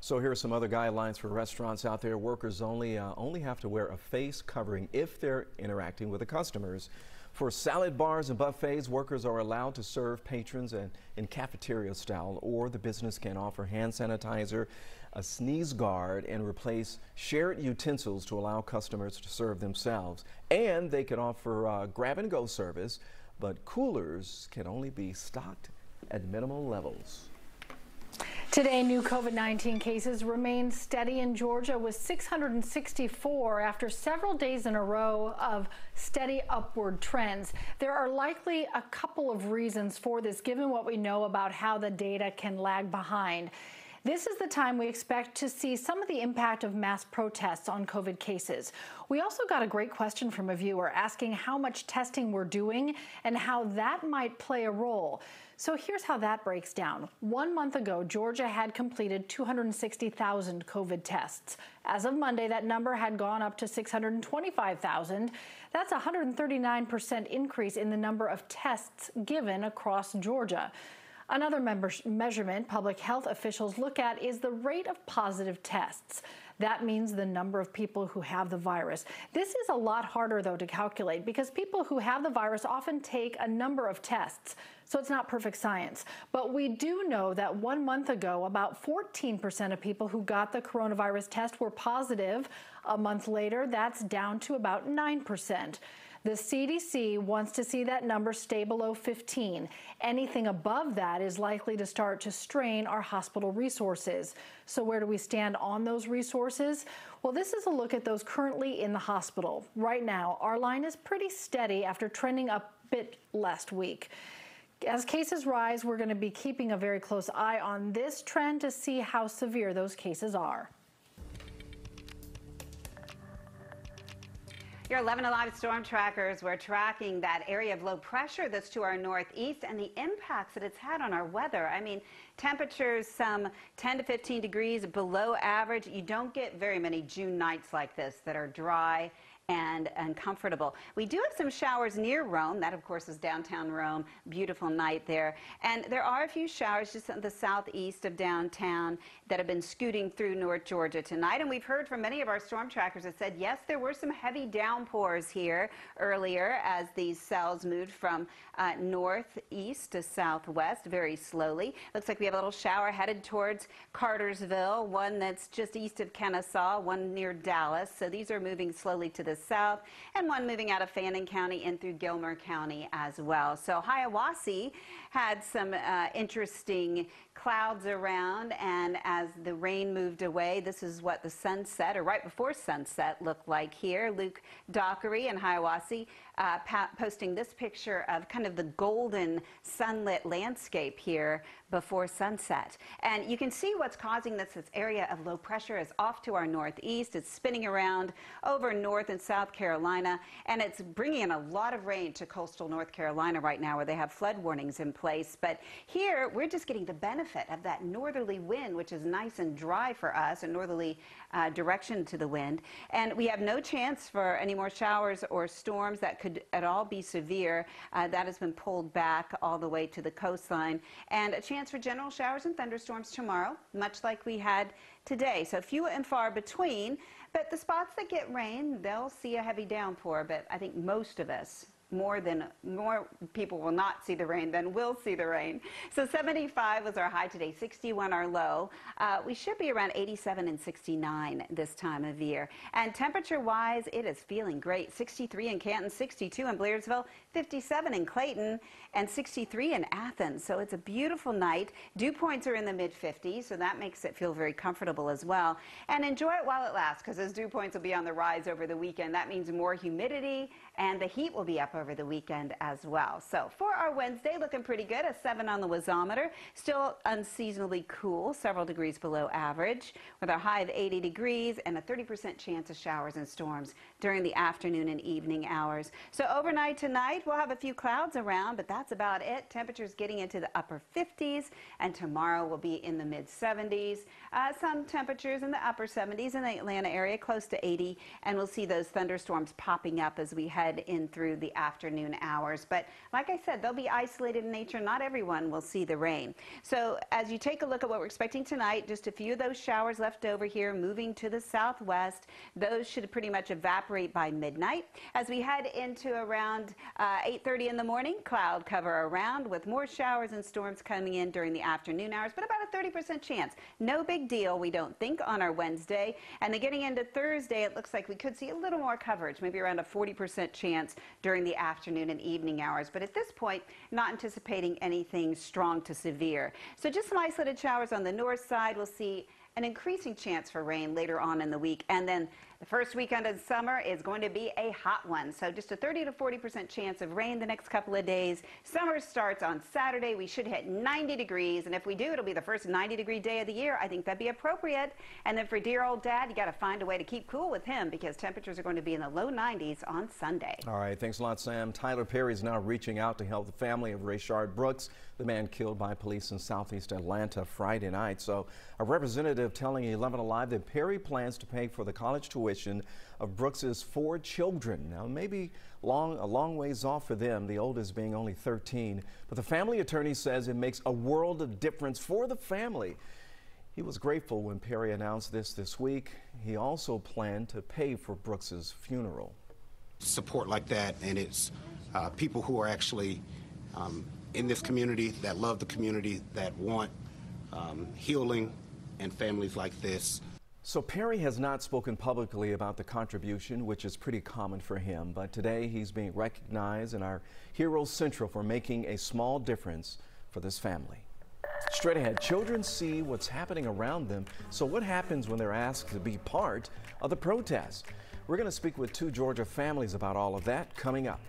So here are some other guidelines for restaurants out there. Workers only uh, only have to wear a face covering if they're interacting with the customers. For salad bars and buffets, workers are allowed to serve patrons in, in cafeteria style, or the business can offer hand sanitizer, a sneeze guard, and replace shared utensils to allow customers to serve themselves. And they can offer uh, grab and go service, but coolers can only be stocked at minimal levels. Today, new COVID 19 cases remain steady in Georgia with 664 after several days in a row of steady upward trends. There are likely a couple of reasons for this, given what we know about how the data can lag behind. This is the time we expect to see some of the impact of mass protests on COVID cases. We also got a great question from a viewer asking how much testing we're doing and how that might play a role. So here's how that breaks down. One month ago, Georgia had completed 260,000 COVID tests. As of Monday, that number had gone up to 625,000. That's a 139% increase in the number of tests given across Georgia. Another measurement public health officials look at is the rate of positive tests. That means the number of people who have the virus. This is a lot harder, though, to calculate because people who have the virus often take a number of tests. So it's not perfect science. But we do know that one month ago, about 14% of people who got the coronavirus test were positive. A month later, that's down to about 9%. The CDC wants to see that number stay below 15. Anything above that is likely to start to strain our hospital resources. So, where do we stand on those resources? Well, this is a look at those currently in the hospital. Right now, our line is pretty steady after trending a bit last week. As cases rise, we're going to be keeping a very close eye on this trend to see how severe those cases are. Your 11 Alive storm trackers, we're tracking that area of low pressure that's to our northeast and the impacts that it's had on our weather. I mean, temperatures some 10 to 15 degrees below average. You don't get very many June nights like this that are dry and uncomfortable. We do have some showers near Rome. That, of course, is downtown Rome. Beautiful night there. And there are a few showers just in the southeast of downtown that have been scooting through North Georgia tonight. And we've heard from many of our storm trackers that said, yes, there were some heavy downpours here earlier as these cells moved from uh, northeast to southwest very slowly. Looks like we have a little shower headed towards Cartersville, one that's just east of Kennesaw, one near Dallas. So these are moving slowly to the south, and one moving out of Fannin County in through Gilmer County as well. So Hiawassee had some uh, interesting clouds around, and as the rain moved away, this is what the sunset, or right before sunset, looked like here. Luke Dockery and Hiawassee uh, posting this picture of kind of the golden sunlit landscape here before sunset. And you can see what's causing this. This area of low pressure is off to our northeast. It's spinning around over North and South Carolina, and it's bringing in a lot of rain to coastal North Carolina right now where they have flood warnings in place. But here, we're just getting the benefit of that northerly wind, which is nice and dry for us, a northerly uh, direction to the wind. And we have no chance for any more showers or storms that could at all be severe. Uh, that has been pulled back all the way to the coastline. And a chance for general showers and thunderstorms tomorrow, much like we had today. So few and far between. But the spots that get rain, they'll see a heavy downpour. But I think most of us more than more people will not see the rain than will see the rain. So 75 was our high today, 61 our low. Uh, we should be around 87 and 69 this time of year. And temperature wise, it is feeling great. 63 in Canton, 62 in Blairsville, 57 in Clayton, and 63 in Athens. So it's a beautiful night. Dew points are in the mid 50s, so that makes it feel very comfortable as well. And enjoy it while it lasts, because those dew points will be on the rise over the weekend. That means more humidity, and the heat will be up over the weekend as well. So for our Wednesday, looking pretty good. A 7 on the wasometer. Still unseasonably cool, several degrees below average, with a high of 80 degrees and a 30% chance of showers and storms during the afternoon and evening hours. So overnight tonight, we'll have a few clouds around, but that's about it. Temperatures getting into the upper 50s, and tomorrow will be in the mid 70s. Uh, some temperatures in the upper 70s in the Atlanta area, close to 80, and we'll see those thunderstorms popping up as we head in through the afternoon afternoon hours. But like I said, they'll be isolated in nature. Not everyone will see the rain. So as you take a look at what we're expecting tonight, just a few of those showers left over here moving to the southwest. Those should pretty much evaporate by midnight. As we head into around uh, 8.30 in the morning, cloud cover around with more showers and storms coming in during the afternoon hours, but about a 30% chance. No big deal, we don't think, on our Wednesday. And then getting into Thursday, it looks like we could see a little more coverage, maybe around a 40% chance during the afternoon and evening hours. But at this point, not anticipating anything strong to severe. So just some isolated showers on the north side. We'll see an increasing chance for rain later on in the week. And then the first weekend of summer is going to be a hot one. So just a 30 to 40% chance of rain the next couple of days. Summer starts on Saturday. We should hit 90 degrees. And if we do, it'll be the first 90 degree day of the year. I think that'd be appropriate. And then for dear old dad, you got to find a way to keep cool with him because temperatures are going to be in the low 90s on Sunday. All right. Thanks a lot, Sam. Tyler Perry is now reaching out to help the family of Rayshard Brooks, the man killed by police in southeast Atlanta Friday night. So a representative telling 11 Alive that Perry plans to pay for the college tuition tuition of Brooks's four children. Now, maybe long, a long ways off for them, the oldest being only 13, but the family attorney says it makes a world of difference for the family. He was grateful when Perry announced this this week. He also planned to pay for Brooks's funeral. Support like that, and it's uh, people who are actually um, in this community that love the community, that want um, healing, and families like this. So Perry has not spoken publicly about the contribution, which is pretty common for him, but today he's being recognized in our Heroes Central for making a small difference for this family. Straight ahead, children see what's happening around them. So what happens when they're asked to be part of the protest? We're going to speak with two Georgia families about all of that coming up.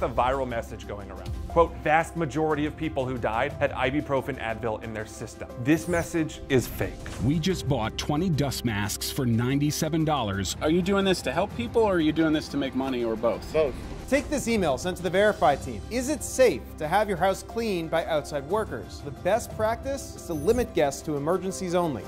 With a viral message going around. Quote, vast majority of people who died had ibuprofen Advil in their system. This message is fake. We just bought 20 dust masks for $97. Are you doing this to help people or are you doing this to make money or both? Both. Take this email sent to the Verify team. Is it safe to have your house cleaned by outside workers? The best practice is to limit guests to emergencies only.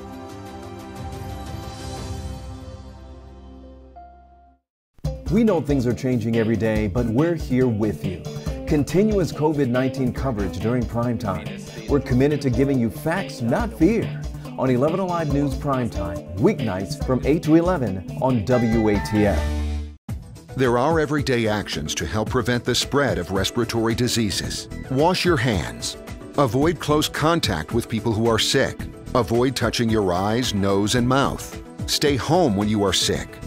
We know things are changing every day, but we're here with you. Continuous COVID 19 coverage during prime time. We're committed to giving you facts, not fear. On 11 Alive News Prime Time, weeknights from 8 to 11 on WATF. There are everyday actions to help prevent the spread of respiratory diseases. Wash your hands. Avoid close contact with people who are sick. Avoid touching your eyes, nose, and mouth. Stay home when you are sick.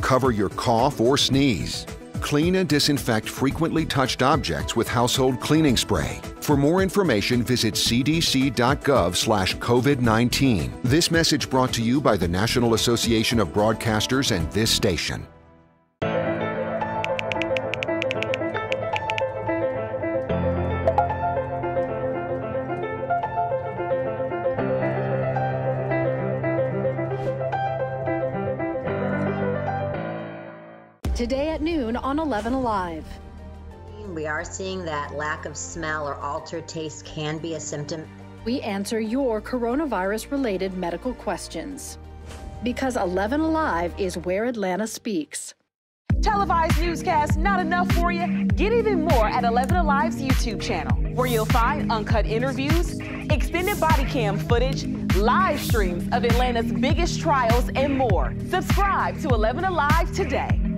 Cover your cough or sneeze. Clean and disinfect frequently touched objects with household cleaning spray. For more information, visit cdc.gov/covid19. This message brought to you by the National Association of Broadcasters and this station. 11 Alive. We are seeing that lack of smell or altered taste can be a symptom. We answer your coronavirus related medical questions. Because 11 Alive is where Atlanta speaks. Televised newscasts not enough for you? Get even more at 11 Alive's YouTube channel, where you'll find uncut interviews, extended body cam footage, live streams of Atlanta's biggest trials, and more. Subscribe to 11 Alive today.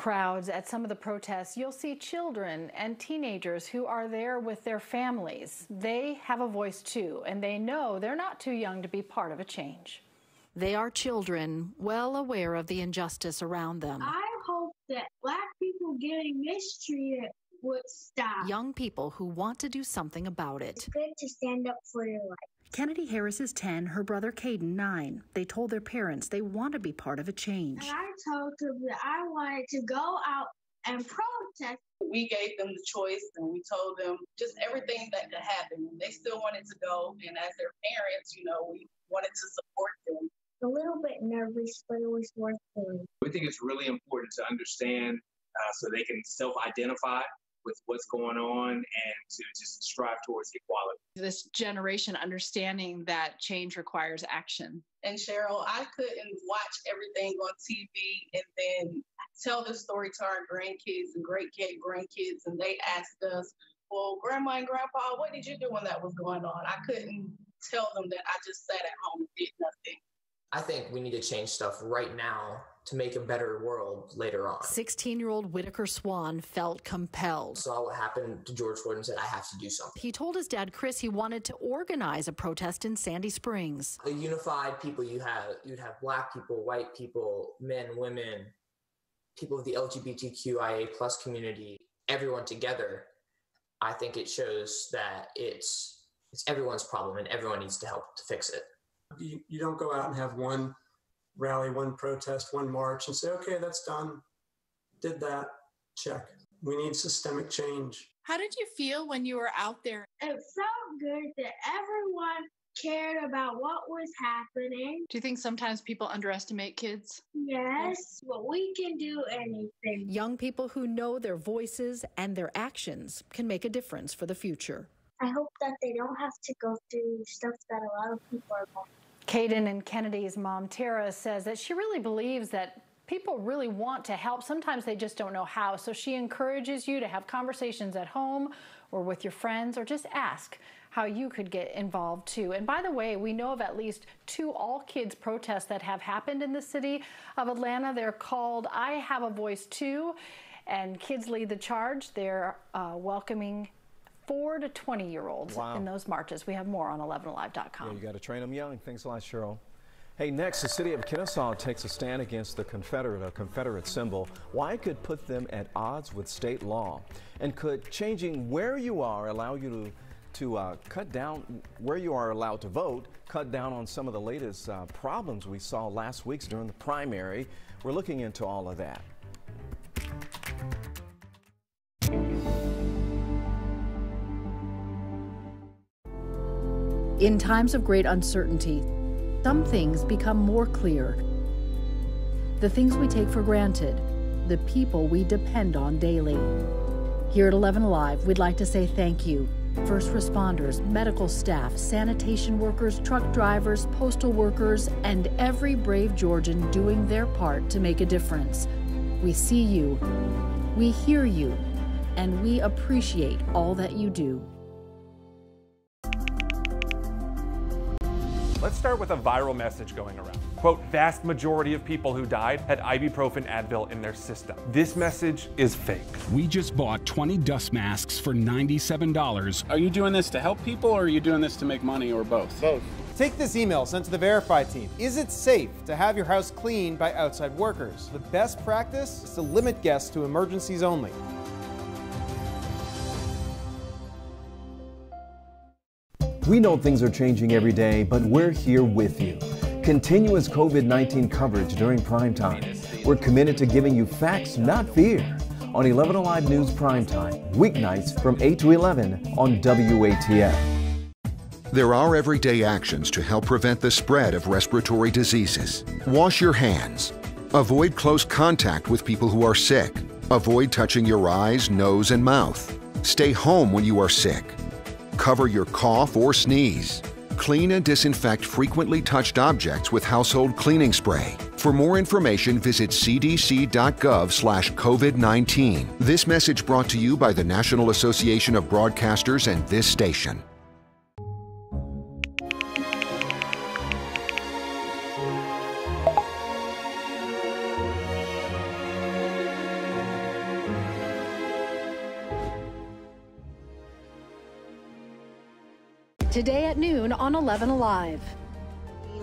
Crowds at some of the protests, you'll see children and teenagers who are there with their families. They have a voice too, and they know they're not too young to be part of a change. They are children, well aware of the injustice around them. I hope that black people getting mistreated would stop. Young people who want to do something about it. It's good to stand up for your life. Kennedy Harris is 10, her brother Caden 9. They told their parents they want to be part of a change. And I told them that I wanted to go out and protest. We gave them the choice and we told them just everything that could happen. They still wanted to go. And as their parents, you know, we wanted to support them. A little bit nervous, but it was worth it. We think it's really important to understand uh, so they can self identify with what's going on and to just strive towards equality. This generation understanding that change requires action. And Cheryl, I couldn't watch everything on TV and then tell the story to our grandkids and great great grandkids, and they asked us, Well, Grandma and Grandpa, what did you do when that was going on? I couldn't tell them that I just sat at home and did nothing. I think we need to change stuff right now to make a better world later on. 16 year old Whitaker Swan felt compelled. Saw what happened to George Floyd and said, I have to do something. He told his dad, Chris, he wanted to organize a protest in Sandy Springs. The unified people you have, you'd have black people, white people, men, women, people of the LGBTQIA plus community, everyone together. I think it shows that it's it's everyone's problem and everyone needs to help to fix it. You, you don't go out and have one rally, one protest, one march and say, okay, that's done. Did that. Check. We need systemic change. How did you feel when you were out there? It felt good that everyone cared about what was happening. Do you think sometimes people underestimate kids? Yes, but we can do anything. Young people who know their voices and their actions can make a difference for the future. I hope that they don't have to go through stuff that a lot of people are going Caden and Kennedy's mom, Tara, says that she really believes that people really want to help. Sometimes they just don't know how. So she encourages you to have conversations at home or with your friends or just ask how you could get involved too. And by the way, we know of at least two all kids protests that have happened in the city of Atlanta. They're called I Have a Voice Too, and kids lead the charge. They're uh, welcoming four to 20 year olds wow. in those marches. We have more on 11alive.com. Yeah, you got to train them young. Thanks a lot, Cheryl. Hey, next, the city of Kennesaw takes a stand against the Confederate, a Confederate symbol. Why it could put them at odds with state law? And could changing where you are allow you to to uh, cut down where you are allowed to vote, cut down on some of the latest uh, problems we saw last week during the primary. We're looking into all of that. In times of great uncertainty, some things become more clear. The things we take for granted, the people we depend on daily. Here at 11 Alive, we'd like to say thank you First responders, medical staff, sanitation workers, truck drivers, postal workers, and every brave Georgian doing their part to make a difference. We see you, we hear you, and we appreciate all that you do. Let's start with a viral message going around. Quote, vast majority of people who died had ibuprofen Advil in their system. This message is fake. We just bought 20 dust masks for $97. Are you doing this to help people or are you doing this to make money or both? Both. Take this email sent to the Verify team. Is it safe to have your house cleaned by outside workers? The best practice is to limit guests to emergencies only. We know things are changing every day, but we're here with you. Continuous COVID 19 coverage during prime time. We're committed to giving you facts, not fear, on 11 Alive News Prime Time, weeknights from 8 to 11 on WATF. There are everyday actions to help prevent the spread of respiratory diseases. Wash your hands. Avoid close contact with people who are sick. Avoid touching your eyes, nose, and mouth. Stay home when you are sick cover your cough or sneeze. Clean and disinfect frequently touched objects with household cleaning spray. For more information, visit cdc.gov/covid19. This message brought to you by the National Association of Broadcasters and this station. Today at noon on 11 Alive.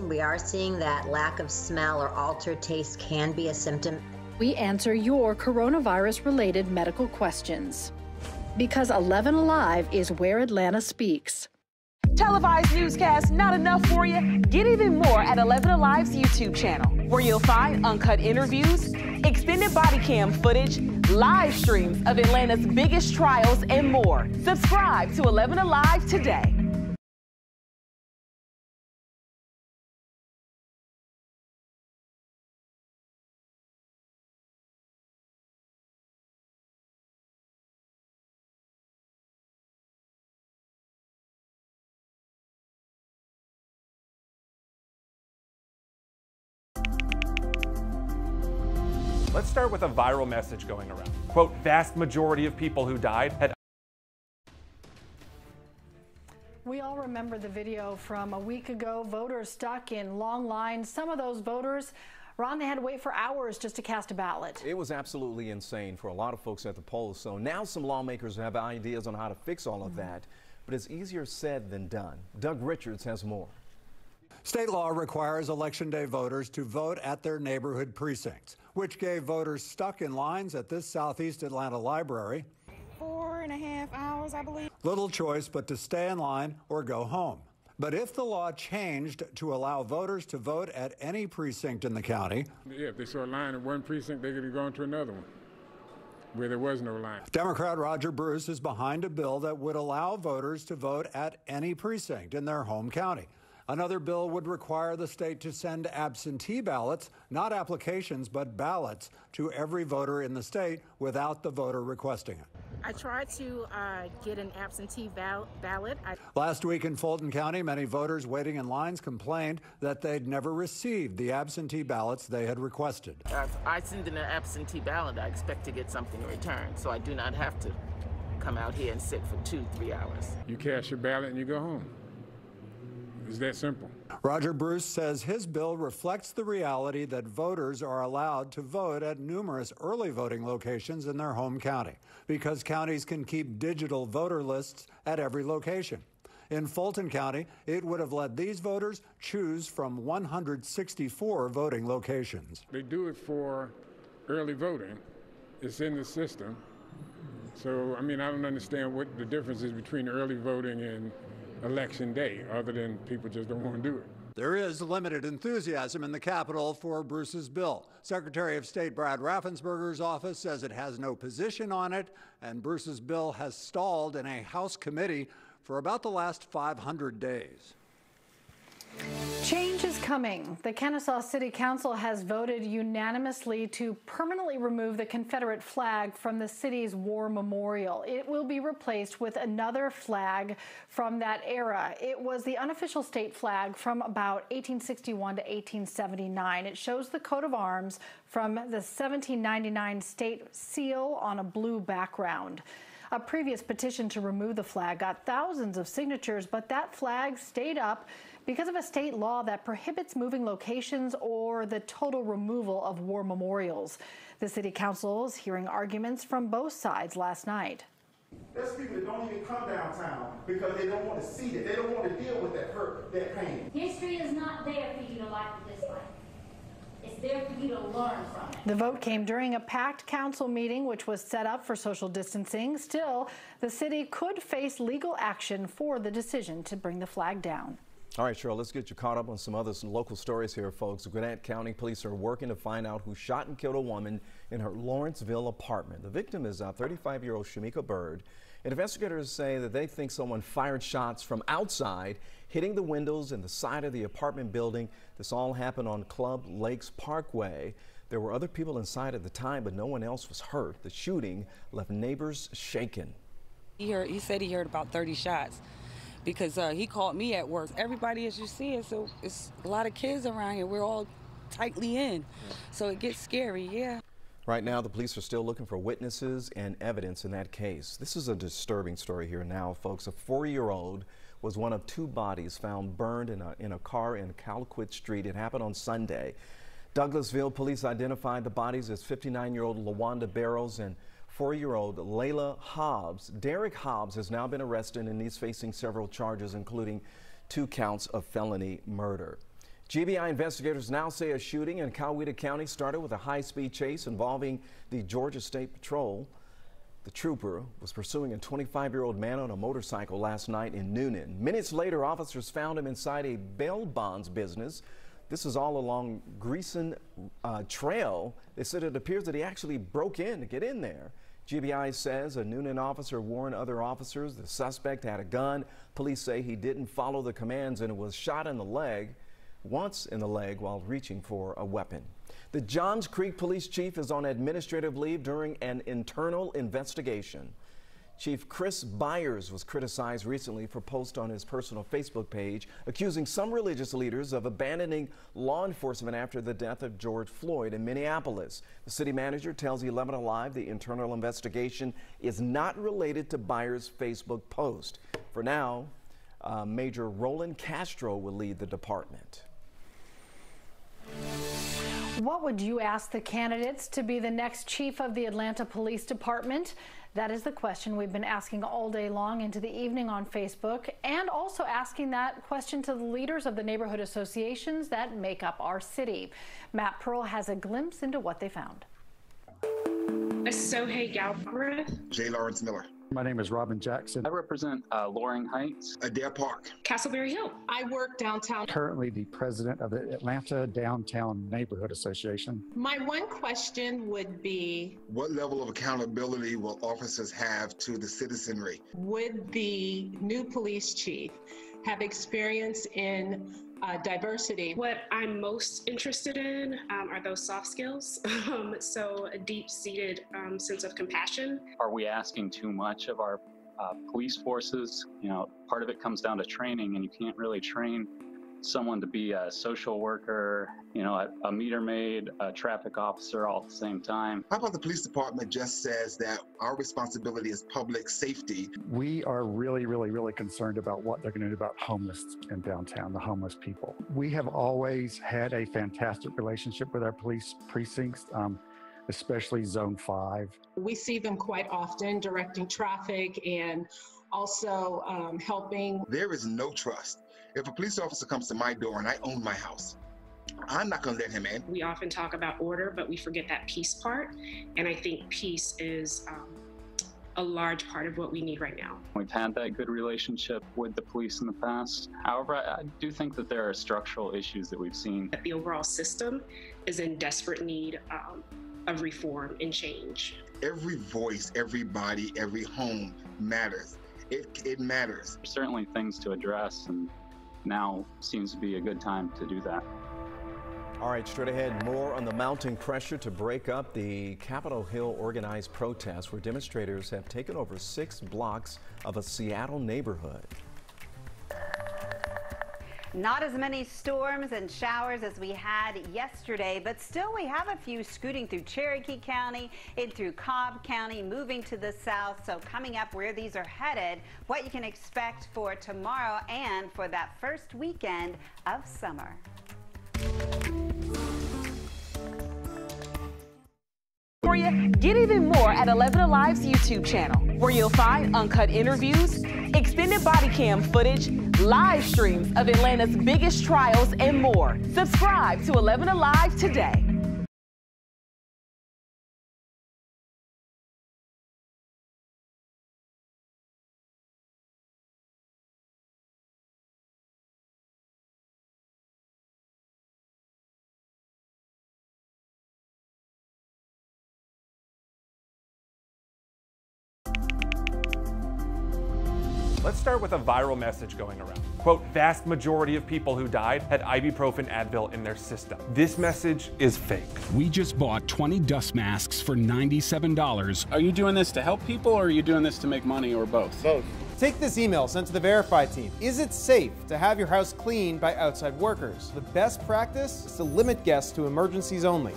We are seeing that lack of smell or altered taste can be a symptom. We answer your coronavirus related medical questions. Because 11 Alive is where Atlanta speaks. Televised newscasts not enough for you? Get even more at 11 Alive's YouTube channel, where you'll find uncut interviews, extended body cam footage, live streams of Atlanta's biggest trials, and more. Subscribe to 11 Alive today. With a viral message going around. Quote, vast majority of people who died had We all remember the video from a week ago. Voters stuck in long lines. Some of those voters, Ron, they had to wait for hours just to cast a ballot. It was absolutely insane for a lot of folks at the polls. So now some lawmakers have ideas on how to fix all of mm-hmm. that, but it's easier said than done. Doug Richards has more. State law requires Election Day voters to vote at their neighborhood precincts, which gave voters stuck in lines at this Southeast Atlanta library Four and a half hours, I believe. little choice but to stay in line or go home. But if the law changed to allow voters to vote at any precinct in the county, Yeah, if they saw a line in one precinct, they could have gone to another one where there was no line. Democrat Roger Bruce is behind a bill that would allow voters to vote at any precinct in their home county. Another bill would require the state to send absentee ballots, not applications, but ballots, to every voter in the state without the voter requesting it. I tried to uh, get an absentee val- ballot. I- Last week in Fulton County, many voters waiting in lines complained that they'd never received the absentee ballots they had requested. If I send in an absentee ballot, I expect to get something in return, so I do not have to come out here and sit for two, three hours. You cast your ballot and you go home. It's that simple. Roger Bruce says his bill reflects the reality that voters are allowed to vote at numerous early voting locations in their home county because counties can keep digital voter lists at every location. In Fulton County, it would have let these voters choose from 164 voting locations. They do it for early voting. It's in the system. So, I mean, I don't understand what the difference is between early voting and election day, other than people just don't want to do it. There is limited enthusiasm in the Capitol for Bruce's bill. Secretary of State Brad Raffensperger's office says it has no position on it, and Bruce's bill has stalled in a House committee for about the last 500 days. Change is coming. The Kennesaw City Council has voted unanimously to permanently remove the Confederate flag from the city's war memorial. It will be replaced with another flag from that era. It was the unofficial state flag from about 1861 to 1879. It shows the coat of arms from the 1799 state seal on a blue background. A previous petition to remove the flag got thousands of signatures, but that flag stayed up because of a state law that prohibits moving locations or the total removal of war memorials. The city council is hearing arguments from both sides last night. There's people that don't even come downtown because they don't want to see it. They don't want to deal with that hurt, that pain. History is not there for you to like or dislike. It's there for you to learn from it. The vote came during a packed council meeting, which was set up for social distancing. Still, the city could face legal action for the decision to bring the flag down. All right, Cheryl, let's get you caught up on some other local stories here, folks. Gwinnett County police are working to find out who shot and killed a woman in her Lawrenceville apartment. The victim is a 35 year old Shamika Bird. And investigators say that they think someone fired shots from outside, hitting the windows and the side of the apartment building. This all happened on Club Lakes Parkway. There were other people inside at the time, but no one else was hurt. The shooting left neighbors shaken. He heard. He said he heard about 30 shots because uh, he called me at work. Everybody, as you see, it, so it's a lot of kids around here. We're all tightly in, so it gets scary. Yeah. Right now, the police are still looking for witnesses and evidence in that case. This is a disturbing story here now, folks. A four-year-old was one of two bodies found burned in a, in a car in Calquit Street. It happened on Sunday. Douglasville police identified the bodies as 59-year-old LaWanda Barrows and four-year-old Layla Hobbs. Derek Hobbs has now been arrested and he's facing several charges, including two counts of felony murder. GBI investigators now say a shooting in Coweta County started with a high-speed chase involving the Georgia State Patrol. The trooper was pursuing a 25 year old man on a motorcycle last night in Newnan. Minutes later, officers found him inside a bail bonds business. This is all along Greison uh, Trail. They said it appears that he actually broke in to get in there. GBI says a Newnan officer warned other officers the suspect had a gun. Police say he didn't follow the commands and was shot in the leg, once in the leg while reaching for a weapon. The Johns Creek police chief is on administrative leave during an internal investigation. Chief Chris Byers was criticized recently for post on his personal Facebook page accusing some religious leaders of abandoning law enforcement after the death of George Floyd in Minneapolis. The city manager tells 11 Alive the internal investigation is not related to Byers' Facebook post. For now, uh, Major Roland Castro will lead the department. What would you ask the candidates to be the next chief of the Atlanta Police Department? That is the question we've been asking all day long into the evening on Facebook, and also asking that question to the leaders of the neighborhood associations that make up our city. Matt Pearl has a glimpse into what they found. Sohey Galbraith. J. Lawrence Miller. My name is Robin Jackson. I represent uh, Loring Heights. Adair Park. Castleberry Hill. I work downtown. Currently the president of the Atlanta Downtown Neighborhood Association. My one question would be What level of accountability will officers have to the citizenry? Would the new police chief have experience in uh, diversity. What I'm most interested in um, are those soft skills. Um, so, a deep seated um, sense of compassion. Are we asking too much of our uh, police forces? You know, part of it comes down to training, and you can't really train someone to be a social worker, you know, a, a, meter maid, a traffic officer all at the same time. How about the police department just says that our responsibility is public safety? We are really, really, really concerned about what they're going to do about homeless in downtown, the homeless people. We have always had a fantastic relationship with our police precincts. Um, especially zone five. We see them quite often directing traffic and also um, helping. There is no trust if a police officer comes to my door and I own my house, I'm not going to let him in. We often talk about order, but we forget that peace part. And I think peace is um, a large part of what we need right now. We've had that good relationship with the police in the past. However, I do think that there are structural issues that we've seen. That the overall system is in desperate need um, of reform and change. Every voice, every body, every home matters. It, it matters. There's certainly things to address and now seems to be a good time to do that. All right, straight ahead, more on the mounting pressure to break up the Capitol Hill organized protest where demonstrators have taken over six blocks of a Seattle neighborhood. Not as many storms and showers as we had yesterday, but still we have a few scooting through Cherokee County, in through Cobb County, moving to the south. So coming up where these are headed, what you can expect for tomorrow and for that first weekend of summer. For you, get even more at 11 Alive's YouTube channel, where you'll find uncut interviews, extended body cam footage, live streams of Atlanta's biggest trials, and more. Subscribe to 11 Alive today. Let's start with a viral message going around. Quote, vast majority of people who died had ibuprofen Advil in their system. This message is fake. We just bought 20 dust masks for $97. Are you doing this to help people or are you doing this to make money or both? Both. Take this email sent to the Verify team. Is it safe to have your house cleaned by outside workers? The best practice is to limit guests to emergencies only.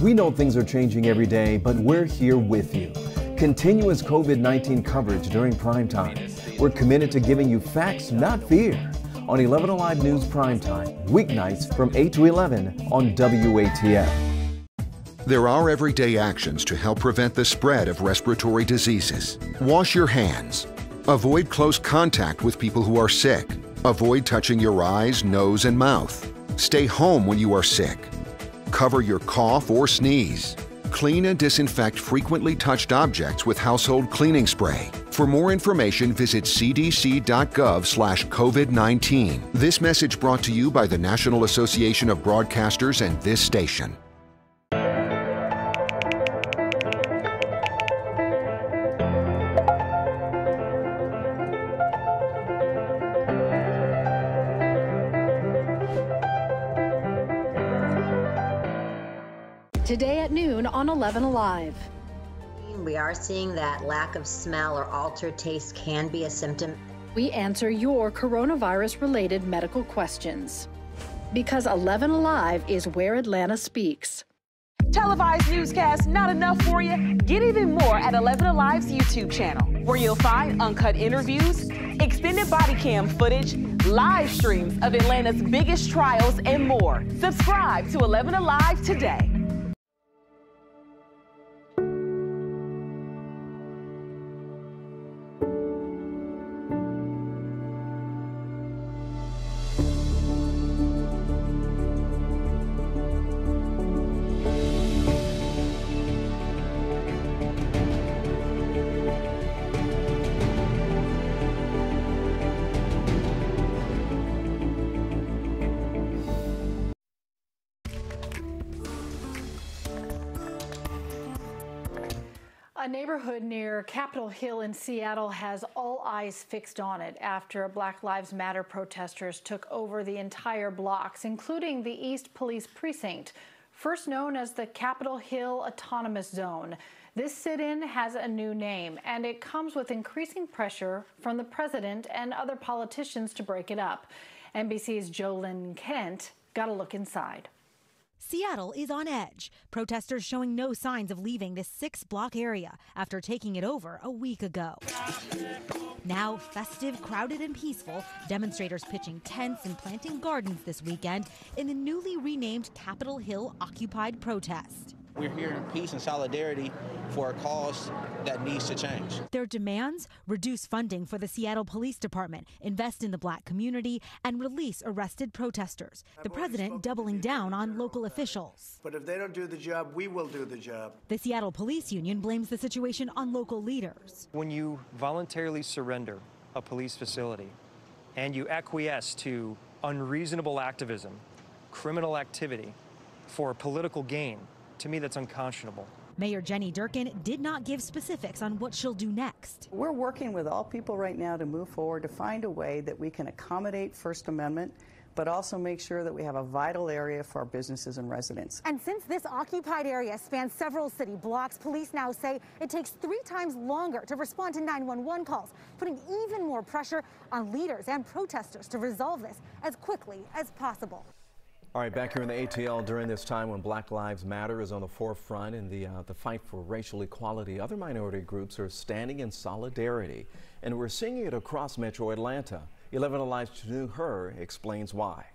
We know things are changing every day, but we're here with you. Continuous COVID 19 coverage during prime time. We're committed to giving you facts, not fear. On 11 Alive News Prime Time, weeknights from 8 to 11 on WATF. There are everyday actions to help prevent the spread of respiratory diseases. Wash your hands. Avoid close contact with people who are sick. Avoid touching your eyes, nose, and mouth. Stay home when you are sick. Cover your cough or sneeze. Clean and disinfect frequently touched objects with household cleaning spray. For more information, visit cdc.gov/covid19. This message brought to you by the National Association of Broadcasters and this station. 11 Alive. We are seeing that lack of smell or altered taste can be a symptom. We answer your coronavirus related medical questions. Because 11 Alive is where Atlanta speaks. Televised newscasts not enough for you? Get even more at 11 Alive's YouTube channel, where you'll find uncut interviews, extended body cam footage, live streams of Atlanta's biggest trials, and more. Subscribe to 11 Alive today. Neighborhood near Capitol Hill in Seattle has all eyes fixed on it after Black Lives Matter protesters took over the entire blocks, including the East Police Precinct, first known as the Capitol Hill Autonomous Zone. This sit in has a new name, and it comes with increasing pressure from the president and other politicians to break it up. NBC's Jo Ling Kent got a look inside. Seattle is on edge. Protesters showing no signs of leaving this six block area after taking it over a week ago. Now festive, crowded, and peaceful, demonstrators pitching tents and planting gardens this weekend in the newly renamed Capitol Hill Occupied protest. We're here in peace and solidarity for a cause that needs to change. Their demands reduce funding for the Seattle Police Department, invest in the black community, and release arrested protesters. The president doubling down on local officials. But if they don't do the job, we will do the job. The Seattle Police Union blames the situation on local leaders. When you voluntarily surrender a police facility and you acquiesce to unreasonable activism, criminal activity for political gain, to me, that's unconscionable. Mayor Jenny Durkan did not give specifics on what she'll do next. We're working with all people right now to move forward to find a way that we can accommodate First Amendment, but also make sure that we have a vital area for our businesses and residents. And since this occupied area spans several city blocks, police now say it takes three times longer to respond to 911 calls, putting even more pressure on leaders and protesters to resolve this as quickly as possible. All right, back here in the ATL during this time when Black Lives Matter is on the forefront in the, uh, the fight for racial equality, other minority groups are standing in solidarity, and we're seeing it across metro Atlanta. 11 Alive's New Her explains why.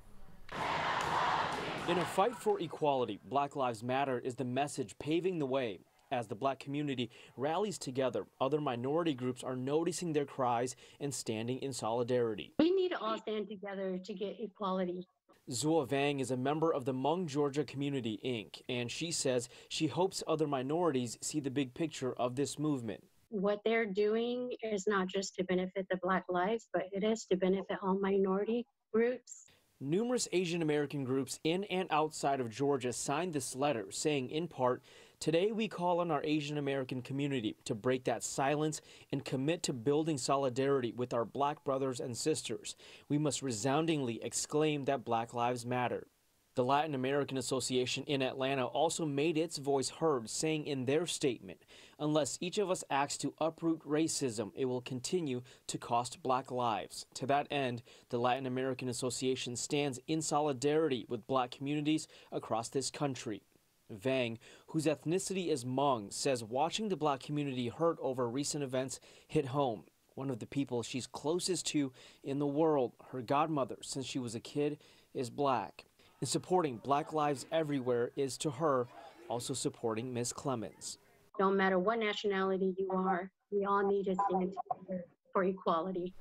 In a fight for equality, Black Lives Matter is the message paving the way. As the black community rallies together, other minority groups are noticing their cries and standing in solidarity. We need to all stand together to get equality. Zua Vang is a member of the Hmong Georgia Community, Inc., and she says she hopes other minorities see the big picture of this movement. What they're doing is not just to benefit the Black lives, but it is to benefit all minority groups. Numerous Asian American groups in and outside of Georgia signed this letter, saying in part, Today we call on our Asian American community to break that silence and commit to building solidarity with our black brothers and sisters. We must resoundingly exclaim that Black Lives Matter. The Latin American Association in Atlanta also made its voice heard, saying in their statement, unless each of us acts to uproot racism, it will continue to cost black lives. To that end, the Latin American Association stands in solidarity with black communities across this country. Vang, whose ethnicity is Hmong, says watching the black community hurt over recent events hit home. One of the people she's closest to in the world, her godmother since she was a kid, is black. And supporting Black Lives Everywhere is to her also supporting Ms. Clemens. No matter what nationality you are, we all need to stand together for equality.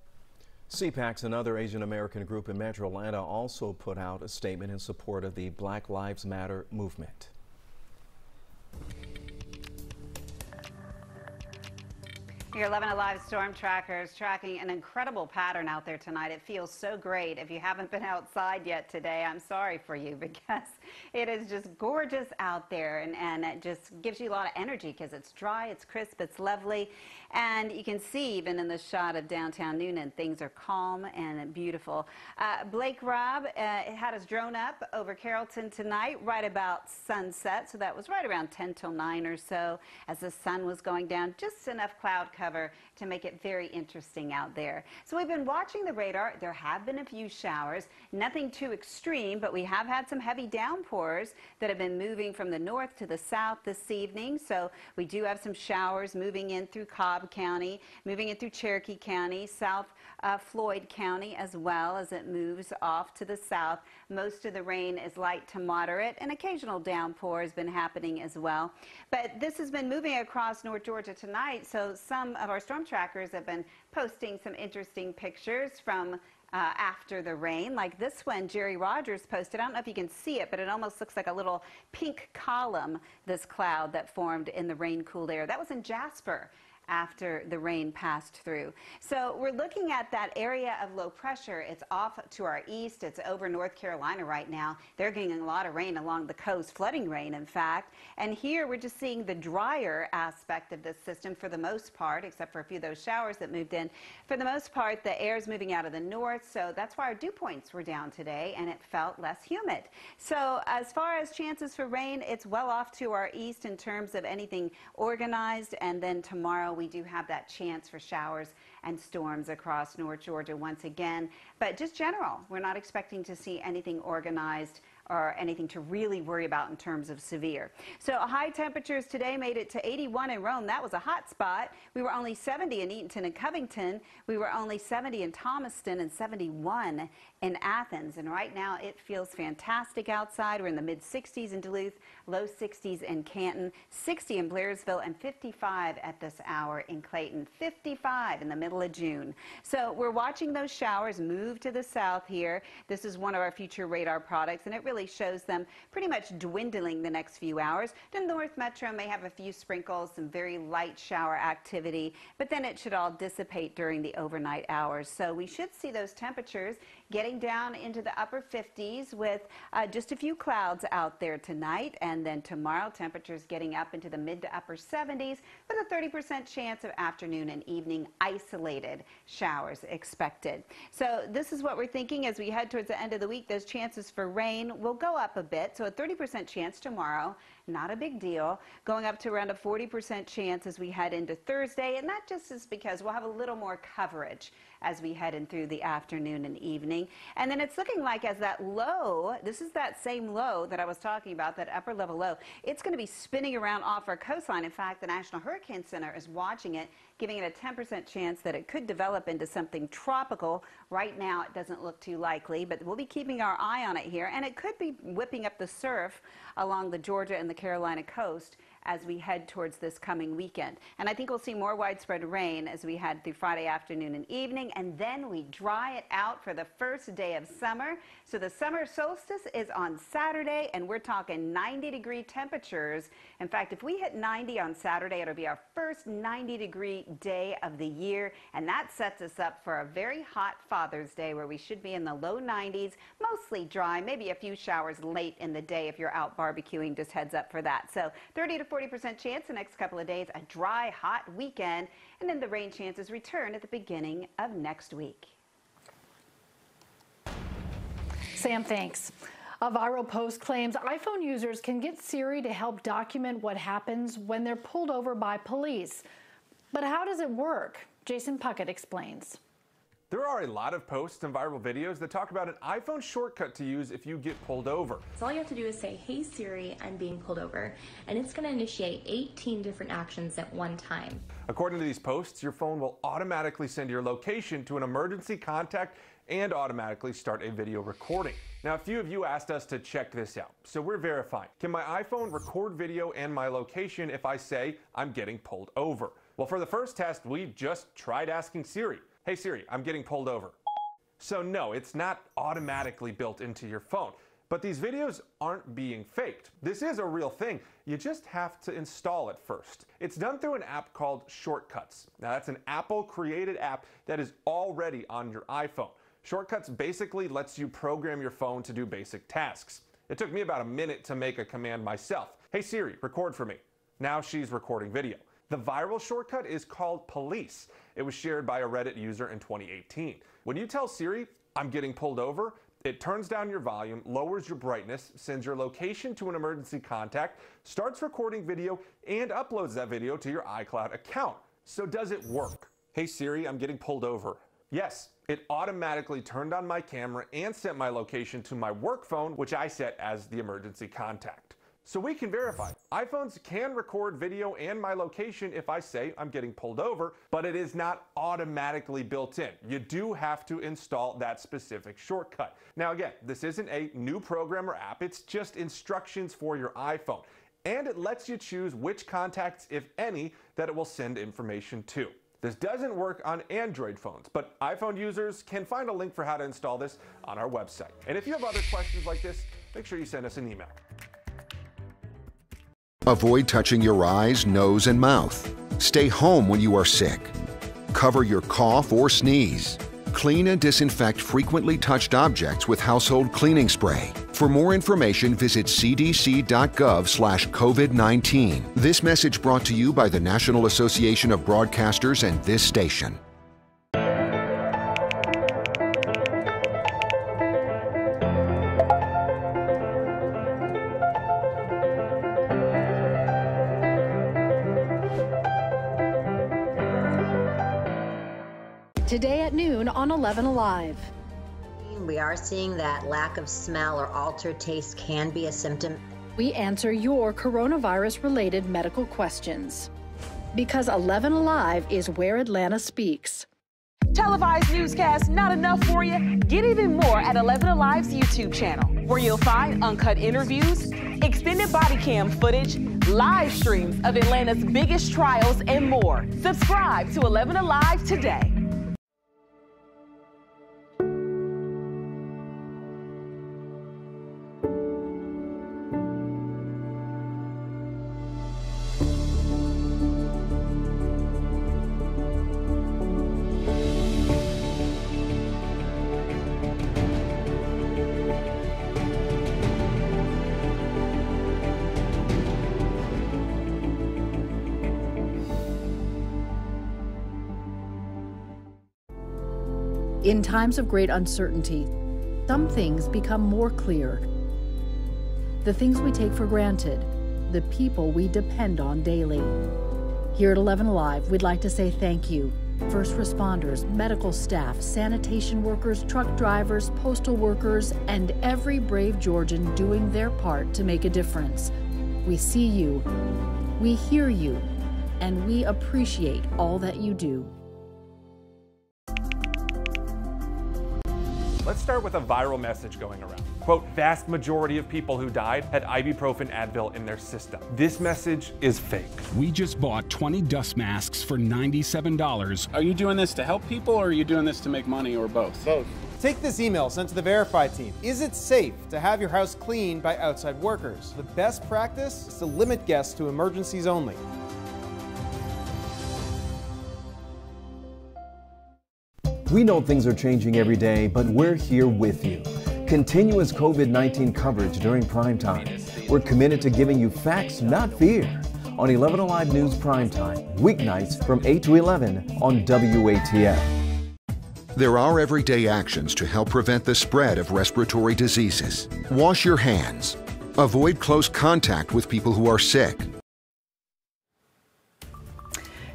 CPACS another Asian American group in Metro Atlanta also put out a statement in support of the Black Lives Matter movement. Your 11 Alive Storm tracker is tracking an incredible pattern out there tonight. It feels so great. If you haven't been outside yet today, I'm sorry for you because it is just gorgeous out there and, and it just gives you a lot of energy because it's dry, it's crisp, it's lovely. And you can see even in the shot of downtown Newnan, things are calm and beautiful. Uh, Blake Robb uh, had his drone up over Carrollton tonight, right about sunset. So that was right around 10 till 9 or so as the sun was going down. Just enough cloud cover to make it very interesting out there. So we've been watching the radar. There have been a few showers, nothing too extreme, but we have had some heavy downpours that have been moving from the north to the south this evening. So we do have some showers moving in through Cobb County, moving it through Cherokee County, South uh, Floyd County as well as it moves off to the south. Most of the rain is light to moderate. An occasional downpour has been happening as well. But this has been moving across North Georgia tonight, so some of our storm trackers have been posting some interesting pictures from uh, after the rain, like this one Jerry Rogers posted. I don't know if you can see it, but it almost looks like a little pink column, this cloud that formed in the rain cooled air. That was in Jasper after the rain passed through. So we're looking at that area of low pressure. It's off to our east. It's over North Carolina right now. They're getting a lot of rain along the coast, flooding rain, in fact. And here we're just seeing the drier aspect of this system for the most part, except for a few of those showers that moved in. For the most part, the air is moving out of the north, so that's why our dew points were down today, and it felt less humid. So as far as chances for rain, it's well off to our east in terms of anything organized, and then tomorrow we do have that chance for showers and storms across North Georgia once again. But just general, we're not expecting to see anything organized or anything to really worry about in terms of severe. So high temperatures today made it to 81 in Rome. That was a hot spot. We were only 70 in Eatonton and Covington. We were only 70 in Thomaston and 71 in Athens. And right now it feels fantastic outside. We're in the mid 60s in Duluth, low 60s in Canton, 60 in Blairsville, and 55 at this hour in Clayton. 55 in the middle of June. So we're watching those showers move to the south here. This is one of our future radar products, and it really shows them pretty much dwindling the next few hours. The North Metro may have a few sprinkles, some very light shower activity, but then it should all dissipate during the overnight hours. So we should see those temperatures getting down into the upper 50s with uh, just a few clouds out there tonight. And then tomorrow, temperatures getting up into the mid to upper 70s with a 30% chance of afternoon and evening isolated showers expected. So this is what we're thinking as we head towards the end of the week. Those chances for rain will go up a bit. So a 30% chance tomorrow not a big deal. Going up to around a 40% chance as we head into Thursday, and that just is because we'll have a little more coverage as we head in through the afternoon and evening. And then it's looking like as that low, this is that same low that I was talking about, that upper level low, it's going to be spinning around off our coastline. In fact, the National Hurricane Center is watching it, giving it a 10% chance that it could develop into something tropical. Right now, it doesn't look too likely, but we'll be keeping our eye on it here, and it could be whipping up the surf along the Georgia and the Carolina coast as we head towards this coming weekend. And I think we'll see more widespread rain as we head through Friday afternoon and evening, and then we dry it out for the first day of summer. So the summer solstice is on Saturday, and we're talking 90 degree temperatures. In fact, if we hit 90 on Saturday, it'll be our first 90 degree day of the year, and that sets us up for a very hot Father's Day where we should be in the low 90s, mostly dry, maybe a few showers late in the day if you're out barbecuing, just heads up for that. So 30 to 40% chance the next couple of days, a dry, hot weekend, and then the rain chances return at the beginning of next week. Sam, thanks. A viral post claims iPhone users can get Siri to help document what happens when they're pulled over by police. But how does it work? Jason Puckett explains. There are a lot of posts and viral videos that talk about an iPhone shortcut to use if you get pulled over. So all you have to do is say, hey Siri, I'm being pulled over, and it's going to initiate 18 different actions at one time. According to these posts, your phone will automatically send your location to an emergency contact and automatically start a video recording. Now, a few of you asked us to check this out, so we're verifying. Can my iPhone record video and my location if I say I'm getting pulled over? Well, for the first test, we just tried asking Siri. Hey Siri, I'm getting pulled over. So no, it's not automatically built into your phone. But these videos aren't being faked. This is a real thing. You just have to install it first. It's done through an app called Shortcuts. Now that's an Apple created app that is already on your iPhone. Shortcuts basically lets you program your phone to do basic tasks. It took me about a minute to make a command myself. Hey Siri, record for me. Now she's recording video. The viral shortcut is called Police. It was shared by a Reddit user in 2018. When you tell Siri, I'm getting pulled over, it turns down your volume, lowers your brightness, sends your location to an emergency contact, starts recording video, and uploads that video to your iCloud account. So does it work? Hey Siri, I'm getting pulled over. Yes, it automatically turned on my camera and sent my location to my work phone, which I set as the emergency contact. So we can verify. iPhones can record video and my location if I say I'm getting pulled over, but it is not automatically built in. You do have to install that specific shortcut. Now again, this isn't a new program or app, it's just instructions for your iPhone. And it lets you choose which contacts, if any, that it will send information to. This doesn't work on Android phones, but iPhone users can find a link for how to install this on our website. And if you have other questions like this, make sure you send us an email. Avoid touching your eyes, nose, and mouth. Stay home when you are sick. Cover your cough or sneeze. Clean and disinfect frequently touched objects with household cleaning spray. For more information, visit cdc.gov slash COVID-19. This message brought to you by the National Association of Broadcasters and this station. 11 Alive. We are seeing that lack of smell or altered taste can be a symptom. We answer your coronavirus related medical questions. Because 11 Alive is where Atlanta speaks. Televised newscasts not enough for you? Get even more at 11 Alive's YouTube channel, where you'll find uncut interviews, extended body cam footage, live streams of Atlanta's biggest trials, and more. Subscribe to 11 Alive today. In times of great uncertainty, some things become more clear. The things we take for granted, the people we depend on daily. Here at 11 Alive, we'd like to say thank you. First responders, medical staff, sanitation workers, truck drivers, postal workers, and every brave Georgian doing their part to make a difference. We see you, we hear you, and we appreciate all that you do. Let's start with a viral message going around. Quote, vast majority of people who died had ibuprofen Advil in their system. This message is fake. We just bought 20 dust masks for $97. Are you doing this to help people or are you doing this to make money or both? Both. Take this email sent to the Verify team. Is it safe to have your house cleaned by outside workers? The best practice is to limit guests to emergencies only. We know things are changing every day, but we're here with you. Continuous COVID 19 coverage during prime time. We're committed to giving you facts, not fear. On 11 Alive News Prime Time, weeknights from 8 to 11 on WATF. There are everyday actions to help prevent the spread of respiratory diseases. Wash your hands. Avoid close contact with people who are sick.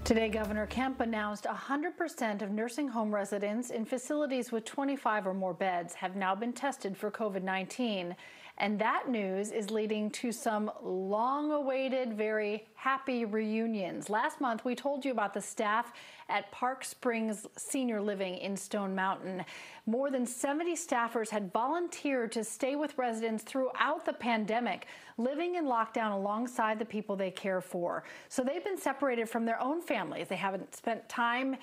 Today, Governor Kemp announced 100% of nursing home residents in facilities with 25 or more beds have now been tested for COVID 19. And that news is leading to some long awaited, very happy reunions. Last month, we told you about the staff at Park Springs Senior Living in Stone Mountain. More than 70 staffers had volunteered to stay with residents throughout the pandemic, living in lockdown alongside the people they care for. So they've been separated from their own families. They haven't spent time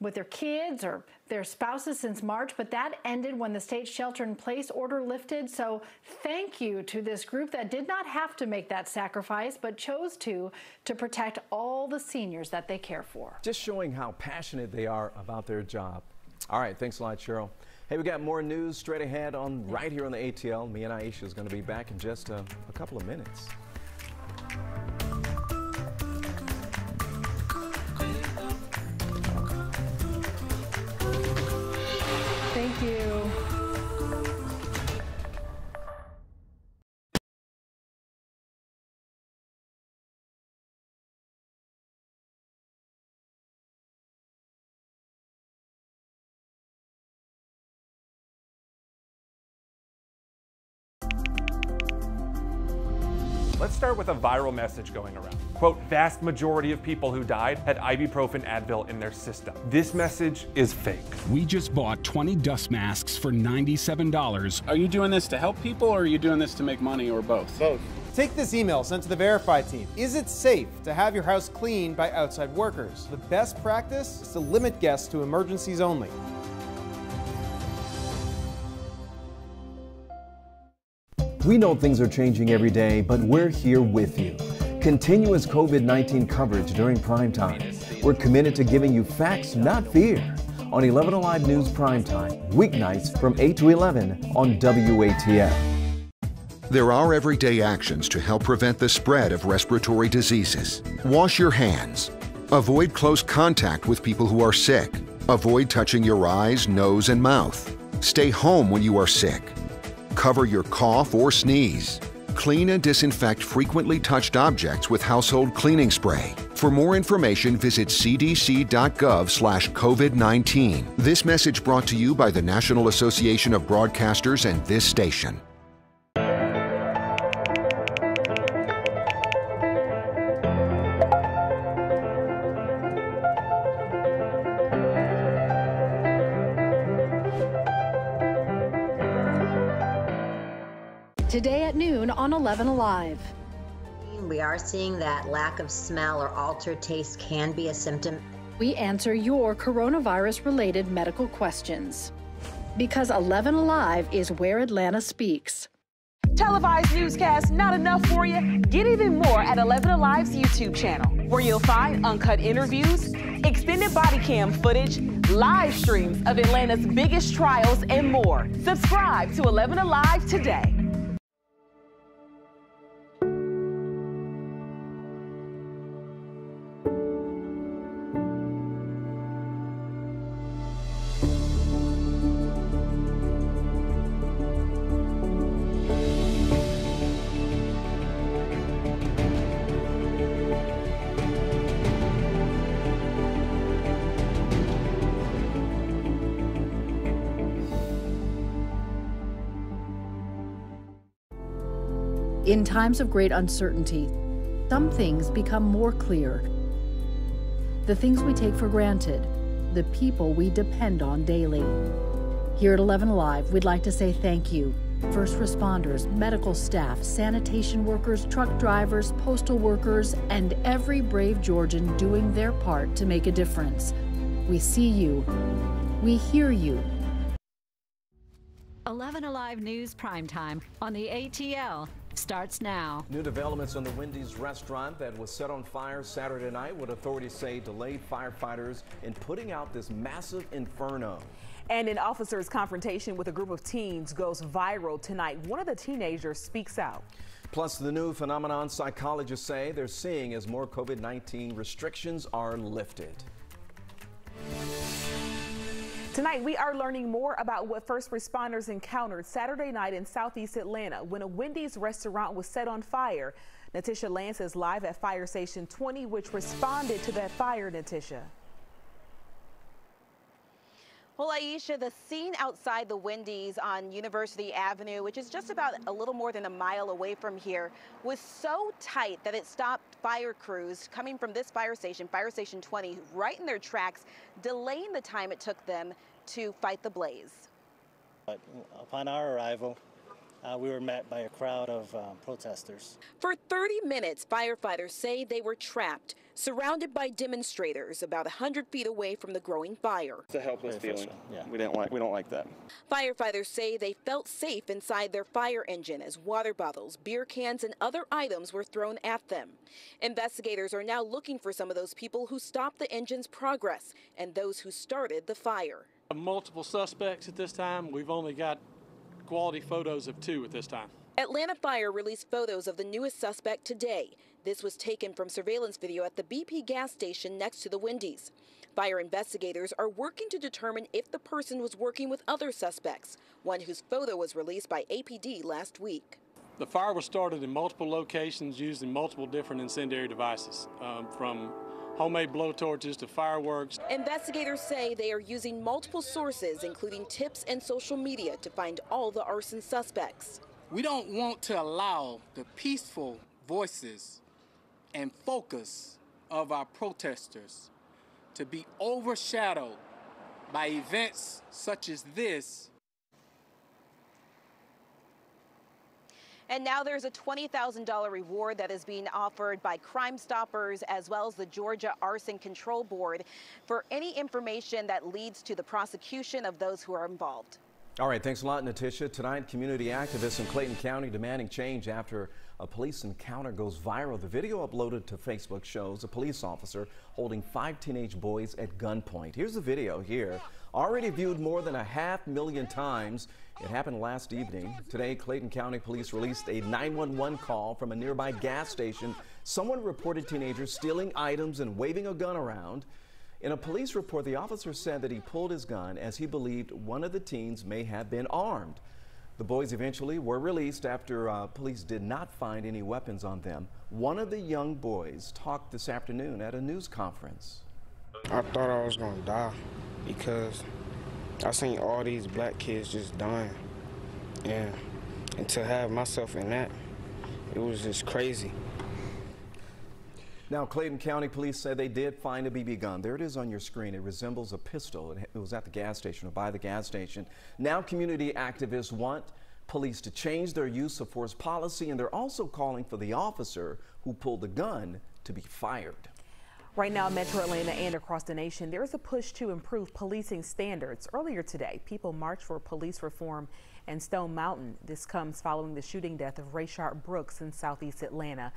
with their kids or their spouses since March, but that ended when the state shelter in place order lifted. So thank you to this group that did not have to make that sacrifice, but chose to, to protect all the seniors that they care for. Just showing how passionate they are about their job. All right, thanks a lot, Cheryl. Hey, we got more news straight ahead on right here on the ATL. Me and Aisha is going to be back in just a, a couple of minutes. You. Let's start with a viral message going around. Quote, vast majority of people who died had ibuprofen Advil in their system. This message is fake. We just bought 20 dust masks for $97. Are you doing this to help people or are you doing this to make money or both? Both. Take this email sent to the Verify team. Is it safe to have your house cleaned by outside workers? The best practice is to limit guests to emergencies only. We know things are changing every day, but we're here with you. Continuous COVID 19 coverage during prime time. We're committed to giving you facts, not fear. On 11 Alive News Prime Time, weeknights from 8 to 11 on WATF. There are everyday actions to help prevent the spread of respiratory diseases. Wash your hands. Avoid close contact with people who are sick. Avoid touching your eyes, nose, and mouth. Stay home when you are sick. Cover your cough or sneeze. Clean and disinfect frequently touched objects with household cleaning spray. For more information, visit cdc.gov/covid19. This message brought to you by the National Association of Broadcasters and this station. 11 Alive. We are seeing that lack of smell or altered taste can be a symptom. We answer your coronavirus related medical questions. Because 11 Alive is where Atlanta speaks. Televised newscasts not enough for you? Get even more at 11 Alive's YouTube channel, where you'll find uncut interviews, extended body cam footage, live streams of Atlanta's biggest trials, and more. Subscribe to 11 Alive today. In times of great uncertainty, some things become more clear. The things we take for granted, the people we depend on daily. Here at 11 Alive, we'd like to say thank you. First responders, medical staff, sanitation workers, truck drivers, postal workers, and every brave Georgian doing their part to make a difference. We see you. We hear you. 11 Alive News Primetime on the ATL starts now. New developments on the Wendy's restaurant that was set on fire Saturday night, what authorities say delayed firefighters in putting out this massive inferno. And an officer's confrontation with a group of teens goes viral tonight. One of the teenagers speaks out. Plus, the new phenomenon psychologists say they're seeing as more COVID 19 restrictions are lifted. Tonight, we are learning more about what first responders encountered Saturday night in southeast Atlanta when a Wendy's restaurant was set on fire. Natisha Lance is live at Fire Station 20, which responded to that fire, Natisha. Well, Aisha, the scene outside the Wendy's on University Avenue, which is just about a little more than a mile away from here, was so tight that it stopped fire crews coming from this fire station, Fire Station 20, right in their tracks, delaying the time it took them to fight the blaze. But upon our arrival, uh, we were met by a crowd of um, protesters. For 30 minutes, firefighters say they were trapped, surrounded by demonstrators about 100 feet away from the growing fire. It's a helpless feeling. Yeah. We didn't like we don't like that. Firefighters say they felt safe inside their fire engine as water bottles, beer cans, and other items were thrown at them. Investigators are now looking for some of those people who stopped the engine's progress and those who started the fire. Multiple suspects at this time. We've only got quality photos of two at this time. Atlanta Fire released photos of the newest suspect today. This was taken from surveillance video at the BP gas station next to the Wendy's. Fire investigators are working to determine if the person was working with other suspects, one whose photo was released by APD last week. The fire was started in multiple locations using multiple different incendiary devices, um, from homemade blowtorches to fireworks. Investigators say they are using multiple sources, including tips and social media, to find all the arson suspects. We don't want to allow the peaceful voices and focus of our protesters to be overshadowed by events such as this And now there's a $20,000 reward that is being offered by Crime Stoppers as well as the Georgia Arson Control Board for any information that leads to the prosecution of those who are involved. All right, thanks a lot, Natisha. Tonight, community activists in Clayton County demanding change after a police encounter goes viral. The video uploaded to Facebook shows a police officer holding five teenage boys at gunpoint. Here's the video here, already viewed more than a half million times. It happened last evening. Today, Clayton County Police released a 911 call from a nearby gas station. Someone reported teenagers stealing items and waving a gun around. In a police report, the officer said that he pulled his gun as he believed one of the teens may have been armed. The boys eventually were released after uh, police did not find any weapons on them. One of the young boys talked this afternoon at a news conference. I thought I was going to die because I seen all these black kids just dying. And, and to have myself in that, it was just crazy. Now, Clayton County Police say they did find a BB gun. There it is on your screen. It resembles a pistol. It was at the gas station or by the gas station. Now, community activists want police to change their use of force policy, and they're also calling for the officer who pulled the gun to be fired. Right now, Metro Atlanta and across the nation, there is a push to improve policing standards. Earlier today, people marched for police reform in Stone Mountain. This comes following the shooting death of Rayshard Brooks in southeast Atlanta.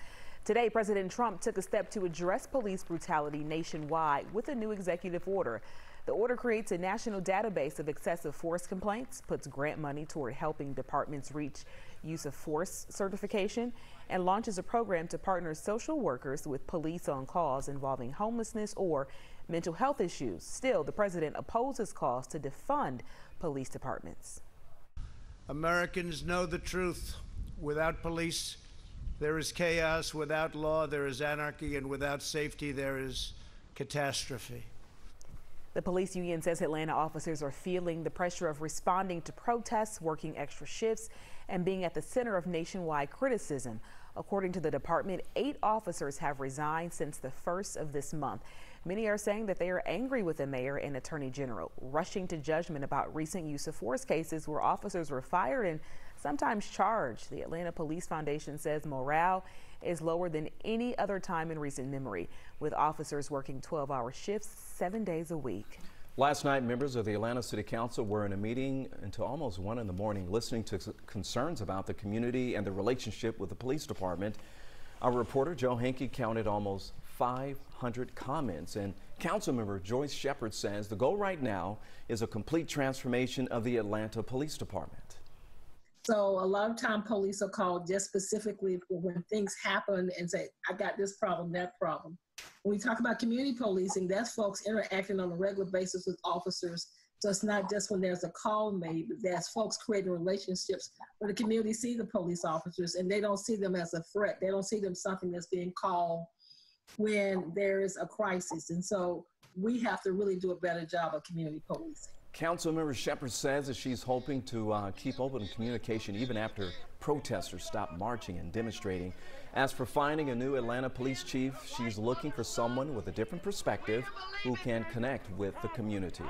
Today, President Trump took a step to address police brutality nationwide with a new executive order. The order creates a national database of excessive force complaints, puts grant money toward helping departments reach use of force certification, and launches a program to partner social workers with police on calls involving homelessness or mental health issues. Still, the president opposes calls to defund police departments. Americans know the truth. Without police, there is chaos. Without law, there is anarchy. And without safety, there is catastrophe. The police union says Atlanta officers are feeling the pressure of responding to protests, working extra shifts, and being at the center of nationwide criticism. According to the department, eight officers have resigned since the first of this month. Many are saying that they are angry with the mayor and attorney general, rushing to judgment about recent use of force cases where officers were fired and sometimes charged. The Atlanta Police Foundation says morale is lower than any other time in recent memory, with officers working 12 hour shifts seven days a week. Last night, members of the Atlanta City Council were in a meeting until almost 1 in the morning listening to concerns about the community and the relationship with the police department. Our reporter Joe Henke counted almost 500 comments, and Councilmember Joyce Sheperd says the goal right now is a complete transformation of the Atlanta Police Department. So a lot of time police are called just specifically when things happen and say, I got this problem, that problem. When we talk about community policing, that's folks interacting on a regular basis with officers. So it's not just when there's a call made, but that's folks creating relationships where the community see the police officers and they don't see them as a threat. They don't see them something that's being called when there is a crisis. And so we have to really do a better job of community policing. Councilmember Sheperd says that she's hoping to uh, keep open communication even after protesters stop marching and demonstrating. As for finding a new Atlanta police chief, she's looking for someone with a different perspective who can connect with the community.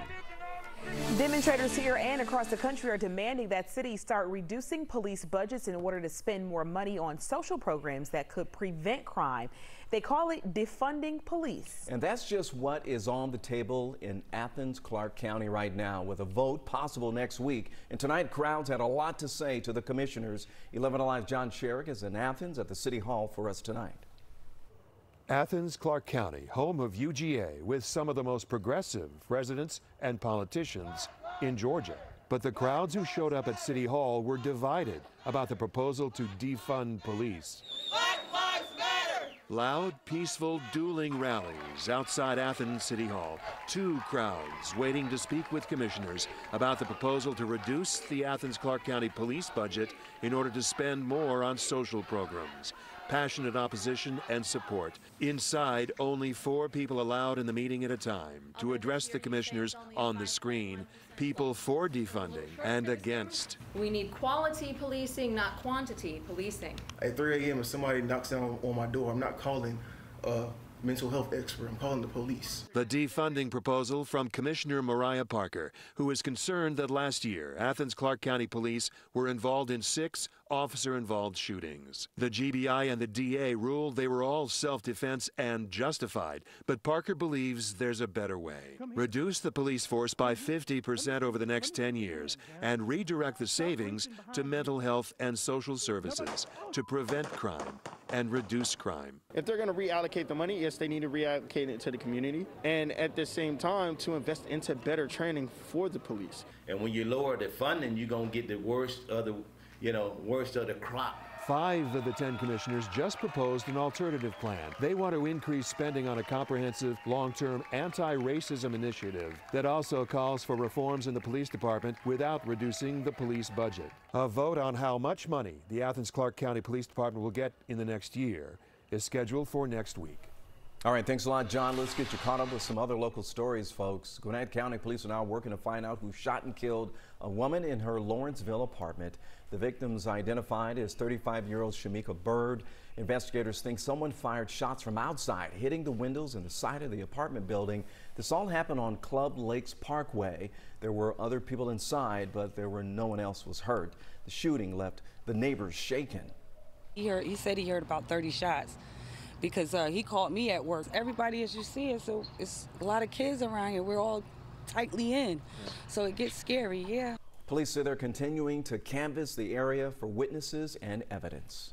Demonstrators here and across the country are demanding that cities start reducing police budgets in order to spend more money on social programs that could prevent crime. They call it defunding police. And that's just what is on the table in Athens, Clarke County right now, with a vote possible next week. And tonight, crowds had a lot to say to the commissioners. 11 Alive Jon Shirek is in Athens at the City Hall for us tonight. Athens, Clarke County, home of UGA, with some of the most progressive residents and politicians in Georgia. But the crowds who showed up at City Hall were divided about the proposal to defund police. Loud, peaceful, dueling rallies outside Athens City Hall. Two crowds waiting to speak with commissioners about the proposal to reduce the Athens Clarke County police budget in order to spend more on social programs passionate opposition and support. Inside, only four people allowed in the meeting at a time to address the commissioners on the screen. People for defunding and against. We need quality policing, not quantity policing. At 3 a.m., if somebody knocks down on my door, I'm not calling a mental health expert. I'm calling the police. The defunding proposal from Commissioner Mariah Parker, who is concerned that last year Athens Clarke County Police were involved in six officer involved shootings. The GBI and the DA ruled they were all self defense and justified, but Parker believes there's a better way. Reduce the police force by 50% over the next 10 years and redirect the savings to mental health and social services to prevent crime and reduce crime. If they're going to reallocate the money, yes, they need to reallocate it to the community and at the same time to invest into better training for the police. And when you lower the funding, you're going to get the worst of the you know, worst of the crop. Five of the 10 commissioners just proposed an alternative plan. They want to increase spending on a comprehensive, long term anti racism initiative that also calls for reforms in the police department without reducing the police budget. A vote on how much money the Athens Clarke County Police Department will get in the next year is scheduled for next week. All right, thanks a lot, John. Let's get you caught up with some other local stories, folks. Gwinnett County Police are now working to find out who shot and killed a woman in her Lawrenceville apartment. The victims identified as 35-year-old Shamika Bird. Investigators think someone fired shots from outside, hitting the windows and the side of the apartment building. This all happened on Club Lakes Parkway. There were other people inside, but there were no one else was hurt. The shooting left the neighbors shaken. He, heard, he said he heard about 30 shots because uh, he called me at work. Everybody, as you see, it's a, it's a lot of kids around here. We're all tightly in, so it gets scary, yeah. Police say they're continuing to canvass the area for witnesses and evidence.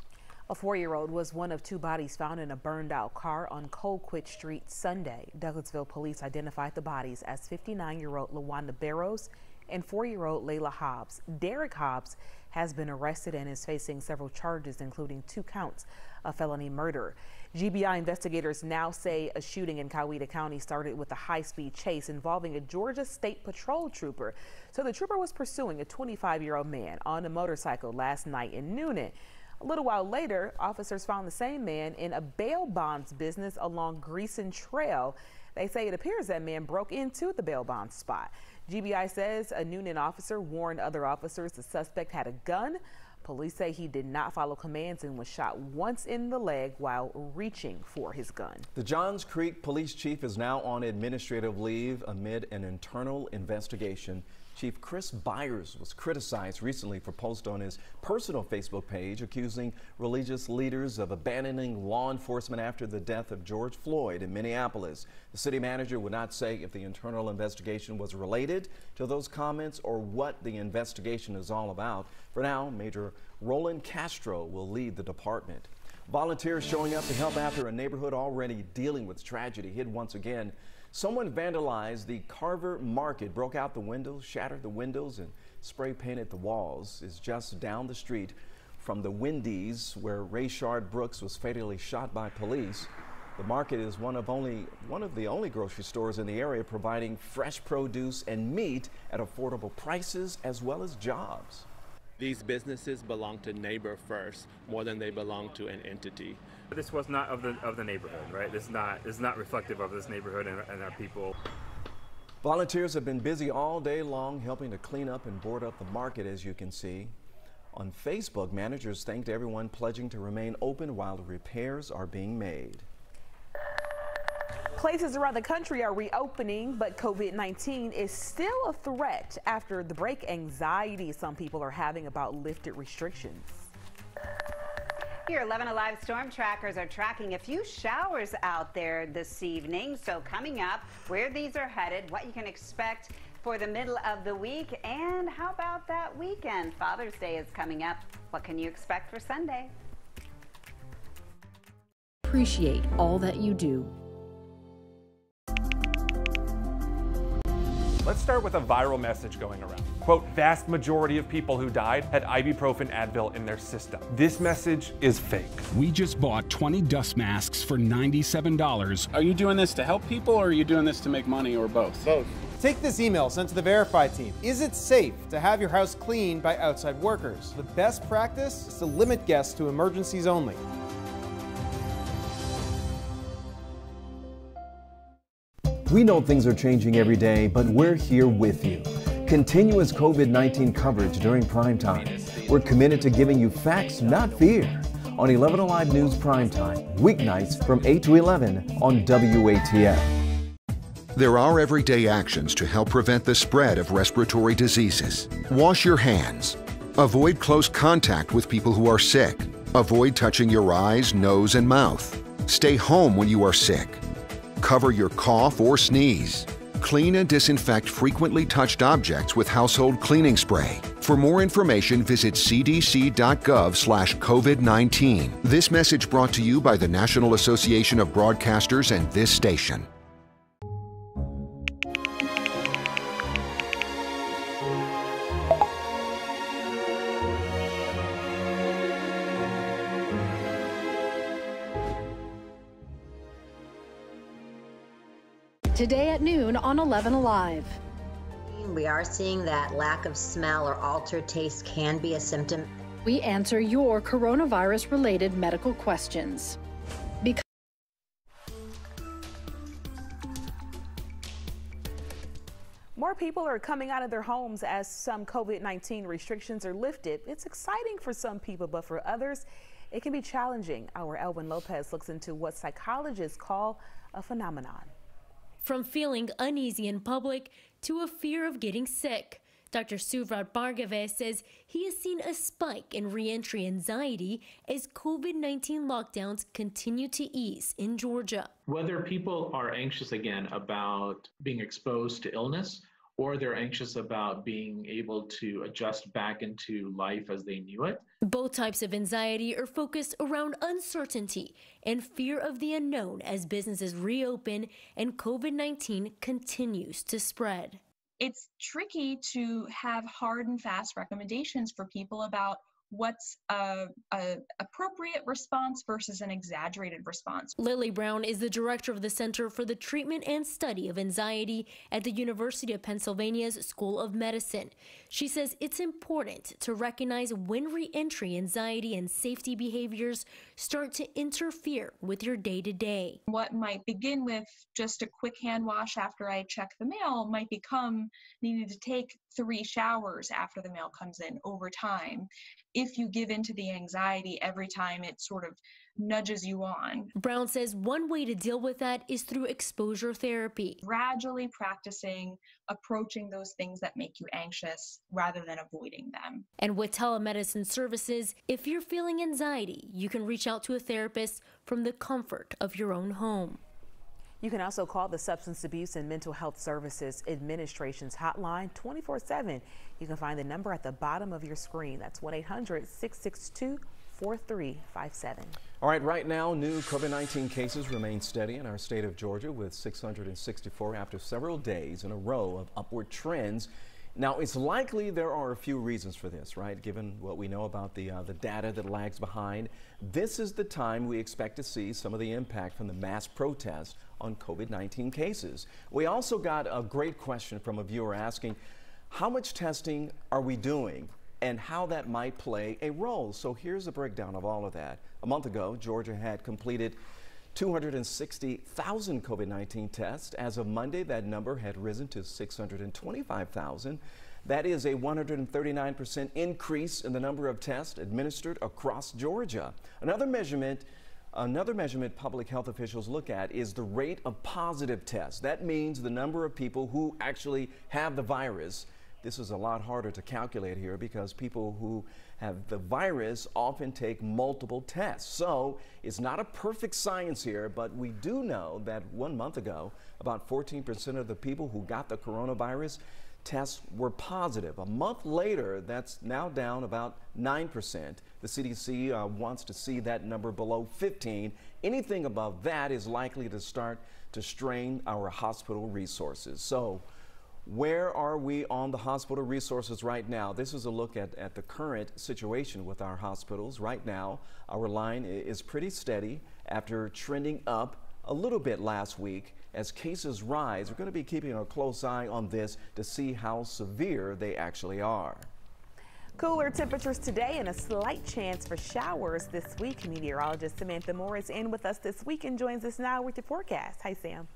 A four-year-old was one of two bodies found in a burned-out car on Colquitt Street Sunday. Douglasville police identified the bodies as 59-year-old LaWanda Barrows and four-year-old Layla Hobbs. Derek Hobbs has been arrested and is facing several charges, including two counts of felony murder. GBI investigators now say a shooting in Coweta County started with a high-speed chase involving a Georgia State Patrol trooper. So the trooper was pursuing a 25-year-old man on a motorcycle last night in Newnan. A little while later, officers found the same man in a bail bonds business along Greison Trail. They say it appears that man broke into the bail bonds spot. GBI says a Newnan officer warned other officers the suspect had a gun. Police say he did not follow commands and was shot once in the leg while reaching for his gun. The Johns Creek police chief is now on administrative leave amid an internal investigation Chief Chris Byers was criticized recently for post on his personal Facebook page accusing religious leaders of abandoning law enforcement after the death of George Floyd in Minneapolis. The city manager would not say if the internal investigation was related to those comments or what the investigation is all about. For now, Major Roland Castro will lead the department. Volunteers showing up to help after a neighborhood already dealing with tragedy hit once again Someone vandalized the Carver Market, broke out the windows, shattered the windows, and spray painted the walls. It's just down the street from the Wendy's where Rayshard Brooks was fatally shot by police. The market is one of only one of the only grocery stores in the area providing fresh produce and meat at affordable prices as well as jobs. These businesses belong to neighbor first more than they belong to an entity. This was not of the of the neighborhood, right? This is not this is not reflective of this neighborhood and, and our people. Volunteers have been busy all day long helping to clean up and board up the market, as you can see. On Facebook, managers thanked everyone pledging to remain open while repairs are being made. Places around the country are reopening, but COVID-19 is still a threat after the break anxiety some people are having about lifted restrictions. Your 11 Alive storm trackers are tracking a few showers out there this evening. So coming up, where these are headed, what you can expect for the middle of the week, and how about that weekend? Father's Day is coming up. What can you expect for Sunday? Appreciate all that you do. Let's start with a viral message going around. Quote, vast majority of people who died had ibuprofen Advil in their system. This message is fake. We just bought 20 dust masks for $97. Are you doing this to help people or are you doing this to make money or both? Both. Take this email sent to the Verify team. Is it safe to have your house cleaned by outside workers? The best practice is to limit guests to emergencies only. We know things are changing every day, but we're here with you. Continuous COVID 19 coverage during prime time. We're committed to giving you facts, not fear. On 11 Alive News Prime Time, weeknights from 8 to 11 on WATL. There are everyday actions to help prevent the spread of respiratory diseases. Wash your hands. Avoid close contact with people who are sick. Avoid touching your eyes, nose, and mouth. Stay home when you are sick. Cover your cough or sneeze. Clean and disinfect frequently touched objects with household cleaning spray. For more information, visit cdc.gov/covid19. This message brought to you by the National Association of Broadcasters and this station. Today at noon on 11 Alive. We are seeing that lack of smell or altered taste can be a symptom. We answer your coronavirus related medical questions. Because More people are coming out of their homes as some COVID-19 restrictions are lifted. It's exciting for some people, but for others, it can be challenging. Our Elwin Lopez looks into what psychologists call a phenomenon. From feeling uneasy in public to a fear of getting sick. Dr. Suvrat Bhargave says he has seen a spike in reentry anxiety as COVID 19 lockdowns continue to ease in Georgia. Whether people are anxious again about being exposed to illness or they're anxious about being able to adjust back into life as they knew it. Both types of anxiety are focused around uncertainty and fear of the unknown as businesses reopen and COVID 19 continues to spread. It's tricky to have hard and fast recommendations for people about what's a, a, appropriate response versus an exaggerated response. Lily Brown is the director of the Center for the Treatment and Study of Anxiety at the University of Pennsylvania's School of Medicine. She says it's important to recognize when reentry anxiety and safety behaviors start to interfere with your day to day. What might begin with just a quick hand wash after I check the mail might become needing to take three showers after the mail comes in over time if you give into the anxiety every time it sort of nudges you on. Brown says one way to deal with that is through exposure therapy. Gradually practicing approaching those things that make you anxious rather than avoiding them. And with telemedicine services, if you're feeling anxiety, you can reach out to a therapist from the comfort of your own home. You can also call the Substance Abuse and Mental Health Services Administration's hotline 24 7. You can find the number at the bottom of your screen. That's 1 800 662 4357. All right, right now, new COVID 19 cases remain steady in our state of Georgia with 664 after several days in a row of upward trends. Now, it's likely there are a few reasons for this, right? Given what we know about the, uh, the data that lags behind, this is the time we expect to see some of the impact from the mass protest on COVID 19 cases. We also got a great question from a viewer asking, how much testing are we doing? and how that might play a role. So here's a breakdown of all of that. A month ago, Georgia had completed 260,000 COVID 19 tests. As of Monday, that number had risen to 625,000. That is a 139% increase in the number of tests administered across Georgia. Another measurement Another measurement public health officials look at is the rate of positive tests. That means the number of people who actually have the virus. This is a lot harder to calculate here because people who have the virus often take multiple tests. So it's not a perfect science here, but we do know that one month ago, about 14% of the people who got the coronavirus tests were positive. A month later, that's now down about 9%. The CDC uh, wants to see that number below 15. Anything above that is likely to start to strain our hospital resources. So, where are we on the hospital resources right now? This is a look at, at the current situation with our hospitals. Right now, our line is pretty steady after trending up a little bit last week. As cases rise, we're going to be keeping a close eye on this to see how severe they actually are. Cooler temperatures today and a slight chance for showers this week. Meteorologist Samantha Mohr is in with us this week and joins us now with the forecast. Hi, Sam.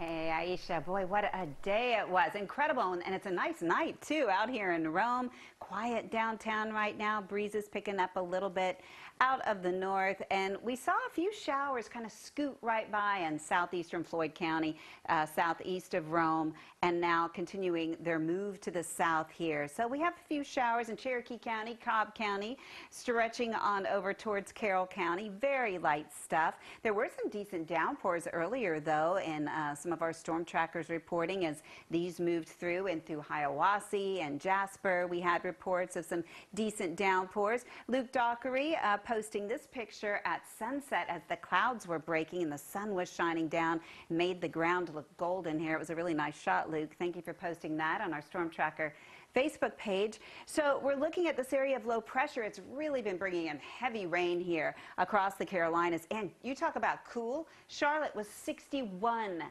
Hey, Aisha, boy, what a day it was. Incredible. And it's a nice night, too, out here in Rome. Quiet downtown right now. Breezes picking up a little bit out of the north, and we saw a few showers kind of scoot right by in southeastern Floyd County, uh, southeast of Rome, and now continuing their move to the south here. So we have a few showers in Cherokee County, Cobb County, stretching on over towards Carroll County. Very light stuff. There were some decent downpours earlier, though, in uh, some of our storm trackers reporting as these moved through and through Hiawassee and Jasper. We had reports of some decent downpours. Luke Dockery uh, posting this picture at sunset as the clouds were breaking and the sun was shining down, made the ground look golden here. It was a really nice shot, Luke. Thank you for posting that on our Storm Tracker Facebook page. So we're looking at this area of low pressure. It's really been bringing in heavy rain here across the Carolinas. And you talk about cool. Charlotte was 61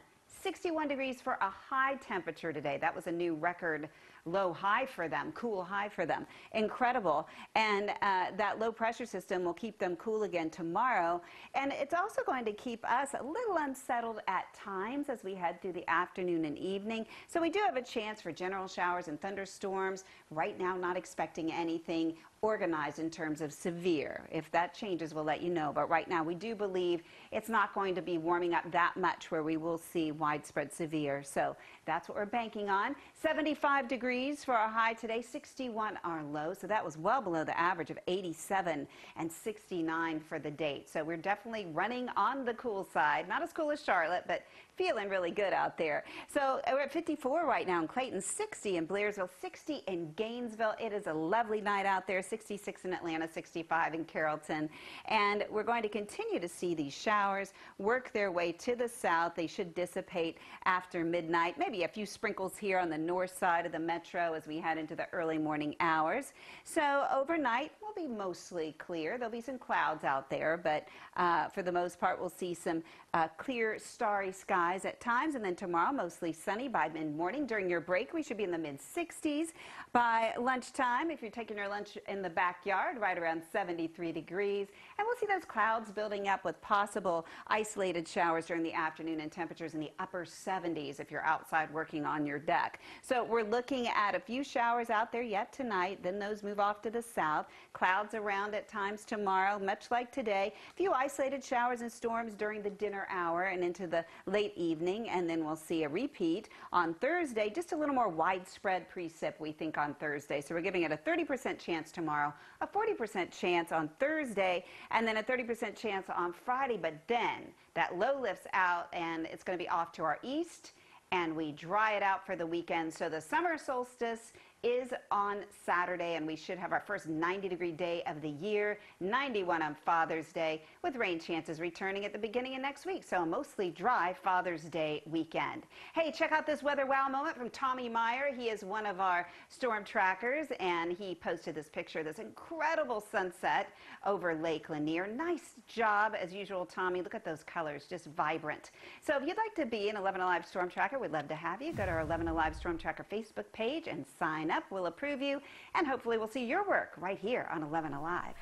61 degrees for a high temperature today. That was a new record low high for them, cool high for them. Incredible. And uh, that low pressure system will keep them cool again tomorrow. And it's also going to keep us a little unsettled at times as we head through the afternoon and evening. So we do have a chance for general showers and thunderstorms. Right now, not expecting anything organized in terms of severe. If that changes, we'll let you know. But right now, we do believe it's not going to be warming up that much where we will see widespread severe. So that's what we're banking on. 75 degrees for our high today, 61 our low. So that was well below the average of 87 and 69 for the date. So we're definitely running on the cool side. Not as cool as Charlotte, but feeling really good out there. So we're at 54 right now in Clayton, 60 in Blairsville, 60 in Gainesville. It is a lovely night out there, 66 in Atlanta, 65 in Carrollton. And we're going to continue to see these showers work their way to the south. They should dissipate after midnight, maybe a few sprinkles here on the north side of the metro as we head into the early morning hours. So overnight will be mostly clear. There'll be some clouds out there, but uh, for the most part, we'll see some uh, clear, starry skies at times. And then tomorrow, mostly sunny by mid morning. During your break, we should be in the mid 60s. By lunchtime, if you're taking your lunch in the backyard, right around 73 degrees. And we'll see those clouds building up with possible isolated showers during the afternoon and temperatures in the upper 70s if you're outside working on your deck. So we're looking at a few showers out there yet tonight. Then those move off to the south. Clouds around at times tomorrow, much like today. A few isolated showers and storms during the dinner hour and into the late evening. And then we'll see a repeat on Thursday. Just a little more widespread precip, we think, on Thursday. So we're giving it a 30% chance tomorrow, a 40% chance on Thursday, and then a 30% chance on Friday. But then that low lifts out and it's going to be off to our east and we dry it out for the weekend. So the summer solstice is on Saturday, and we should have our first 90 degree day of the year, 91 on Father's Day, with rain chances returning at the beginning of next week. So, a mostly dry Father's Day weekend. Hey, check out this weather wow moment from Tommy Meyer. He is one of our storm trackers, and he posted this picture this incredible sunset over Lake Lanier. Nice job, as usual, Tommy. Look at those colors, just vibrant. So, if you'd like to be an 11 Alive Storm Tracker, we'd love to have you. Go to our 11 Alive Storm Tracker Facebook page and sign up. We'll approve you, and hopefully we'll see your work right here on 11 Alive.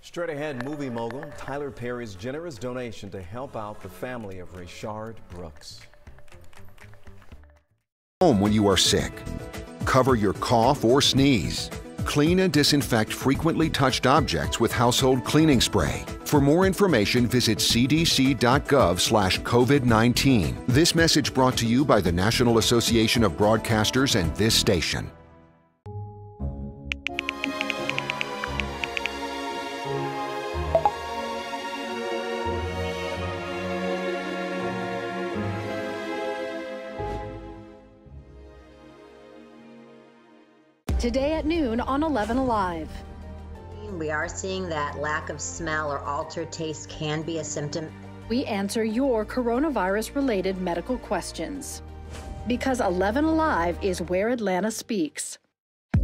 Straight ahead, movie mogul Tyler Perry's generous donation to help out the family of Rayshard Brooks. Home when you are sick. Cover your cough or sneeze. Clean and disinfect frequently touched objects with household cleaning spray. For more information, visit cdc.gov slash COVID-19. This message brought to you by the National Association of Broadcasters and this station. Today at noon on 11 Alive. We are seeing that lack of smell or altered taste can be a symptom. We answer your coronavirus related medical questions. Because 11 Alive is where Atlanta speaks.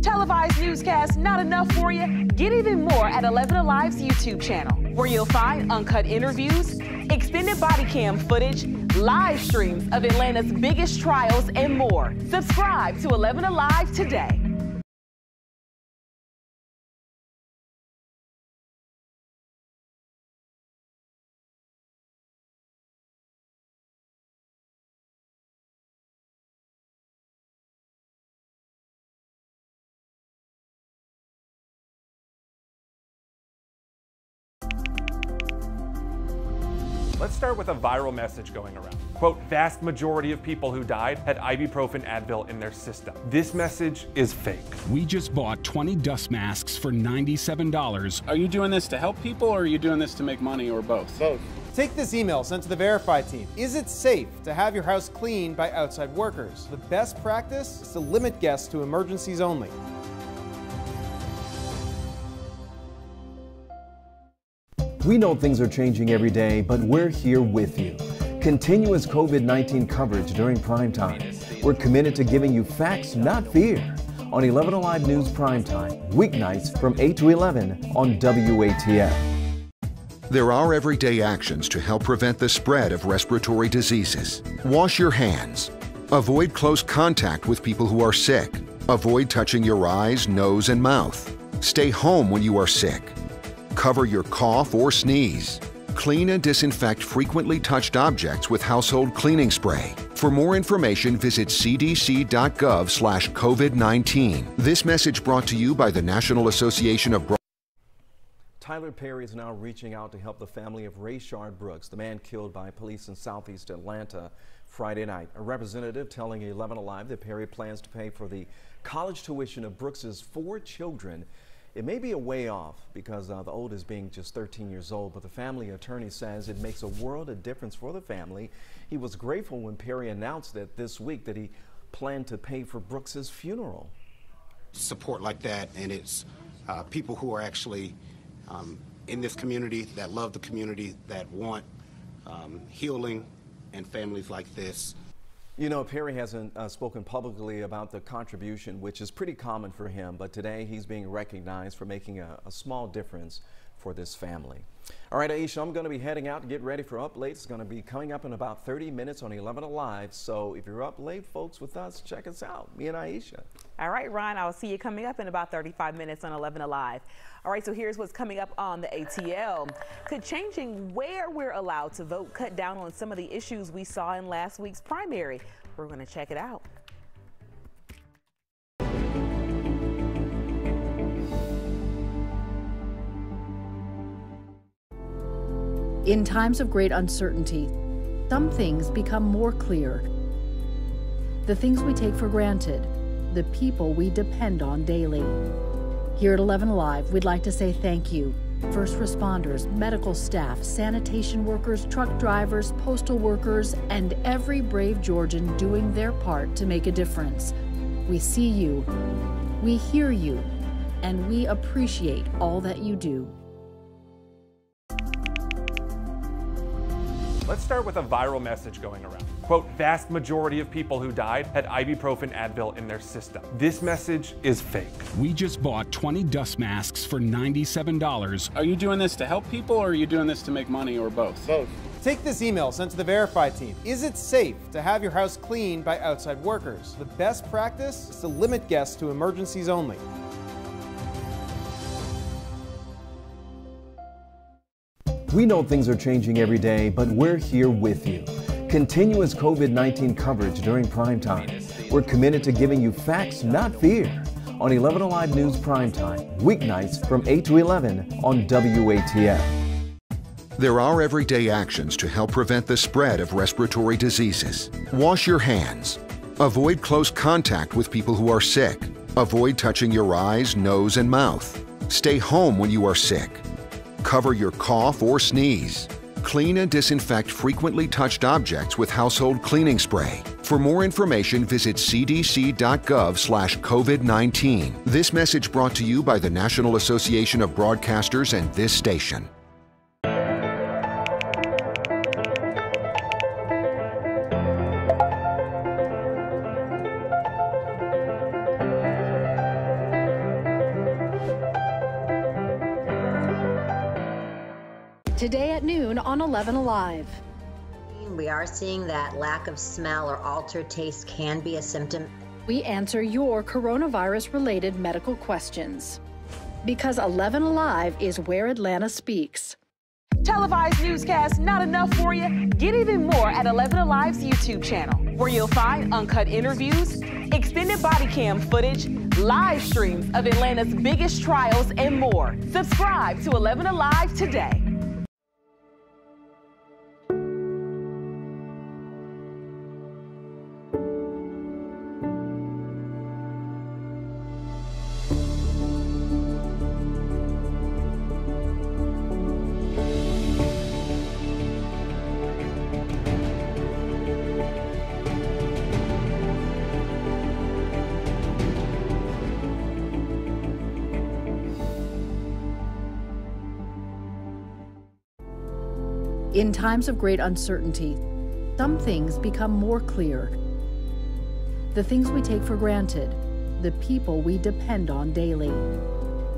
Televised newscasts not enough for you? Get even more at 11 Alive's YouTube channel, where you'll find uncut interviews, extended body cam footage, live streams of Atlanta's biggest trials, and more. Subscribe to 11 Alive today. Start with a viral message going around. Quote, vast majority of people who died had ibuprofen Advil in their system. This message is fake. We just bought 20 dust masks for $97. Are you doing this to help people or are you doing this to make money or both? Both. Take this email sent to the Verify team. Is it safe to have your house cleaned by outside workers? The best practice is to limit guests to emergencies only. We know things are changing every day, but we're here with you. Continuous COVID 19 coverage during prime time. We're committed to giving you facts, not fear. On 11 Alive News Prime Time, weeknights from 8 to 11 on WATL. There are everyday actions to help prevent the spread of respiratory diseases. Wash your hands. Avoid close contact with people who are sick. Avoid touching your eyes, nose, and mouth. Stay home when you are sick. Cover your cough or sneeze. Clean and disinfect frequently touched objects with household cleaning spray. For more information, visit cdc.gov/covid19. This message brought to you by the National Association of Tyler Perry is now reaching out to help the family of Rayshard Brooks, the man killed by police in southeast Atlanta Friday night. A representative telling 11 Alive that Perry plans to pay for the college tuition of Brooks's four children. It may be a way off because uh, the oldest being just 13 years old, but the family attorney says it makes a world of difference for the family. He was grateful when Perry announced that this week that he planned to pay for Brooks's funeral. Support like that, and it's uh, people who are actually um, in this community that love the community that want um, healing and families like this. You know, Perry hasn't uh, spoken publicly about the contribution, which is pretty common for him, but today he's being recognized for making a, a small difference for this family. All right, Aisha, I'm going to be heading out to get ready for Up Late. It's going to be coming up in about 30 minutes on 11 Alive. So if you're up late, folks, with us, check us out, me and Aisha. All right, Ron, I'll see you coming up in about 35 minutes on 11 Alive. All right, so here's what's coming up on the ATL. Could changing where we're allowed to vote cut down on some of the issues we saw in last week's primary? We're going to check it out. In times of great uncertainty, some things become more clear. The things we take for granted, the people we depend on daily. Here at 11 Alive, we'd like to say thank you. First responders, medical staff, sanitation workers, truck drivers, postal workers, and every brave Georgian doing their part to make a difference. We see you, we hear you, and we appreciate all that you do. Let's start with a viral message going around. Quote, vast majority of people who died had ibuprofen Advil in their system. This message is fake. We just bought 20 dust masks for $97. Are you doing this to help people or are you doing this to make money or both? Both. Take this email sent to the Verify team. Is it safe to have your house cleaned by outside workers? The best practice is to limit guests to emergencies only. We know things are changing every day, but we're here with you. Continuous COVID 19 coverage during prime time. We're committed to giving you facts, not fear. On on 11 Alive News Primetime, weeknights from 8 to 11 on WATL. There are everyday actions to help prevent the spread of respiratory diseases. Wash your hands. Avoid close contact with people who are sick. Avoid touching your eyes, nose, and mouth. Stay home when you are sick. Cover your cough or sneeze. Clean and disinfect frequently touched objects with household cleaning spray. For more information, visit cdc.gov/covid19. This message brought to you by the National Association of Broadcasters and this station. 11 Alive. We are seeing that lack of smell or altered taste can be a symptom. We answer your coronavirus related medical questions. Because 11 Alive is where Atlanta speaks. Televised newscasts not enough for you? Get even more at 11 Alive's YouTube channel, where you'll find uncut interviews, extended body cam footage, live streams of Atlanta's biggest trials, and more. Subscribe to 11 Alive today. Times of great uncertainty, some things become more clear. The things we take for granted, the people we depend on daily.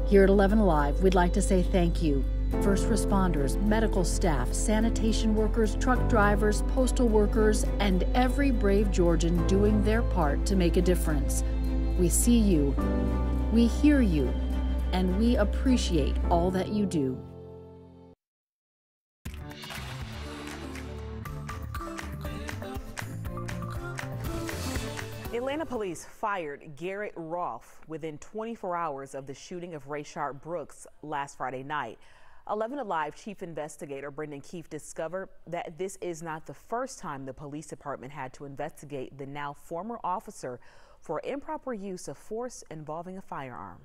Here at 11 Alive, we'd like to say thank you. First responders, medical staff, sanitation workers, truck drivers, postal workers, and every brave Georgian doing their part to make a difference. We see you, we hear you, and we appreciate all that you do. Atlanta police fired Garrett Rolfe within 24 hours of the shooting of Rayshard Brooks last Friday night. 11 Alive Chief Investigator Brendan Keefe discovered that this is not the first time the police department had to investigate the now former officer for improper use of force involving a firearm.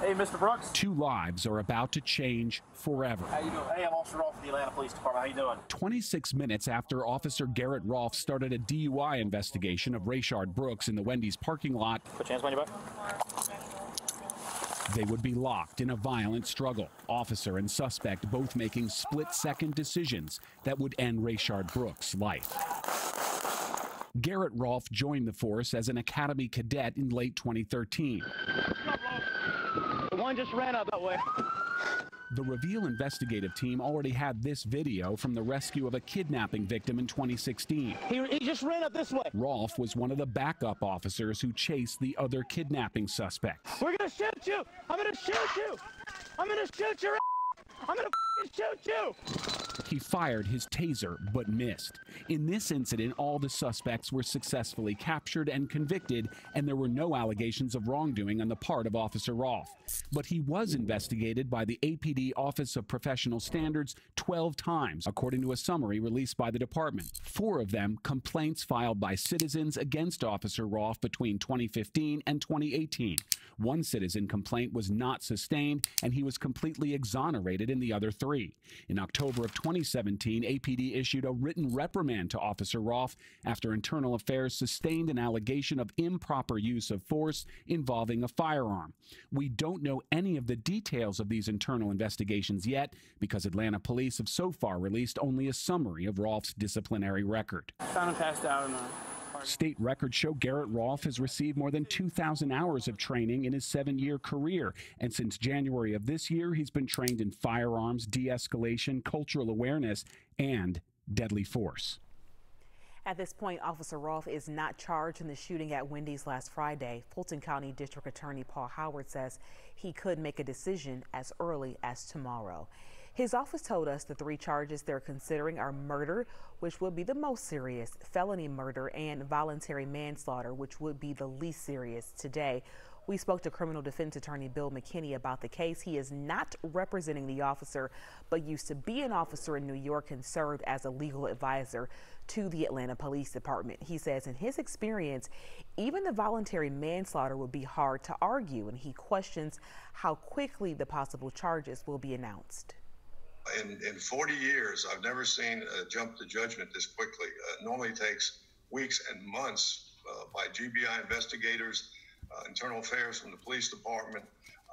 Hey, Mr. Brooks. Two lives are about to change forever. How you doing? Hey, I'm Officer Rolfe of the Atlanta Police Department. How you doing? 26 minutes after Officer Garrett Rolfe started a DUI investigation of Rayshard Brooks in the Wendy's parking lot, Put your hands behind your back. they would be locked in a violent struggle. Officer and suspect both making split-second decisions that would end Rayshard Brooks' life. Garrett Rolfe joined the force as an academy cadet in late 2013. Just ran up that way. The Reveal investigative team already had this video from the rescue of a kidnapping victim in 2016. He, he just ran up this way. Rolfe was one of the backup officers who chased the other kidnapping suspects. We're gonna shoot you. I'm gonna shoot you. I'm gonna shoot your. ass. I'm gonna shoot you. He fired his taser but missed. In this incident, all the suspects were successfully captured and convicted, and there were no allegations of wrongdoing on the part of Officer Rolfe. But he was investigated by the APD Office of Professional Standards 12 times, according to a summary released by the department. Four of them complaints filed by citizens against Officer Rolfe between 2015 and 2018. One citizen complaint was not sustained, and he was completely exonerated in the other three. In October of 2017, APD issued a written reprimand to Officer Rolfe after Internal Affairs sustained an allegation of improper use of force involving a firearm. We don't know any of the details of these internal investigations yet because Atlanta police have so far released only a summary of Rolfe's disciplinary record. Found him passed out in the. State records show Garrett Rolfe has received more than 2,000 hours of training in his seven year career. And since January of this year, he's been trained in firearms, de escalation, cultural awareness, and deadly force. At this point, Officer Rolfe is not charged in the shooting at Wendy's last Friday. Fulton County District Attorney Paul Howard says he could make a decision as early as tomorrow. His office told us the three charges they're considering are murder, which would be the most serious, felony murder, and voluntary manslaughter, which would be the least serious today. We spoke to criminal defense attorney Bill McKinney about the case. He is not representing the officer, but used to be an officer in New York and served as a legal advisor to the Atlanta Police Department. He says in his experience, even the voluntary manslaughter would be hard to argue, and he questions how quickly the possible charges will be announced. In, in 40 years, I've never seen a jump to judgment this quickly. Uh, normally takes weeks and months uh, by GBI investigators, uh, internal affairs from the police department,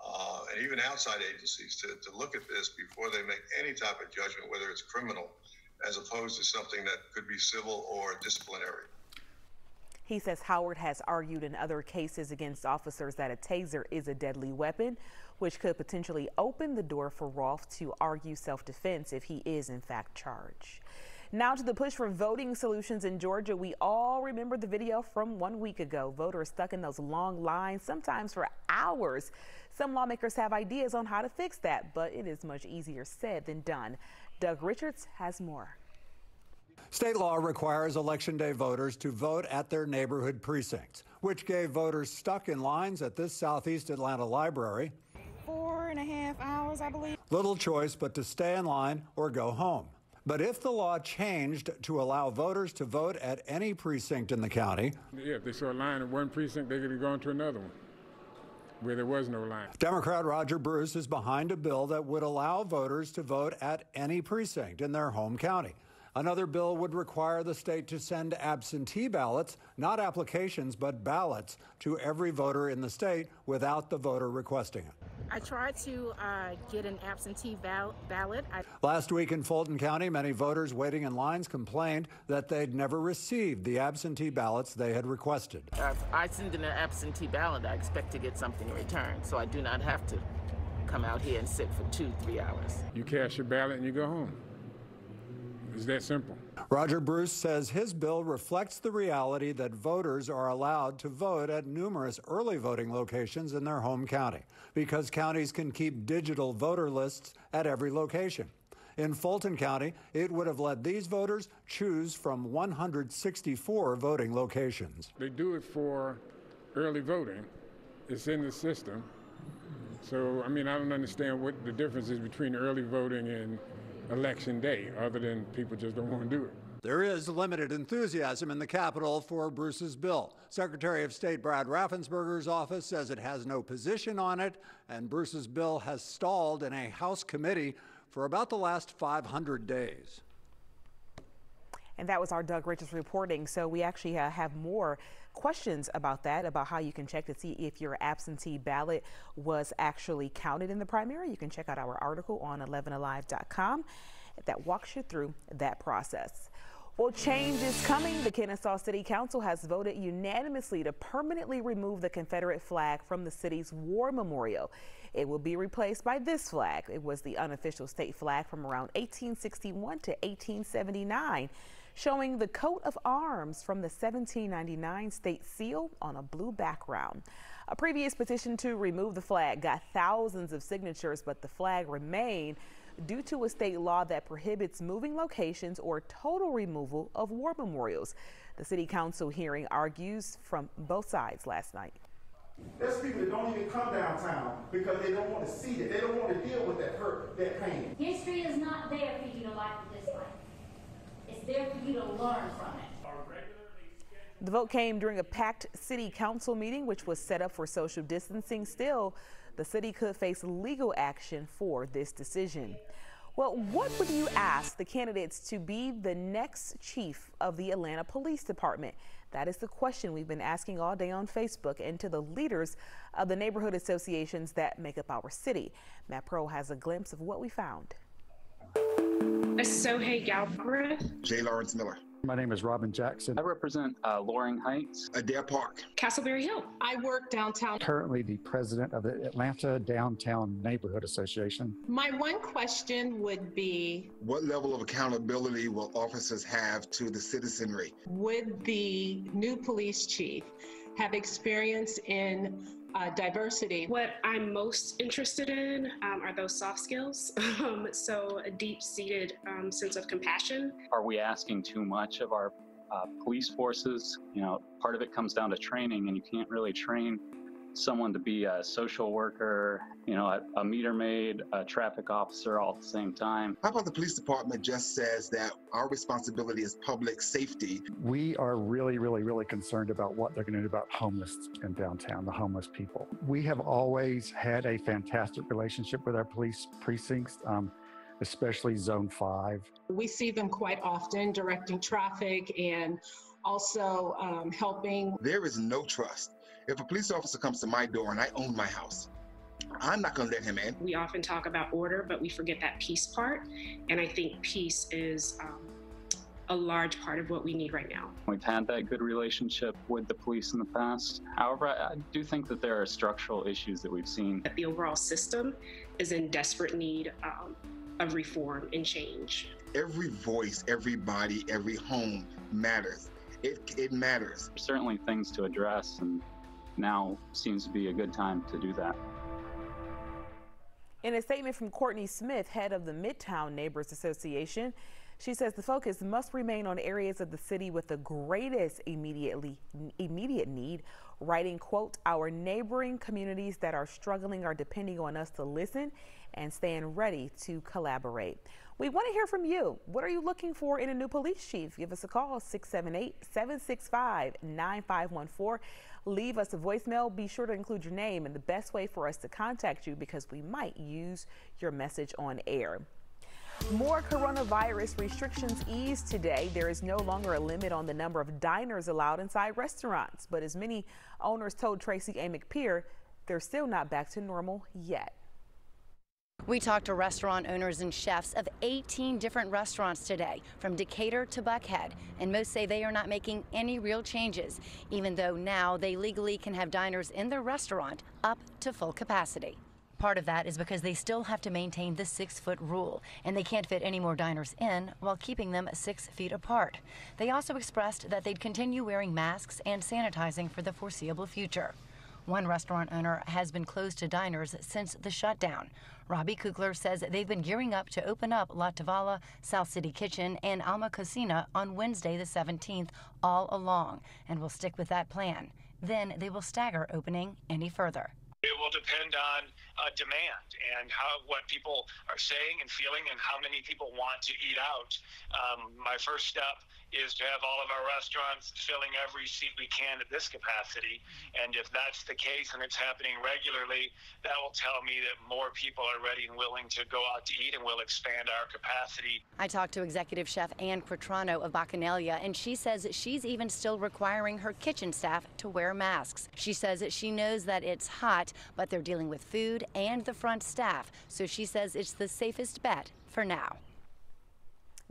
uh, and even outside agencies to, to look at this before they make any type of judgment, whether it's criminal, as opposed to something that could be civil or disciplinary. He says Howard has argued in other cases against officers that a taser is a deadly weapon, which could potentially open the door for Rolfe to argue self-defense if he is in fact charged. Now to the push for voting solutions in Georgia. We all remember the video from one week ago. Voters stuck in those long lines, sometimes for hours. Some lawmakers have ideas on how to fix that, but it is much easier said than done. Doug Richards has more. State law requires Election Day voters to vote at their neighborhood precincts, which gave voters stuck in lines at this Southeast Atlanta library four and a half hours, I believe. little choice but to stay in line or go home. But if the law changed to allow voters to vote at any precinct in the county, Yeah, if they saw a line in one precinct, they could have gone to another one where there was no line. Democrat Roger Bruce is behind a bill that would allow voters to vote at any precinct in their home county. Another bill would require the state to send absentee ballots, not applications, but ballots, to every voter in the state without the voter requesting it. I tried to uh, get an absentee ball- ballot. I- Last week in Fulton County, many voters waiting in lines complained that they'd never received the absentee ballots they had requested. If I send in an absentee ballot, I expect to get something in return, so I do not have to come out here and sit for two, three hours. You cast your ballot and you go home. It's that simple. Roger Bruce says his bill reflects the reality that voters are allowed to vote at numerous early voting locations in their home county because counties can keep digital voter lists at every location. In Fulton County, it would have let these voters choose from 164 voting locations. They do it for early voting. It's in the system. So, I mean, I don't understand what the difference is between early voting and election day, other than people just don't want to do it. There is limited enthusiasm in the Capitol for Bruce's bill. Secretary of State Brad Raffensperger's office says it has no position on it, and Bruce's bill has stalled in a House committee for about the last 500 days. And that was our Doug Richards reporting. So we actually uh, have more questions about that, about how you can check to see if your absentee ballot was actually counted in the primary. You can check out our article on 11alive.com that walks you through that process. Well, change is coming. The Kennesaw City Council has voted unanimously to permanently remove the Confederate flag from the city's war memorial. It will be replaced by this flag. It was the unofficial state flag from around 1861 to 1879 showing the coat of arms from the 1799 state seal on a blue background. A previous petition to remove the flag got thousands of signatures, but the flag remained due to a state law that prohibits moving locations or total removal of war memorials. The city council hearing argues from both sides last night. There's people that don't even come downtown because they don't want to see it. They don't want to deal with that hurt, that pain. History is not there for you to like or dislike. It's there for you to learn from it. The vote came during a packed city council meeting, which was set up for social distancing. Still, the city could face legal action for this decision. Well, what would you ask the candidates to be the next chief of the Atlanta Police Department? That is the question we've been asking all day on Facebook and to the leaders of the neighborhood associations that make up our city. Matt Pro has a glimpse of what we found. Sohei Galbraith. J. Lawrence Miller. My name is Robin Jackson. I represent uh, Loring Heights. Adair Park. Castleberry Hill. I work downtown. Currently the president of the Atlanta Downtown Neighborhood Association. My one question would be What level of accountability will officers have to the citizenry? Would the new police chief have experience in uh, diversity? What I'm most interested in um, are those soft skills. Um, so, a deep seated um, sense of compassion. Are we asking too much of our uh, police forces? You know, part of it comes down to training, and you can't really train someone to be a social worker, you know, a, a, meter maid, a traffic officer all at the same time. How about the police department just says that our responsibility is public safety? We are really, really, really concerned about what they're going to do about homeless in downtown, the homeless people. We have always had a fantastic relationship with our police precincts. Um, especially zone five. We see them quite often directing traffic and also um, helping. There is no trust if a police officer comes to my door and I own my house, I'm not going to let him in. We often talk about order, but we forget that peace part. And I think peace is um, a large part of what we need right now. We've had that good relationship with the police in the past. However, I do think that there are structural issues that we've seen. That the overall system is in desperate need um, of reform and change. Every voice, every body, every home matters. It, it matters. There's certainly things to address and now seems to be a good time to do that. In a statement from Courtney Smith, head of the Midtown Neighbors Association, she says the focus must remain on areas of the city with the greatest immediately immediate need, writing, quote, our neighboring communities that are struggling are depending on us to listen and stand ready to collaborate. We want to hear from you. What are you looking for in a new police chief? Give us a call, 678 765 9514. Leave us a voicemail. Be sure to include your name and the best way for us to contact you because we might use your message on air. More coronavirus restrictions ease today. There is no longer a limit on the number of diners allowed inside restaurants, but as many owners told Tracey Amick Peer, they're still not back to normal yet. We talked to restaurant owners and chefs of 18 different restaurants today, from Decatur to Buckhead, and most say they are not making any real changes, even though now they legally can have diners in their restaurant up to full capacity. Part of that is because they still have to maintain the six foot rule, and they can't fit any more diners in while keeping them six feet apart. They also expressed that they'd continue wearing masks and sanitizing for the foreseeable future. One restaurant owner has been closed to diners since the shutdown. Robbie Kukler says they've been gearing up to open up La Tavola, South City Kitchen, and Alma Cocina on Wednesday the 17th all along and will stick with that plan. Then they will stagger opening any further. It will depend on uh, demand and how what people are saying and feeling and how many people want to eat out. Um, my first step is to have all of our restaurants filling every seat we can at this capacity. And if that's the case and it's happening regularly, that will tell me that more people are ready and willing to go out to eat and we'll expand our capacity. I talked to executive chef Anne Quatrano of Bacchanalia, and she says she's even still requiring her kitchen staff to wear masks. She says that she knows that it's hot, but they're dealing with food and the front staff, so she says it's the safest bet for now.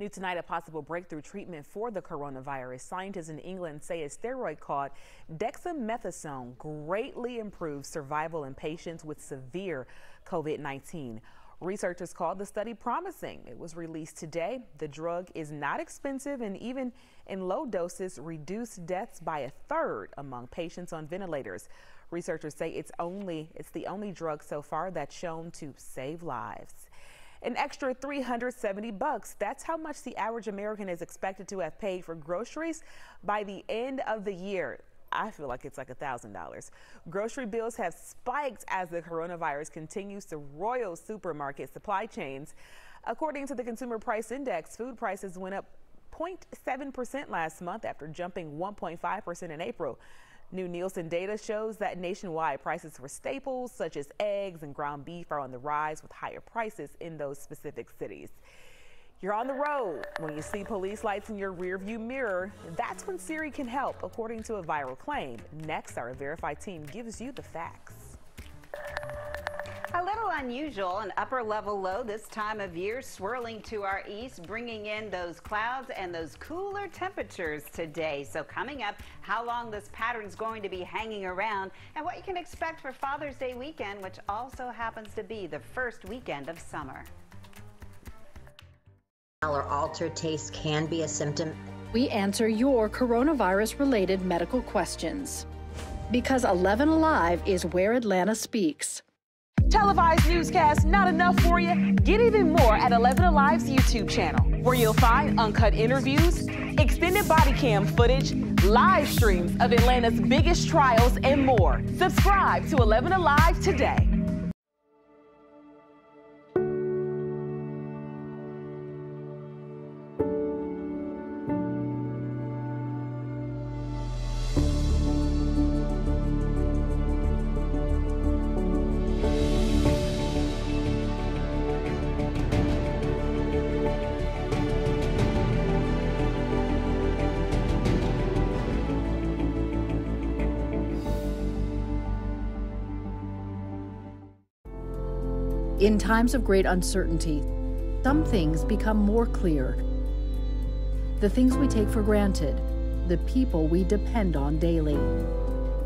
New tonight, a possible breakthrough treatment for the coronavirus. Scientists in England say a steroid called dexamethasone greatly improves survival in patients with severe COVID-19. Researchers called the study promising. It was released today. The drug is not expensive and even in low doses reduced deaths by a third among patients on ventilators. Researchers say it's only it's the only drug so far that's shown to save lives an extra 370 bucks. That's how much the average American is expected to have paid for groceries by the end of the year. I feel like it's like a $1,000. Grocery bills have spiked as the coronavirus continues to roil supermarket supply chains. According to the Consumer Price Index, food prices went up 0.7% last month after jumping 1.5% in April. New Nielsen data shows that nationwide prices for staples such as eggs and ground beef are on the rise with higher prices in those specific cities. You're on the road. When you see police lights in your rearview mirror, that's when Siri can help, according to a viral claim. Next, our Verified team gives you the facts. A little unusual, an upper level low this time of year swirling to our east, bringing in those clouds and those cooler temperatures today. So coming up, how long this pattern is going to be hanging around and what you can expect for Father's Day weekend, which also happens to be the first weekend of summer. Or altered taste can be a symptom. We answer your coronavirus related medical questions. Because 11 Alive is where Atlanta speaks televised newscasts not enough for you? Get even more at 11 Alive's YouTube channel, where you'll find uncut interviews, extended body cam footage, live streams of Atlanta's biggest trials, and more. Subscribe to 11 Alive today. In times of great uncertainty, some things become more clear. The things we take for granted, the people we depend on daily.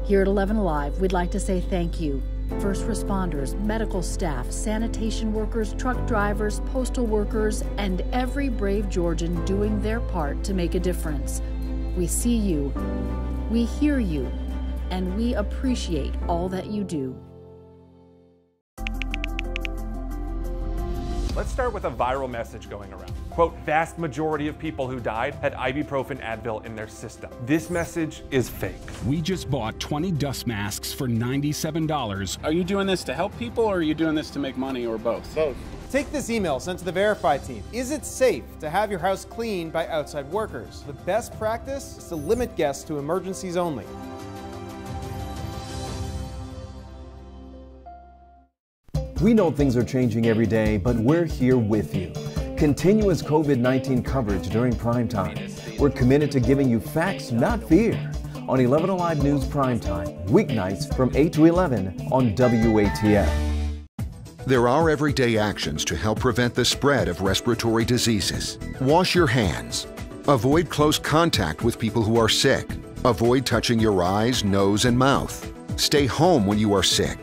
Here at 11 Alive, we'd like to say thank you. First responders, medical staff, sanitation workers, truck drivers, postal workers, and every brave Georgian doing their part to make a difference. We see you, we hear you, and we appreciate all that you do. Let's start with a viral message going around. Quote, vast majority of people who died had ibuprofen Advil in their system. This message is fake. We just bought 20 dust masks for $97. Are you doing this to help people or are you doing this to make money or both? Both. Take this email sent to the Verify team. Is it safe to have your house cleaned by outside workers? The best practice is to limit guests to emergencies only. We know things are changing every day, but we're here with you. Continuous COVID 19 coverage during prime time. We're committed to giving you facts, not fear. On 11 Alive News Prime Time, weeknights from 8 to 11 on WATL. There are everyday actions to help prevent the spread of respiratory diseases. Wash your hands. Avoid close contact with people who are sick. Avoid touching your eyes, nose, and mouth. Stay home when you are sick.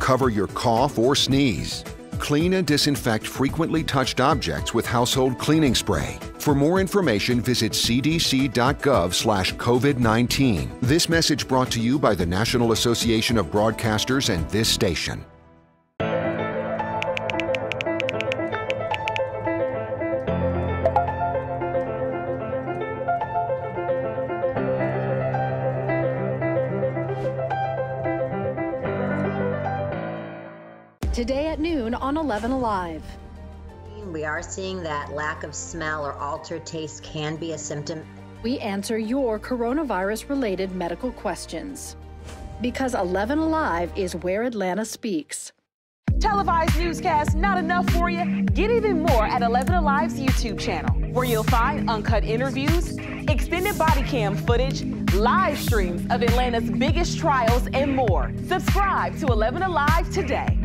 Cover your cough or sneeze. Clean and disinfect frequently touched objects with household cleaning spray. For more information, visit cdc.gov/covid19. This message brought to you by the National Association of Broadcasters and this station. 11 Alive. We are seeing that lack of smell or altered taste can be a symptom. We answer your coronavirus related medical questions. Because 11 Alive is where Atlanta speaks. Televised newscasts not enough for you? Get even more at 11 Alive's YouTube channel, where you'll find uncut interviews, extended body cam footage, live streams of Atlanta's biggest trials, and more. Subscribe to 11 Alive today.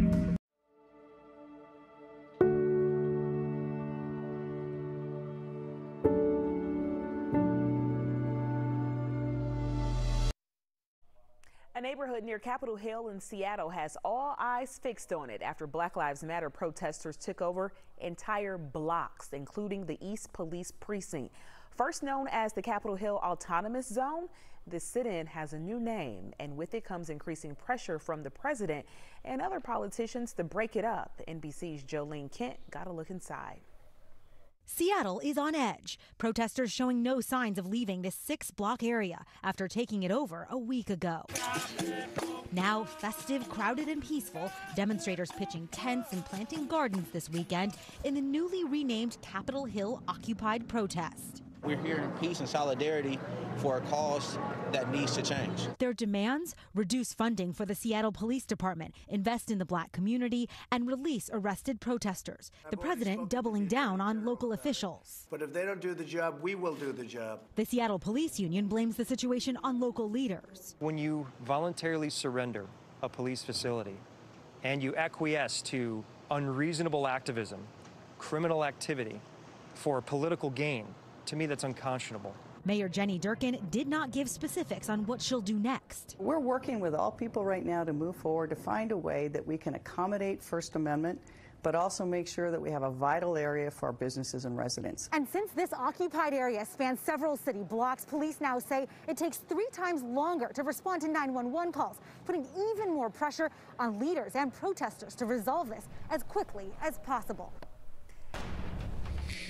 Neighborhood near Capitol Hill in Seattle has all eyes fixed on it after Black Lives Matter protesters took over entire blocks, including the East Police Precinct. First known as the Capitol Hill Autonomous Zone, the sit in has a new name, and with it comes increasing pressure from the president and other politicians to break it up. NBC's Jo Ling Kent got a look inside. Seattle is on edge. Protesters showing no signs of leaving this six block area after taking it over a week ago. Now festive, crowded, and peaceful, demonstrators pitching tents and planting gardens this weekend in the newly renamed Capitol Hill Occupied protest. We're here in peace and solidarity for a cause that needs to change. Their demands reduce funding for the Seattle Police Department, invest in the black community, and release arrested protesters. The president doubling down on local officials. But if they don't do the job, we will do the job. The Seattle Police Union blames the situation on local leaders. When you voluntarily surrender a police facility and you acquiesce to unreasonable activism, criminal activity for political gain, to me, that's unconscionable. Mayor Jenny Durkan did not give specifics on what she'll do next. We're working with all people right now to move forward to find a way that we can accommodate First Amendment, but also make sure that we have a vital area for our businesses and residents. And since this occupied area spans several city blocks, police now say it takes three times longer to respond to 911 calls, putting even more pressure on leaders and protesters to resolve this as quickly as possible.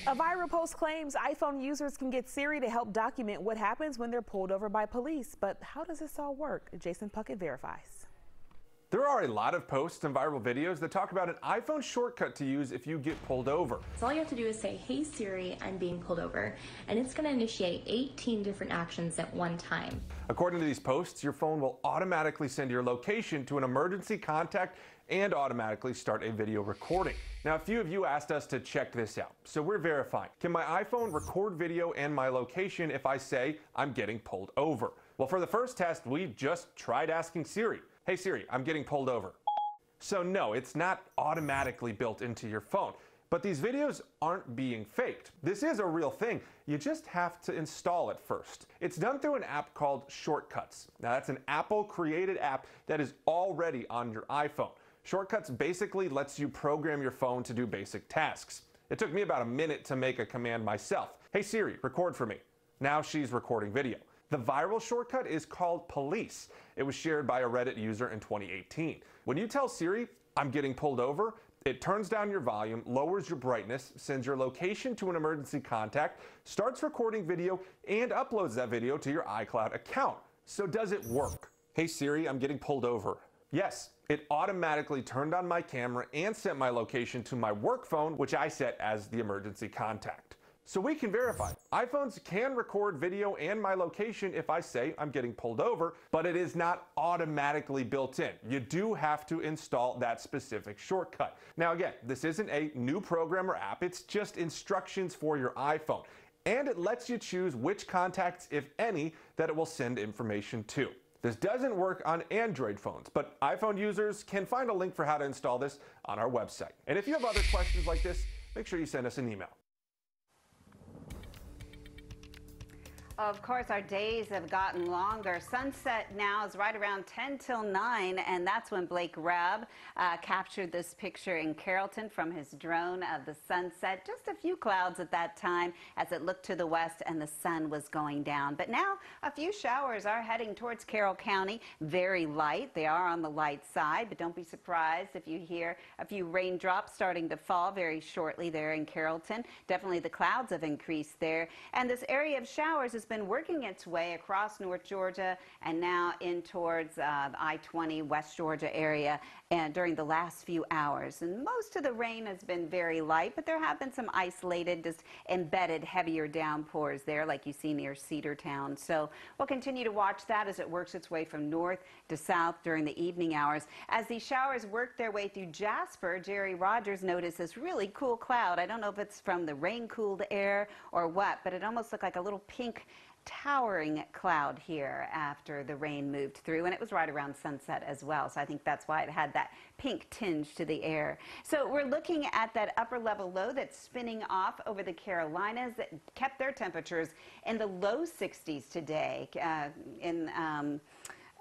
A viral post claims iPhone users can get Siri to help document what happens when they're pulled over by police. But how does this all work? Jason Puckett verifies. There are a lot of posts and viral videos that talk about an iPhone shortcut to use if you get pulled over. So all you have to do is say, hey Siri, I'm being pulled over, and it's going to initiate 18 different actions at one time. According to these posts, your phone will automatically send your location to an emergency contact and automatically start a video recording. Now, a few of you asked us to check this out, so we're verifying. Can my iPhone record video and my location if I say I'm getting pulled over? Well, for the first test, we just tried asking Siri, hey Siri, I'm getting pulled over. So no, it's not automatically built into your phone. But these videos aren't being faked. This is a real thing. You just have to install it first. It's done through an app called Shortcuts. Now that's an Apple created app that is already on your iPhone. Shortcuts basically lets you program your phone to do basic tasks. It took me about a minute to make a command myself. Hey Siri, record for me. Now she's recording video. The viral shortcut is called Police. It was shared by a Reddit user in 2018. When you tell Siri, I'm getting pulled over, it turns down your volume, lowers your brightness, sends your location to an emergency contact, starts recording video, and uploads that video to your iCloud account. So does it work? Hey Siri, I'm getting pulled over. Yes, it automatically turned on my camera and sent my location to my work phone, which I set as the emergency contact. So we can verify iPhones can record video and my location if I say I'm getting pulled over, but it is not automatically built in. You do have to install that specific shortcut. Now again, this isn't a new program or app, it's just instructions for your iPhone. And it lets you choose which contacts, if any, that it will send information to. This doesn't work on Android phones, but iPhone users can find a link for how to install this on our website. And if you have other questions like this, make sure you send us an email. Of course, our days have gotten longer. Sunset now is right around 10 till 9, and that's when Blake Rabb uh, captured this picture in Carrollton from his drone of the sunset. Just a few clouds at that time as it looked to the west and the sun was going down. But now a few showers are heading towards Carroll County. Very light. They are on the light side, but don't be surprised if you hear a few raindrops starting to fall very shortly there in Carrollton. Definitely the clouds have increased there. And this area of showers is been working its way across North Georgia and now in towards uh, the I-20 West Georgia area and during the last few hours. And most of the rain has been very light, but there have been some isolated, just embedded heavier downpours there like you see near Cedartown. So we'll continue to watch that as it works its way from north to south during the evening hours. As these showers work their way through Jasper, Jerry Rogers noticed this really cool cloud. I don't know if it's from the rain-cooled air or what, but it almost looked like a little pink towering cloud here after the rain moved through, and it was right around sunset as well. So I think that's why it had that pink tinge to the air. So we're looking at that upper level low that's spinning off over the Carolinas that kept their temperatures in the low 60s today. Uh, in um,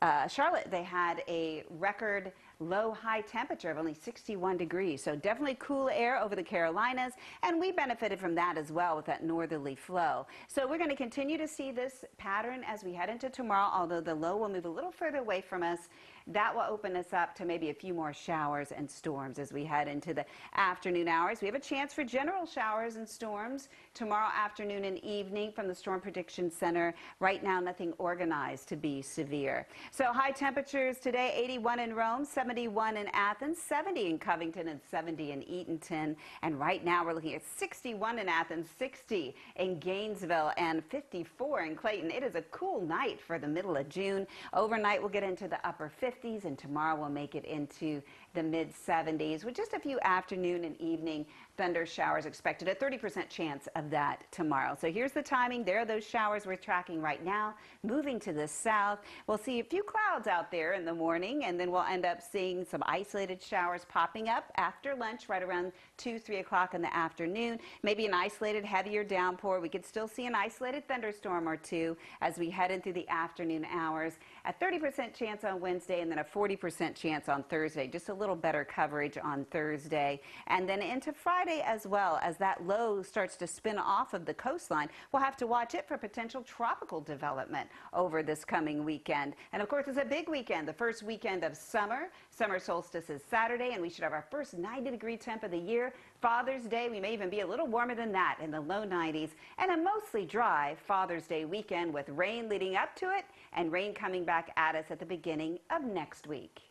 uh, Charlotte, they had a record low high temperature of only 61 degrees. So definitely cool air over the Carolinas, and we benefited from that as well with that northerly flow. So we're going to continue to see this pattern as we head into tomorrow, although the low will move a little further away from us that will open us up to maybe a few more showers and storms as we head into the afternoon hours. We have a chance for general showers and storms tomorrow afternoon and evening from the Storm Prediction Center. Right now, nothing organized to be severe. So high temperatures today 81 in Rome, 71 in Athens, 70 in Covington, and 70 in Eatonton. And right now, we're looking at 61 in Athens, 60 in Gainesville, and 54 in Clayton. It is a cool night for the middle of June. Overnight, we'll get into the upper 50s. 50s, and tomorrow we'll make it into the mid 70s with just a few afternoon and evening thunder showers expected. A 30% chance of that tomorrow. So here's the timing. There are those showers we're tracking right now. Moving to the south, we'll see a few clouds out there in the morning, and then we'll end up seeing some isolated showers popping up after lunch, right around 2, 3 o'clock in the afternoon. Maybe an isolated heavier downpour. We could still see an isolated thunderstorm or two as we head into the afternoon hours. A 30% chance on Wednesday, and then a 40% chance on Thursday. Just a little better coverage on Thursday. And then into Friday as well, as that low starts to spin off of the coastline, we'll have to watch it for potential tropical development over this coming weekend. And of course, it's a big weekend, the first weekend of summer. Summer solstice is Saturday, and we should have our first 90 degree temp of the year. Father's Day. We may even be a little warmer than that in the low 90s and a mostly dry Father's Day weekend with rain leading up to it and rain coming back at us at the beginning of next week.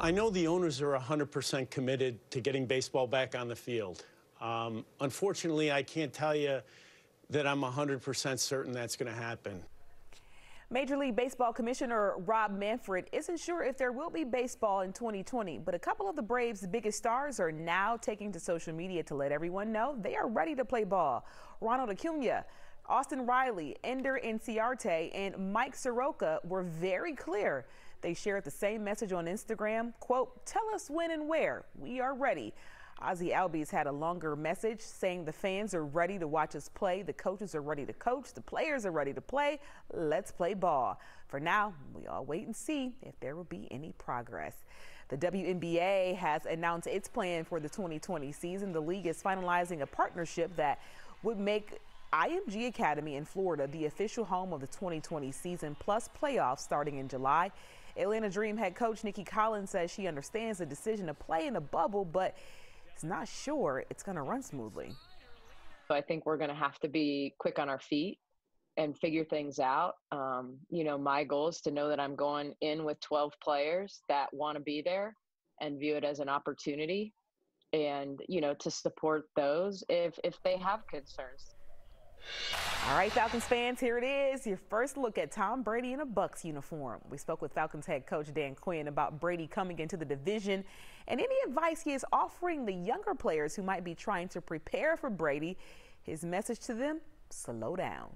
I know the owners are 100% committed to getting baseball back on the field. Um, unfortunately, I can't tell you that I'm 100% certain that's going to happen. Major League Baseball Commissioner Rob Manfred isn't sure if there will be baseball in 2020, but a couple of the Braves' biggest stars are now taking to social media to let everyone know they are ready to play ball. Ronald Acuna, Austin Riley, Ender Inciarte, and Mike Soroka were very clear. They shared the same message on Instagram, quote, tell us when and where. We are ready. Ozzie Albies had a longer message saying the fans are ready to watch us play, the coaches are ready to coach, the players are ready to play. Let's play ball. For now, we all wait and see if there will be any progress. The WNBA has announced its plan for the 2020 season. The league is finalizing a partnership that would make IMG Academy in Florida the official home of the 2020 season, plus playoffs starting in July. Atlanta Dream head coach Nicki Collen says she understands the decision to play in the bubble, but is not sure it's going to run smoothly. I think we're going to have to be quick on our feet and figure things out. Um, you know, my goal is to know that I'm going in with 12 players that want to be there and view it as an opportunity and, you know, to support those if if they have concerns. All right, Falcons fans, here it is. Your first look at Tom Brady in a Bucs uniform. We spoke with Falcons head coach Dan Quinn about Brady coming into the division and any advice he is offering the younger players who might be trying to prepare for Brady. His message to them, slow down.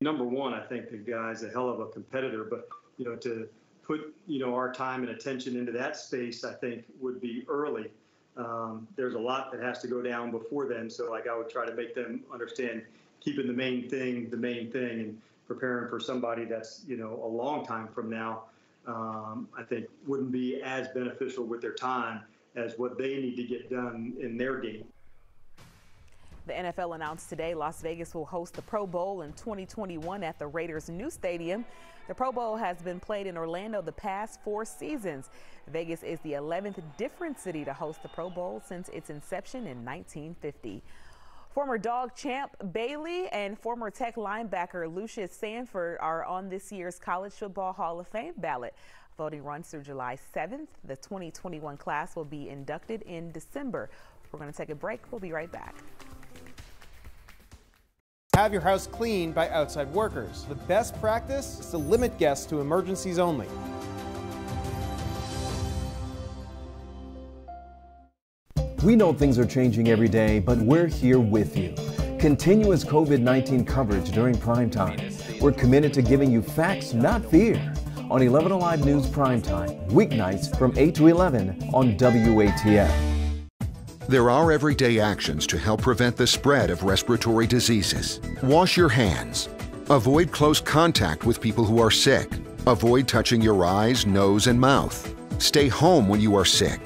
Number one, I think the guy's a hell of a competitor, but you know, to put you know our time and attention into that space, I think would be early. Um, there's a lot that has to go down before then. So like I would try to make them understand keeping the main thing the main thing and preparing for somebody that's you know a long time from now. Um, I think wouldn't be as beneficial with their time as what they need to get done in their game. The NFL announced today Las Vegas will host the Pro Bowl in 2021 at the Raiders' new stadium. The Pro Bowl has been played in Orlando the past four seasons. Vegas is the 11th different city to host the Pro Bowl since its inception in 1950. Former dog champ Bailey and former Tech linebacker Lucius Sanford are on this year's College Football Hall of Fame ballot. Voting runs through July 7th. The 2021 class will be inducted in December. We're going to take a break. We'll be right back. Have your house cleaned by outside workers. The best practice is to limit guests to emergencies only. We know things are changing every day, but we're here with you. Continuous COVID 19 coverage during prime time. We're committed to giving you facts, not fear. On 11 Alive News Prime Time, weeknights from 8 to 11 on WATL. There are everyday actions to help prevent the spread of respiratory diseases. Wash your hands. Avoid close contact with people who are sick. Avoid touching your eyes, nose, and mouth. Stay home when you are sick.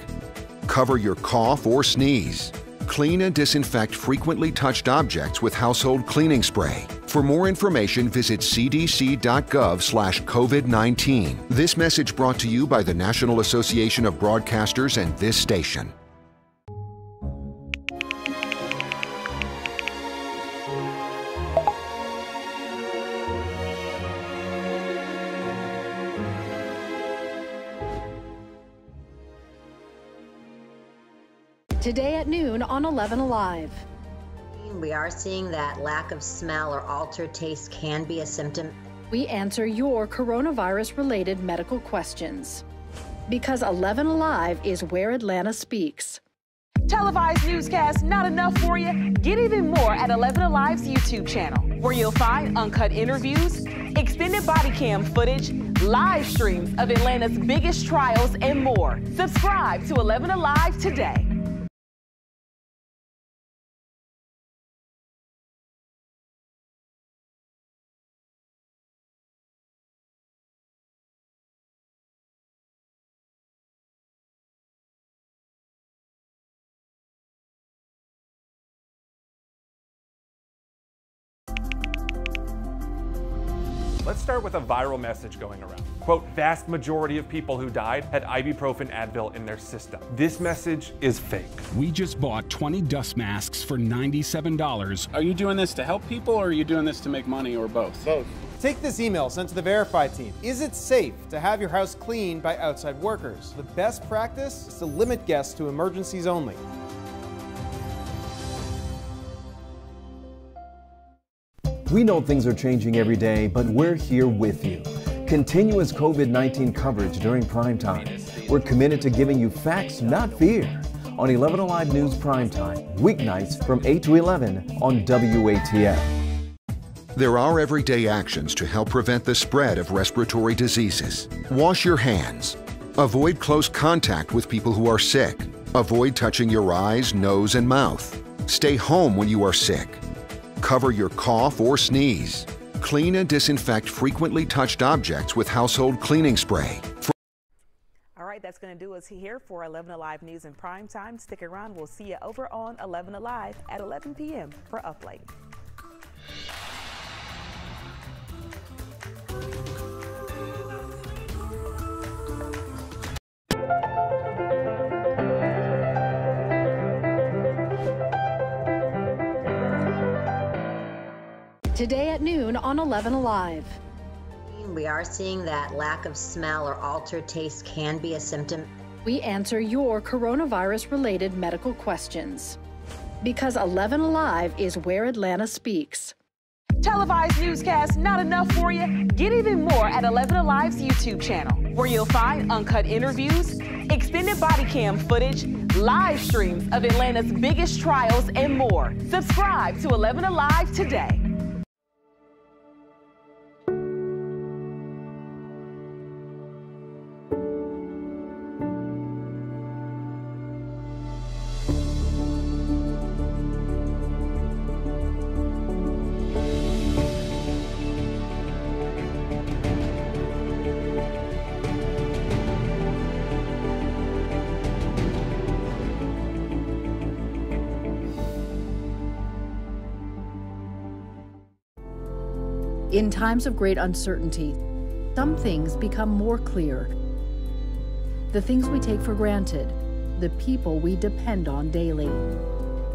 Cover your cough or sneeze. Clean and disinfect frequently touched objects with household cleaning spray. For more information, visit cdc.gov/covid19. This message brought to you by the National Association of Broadcasters and this station. Today at noon on 11 Alive. We are seeing that lack of smell or altered taste can be a symptom. We answer your coronavirus related medical questions. Because 11 Alive is where Atlanta speaks. Televised newscast not enough for you? Get even more at 11 Alive's YouTube channel, where you'll find uncut interviews, extended body cam footage, live streams of Atlanta's biggest trials, and more. Subscribe to 11 Alive today. Start with a viral message going around. Quote, vast majority of people who died had ibuprofen Advil in their system. This message is fake. We just bought 20 dust masks for $97. Are you doing this to help people or are you doing this to make money or both? Both. Take this email sent to the Verify team. Is it safe to have your house cleaned by outside workers? The best practice is to limit guests to emergencies only. We know things are changing every day, but we're here with you. Continuous COVID 19 coverage during prime time. We're committed to giving you facts, not fear. On 11 Alive News Prime Time, weeknights from 8 to 11 on WATL. There are everyday actions to help prevent the spread of respiratory diseases. Wash your hands. Avoid close contact with people who are sick. Avoid touching your eyes, nose, and mouth. Stay home when you are sick. Cover your cough or sneeze. Clean and disinfect frequently touched objects with household cleaning spray. All right, that's going to do us here for 11 Alive News in prime time. Stick around. We'll see you over on 11 Alive at 11 p.m. for Up Late. Today at noon on 11 Alive. We are seeing that lack of smell or altered taste can be a symptom. We answer your coronavirus related medical questions. Because 11 Alive is where Atlanta speaks. Televised newscasts not enough for you? Get even more at 11 Alive's YouTube channel, where you'll find uncut interviews, extended body cam footage, live streams of Atlanta's biggest trials, and more. Subscribe to 11 Alive today. In times of great uncertainty, some things become more clear. The things we take for granted, the people we depend on daily.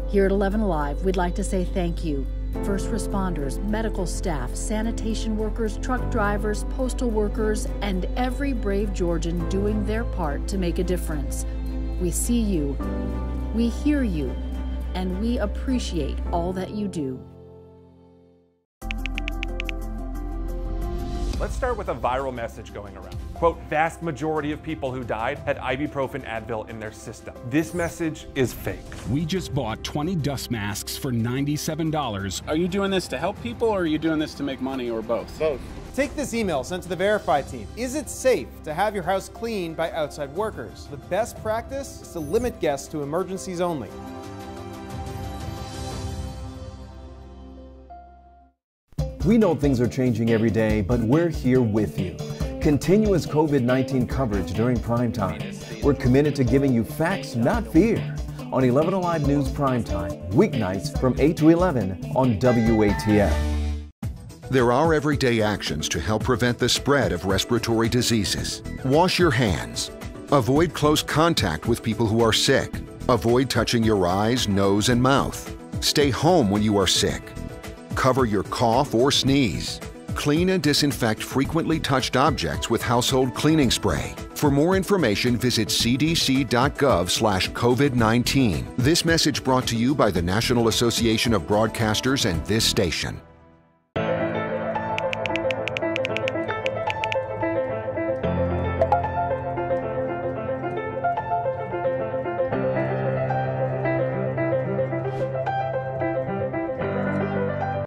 Here at 11 Alive, we'd like to say thank you. First responders, medical staff, sanitation workers, truck drivers, postal workers, and every brave Georgian doing their part to make a difference. We see you, we hear you, and we appreciate all that you do. Start with a viral message going around. Quote, vast majority of people who died had ibuprofen Advil in their system. This message is fake. We just bought 20 dust masks for $97. Are you doing this to help people or are you doing this to make money or both? Both. Take this email sent to the Verify team. Is it safe to have your house cleaned by outside workers? The best practice is to limit guests to emergencies only. We know things are changing every day, but we're here with you. Continuous COVID 19 coverage during prime time. We're committed to giving you facts, not fear. On 11 Alive News Prime Time, weeknights from 8 to 11 on WATL. There are everyday actions to help prevent the spread of respiratory diseases. Wash your hands. Avoid close contact with people who are sick. Avoid touching your eyes, nose, and mouth. Stay home when you are sick. Cover your cough or sneeze. Clean and disinfect frequently touched objects with household cleaning spray. For more information, visit cdc.gov/covid19. This message brought to you by the National Association of Broadcasters and this station.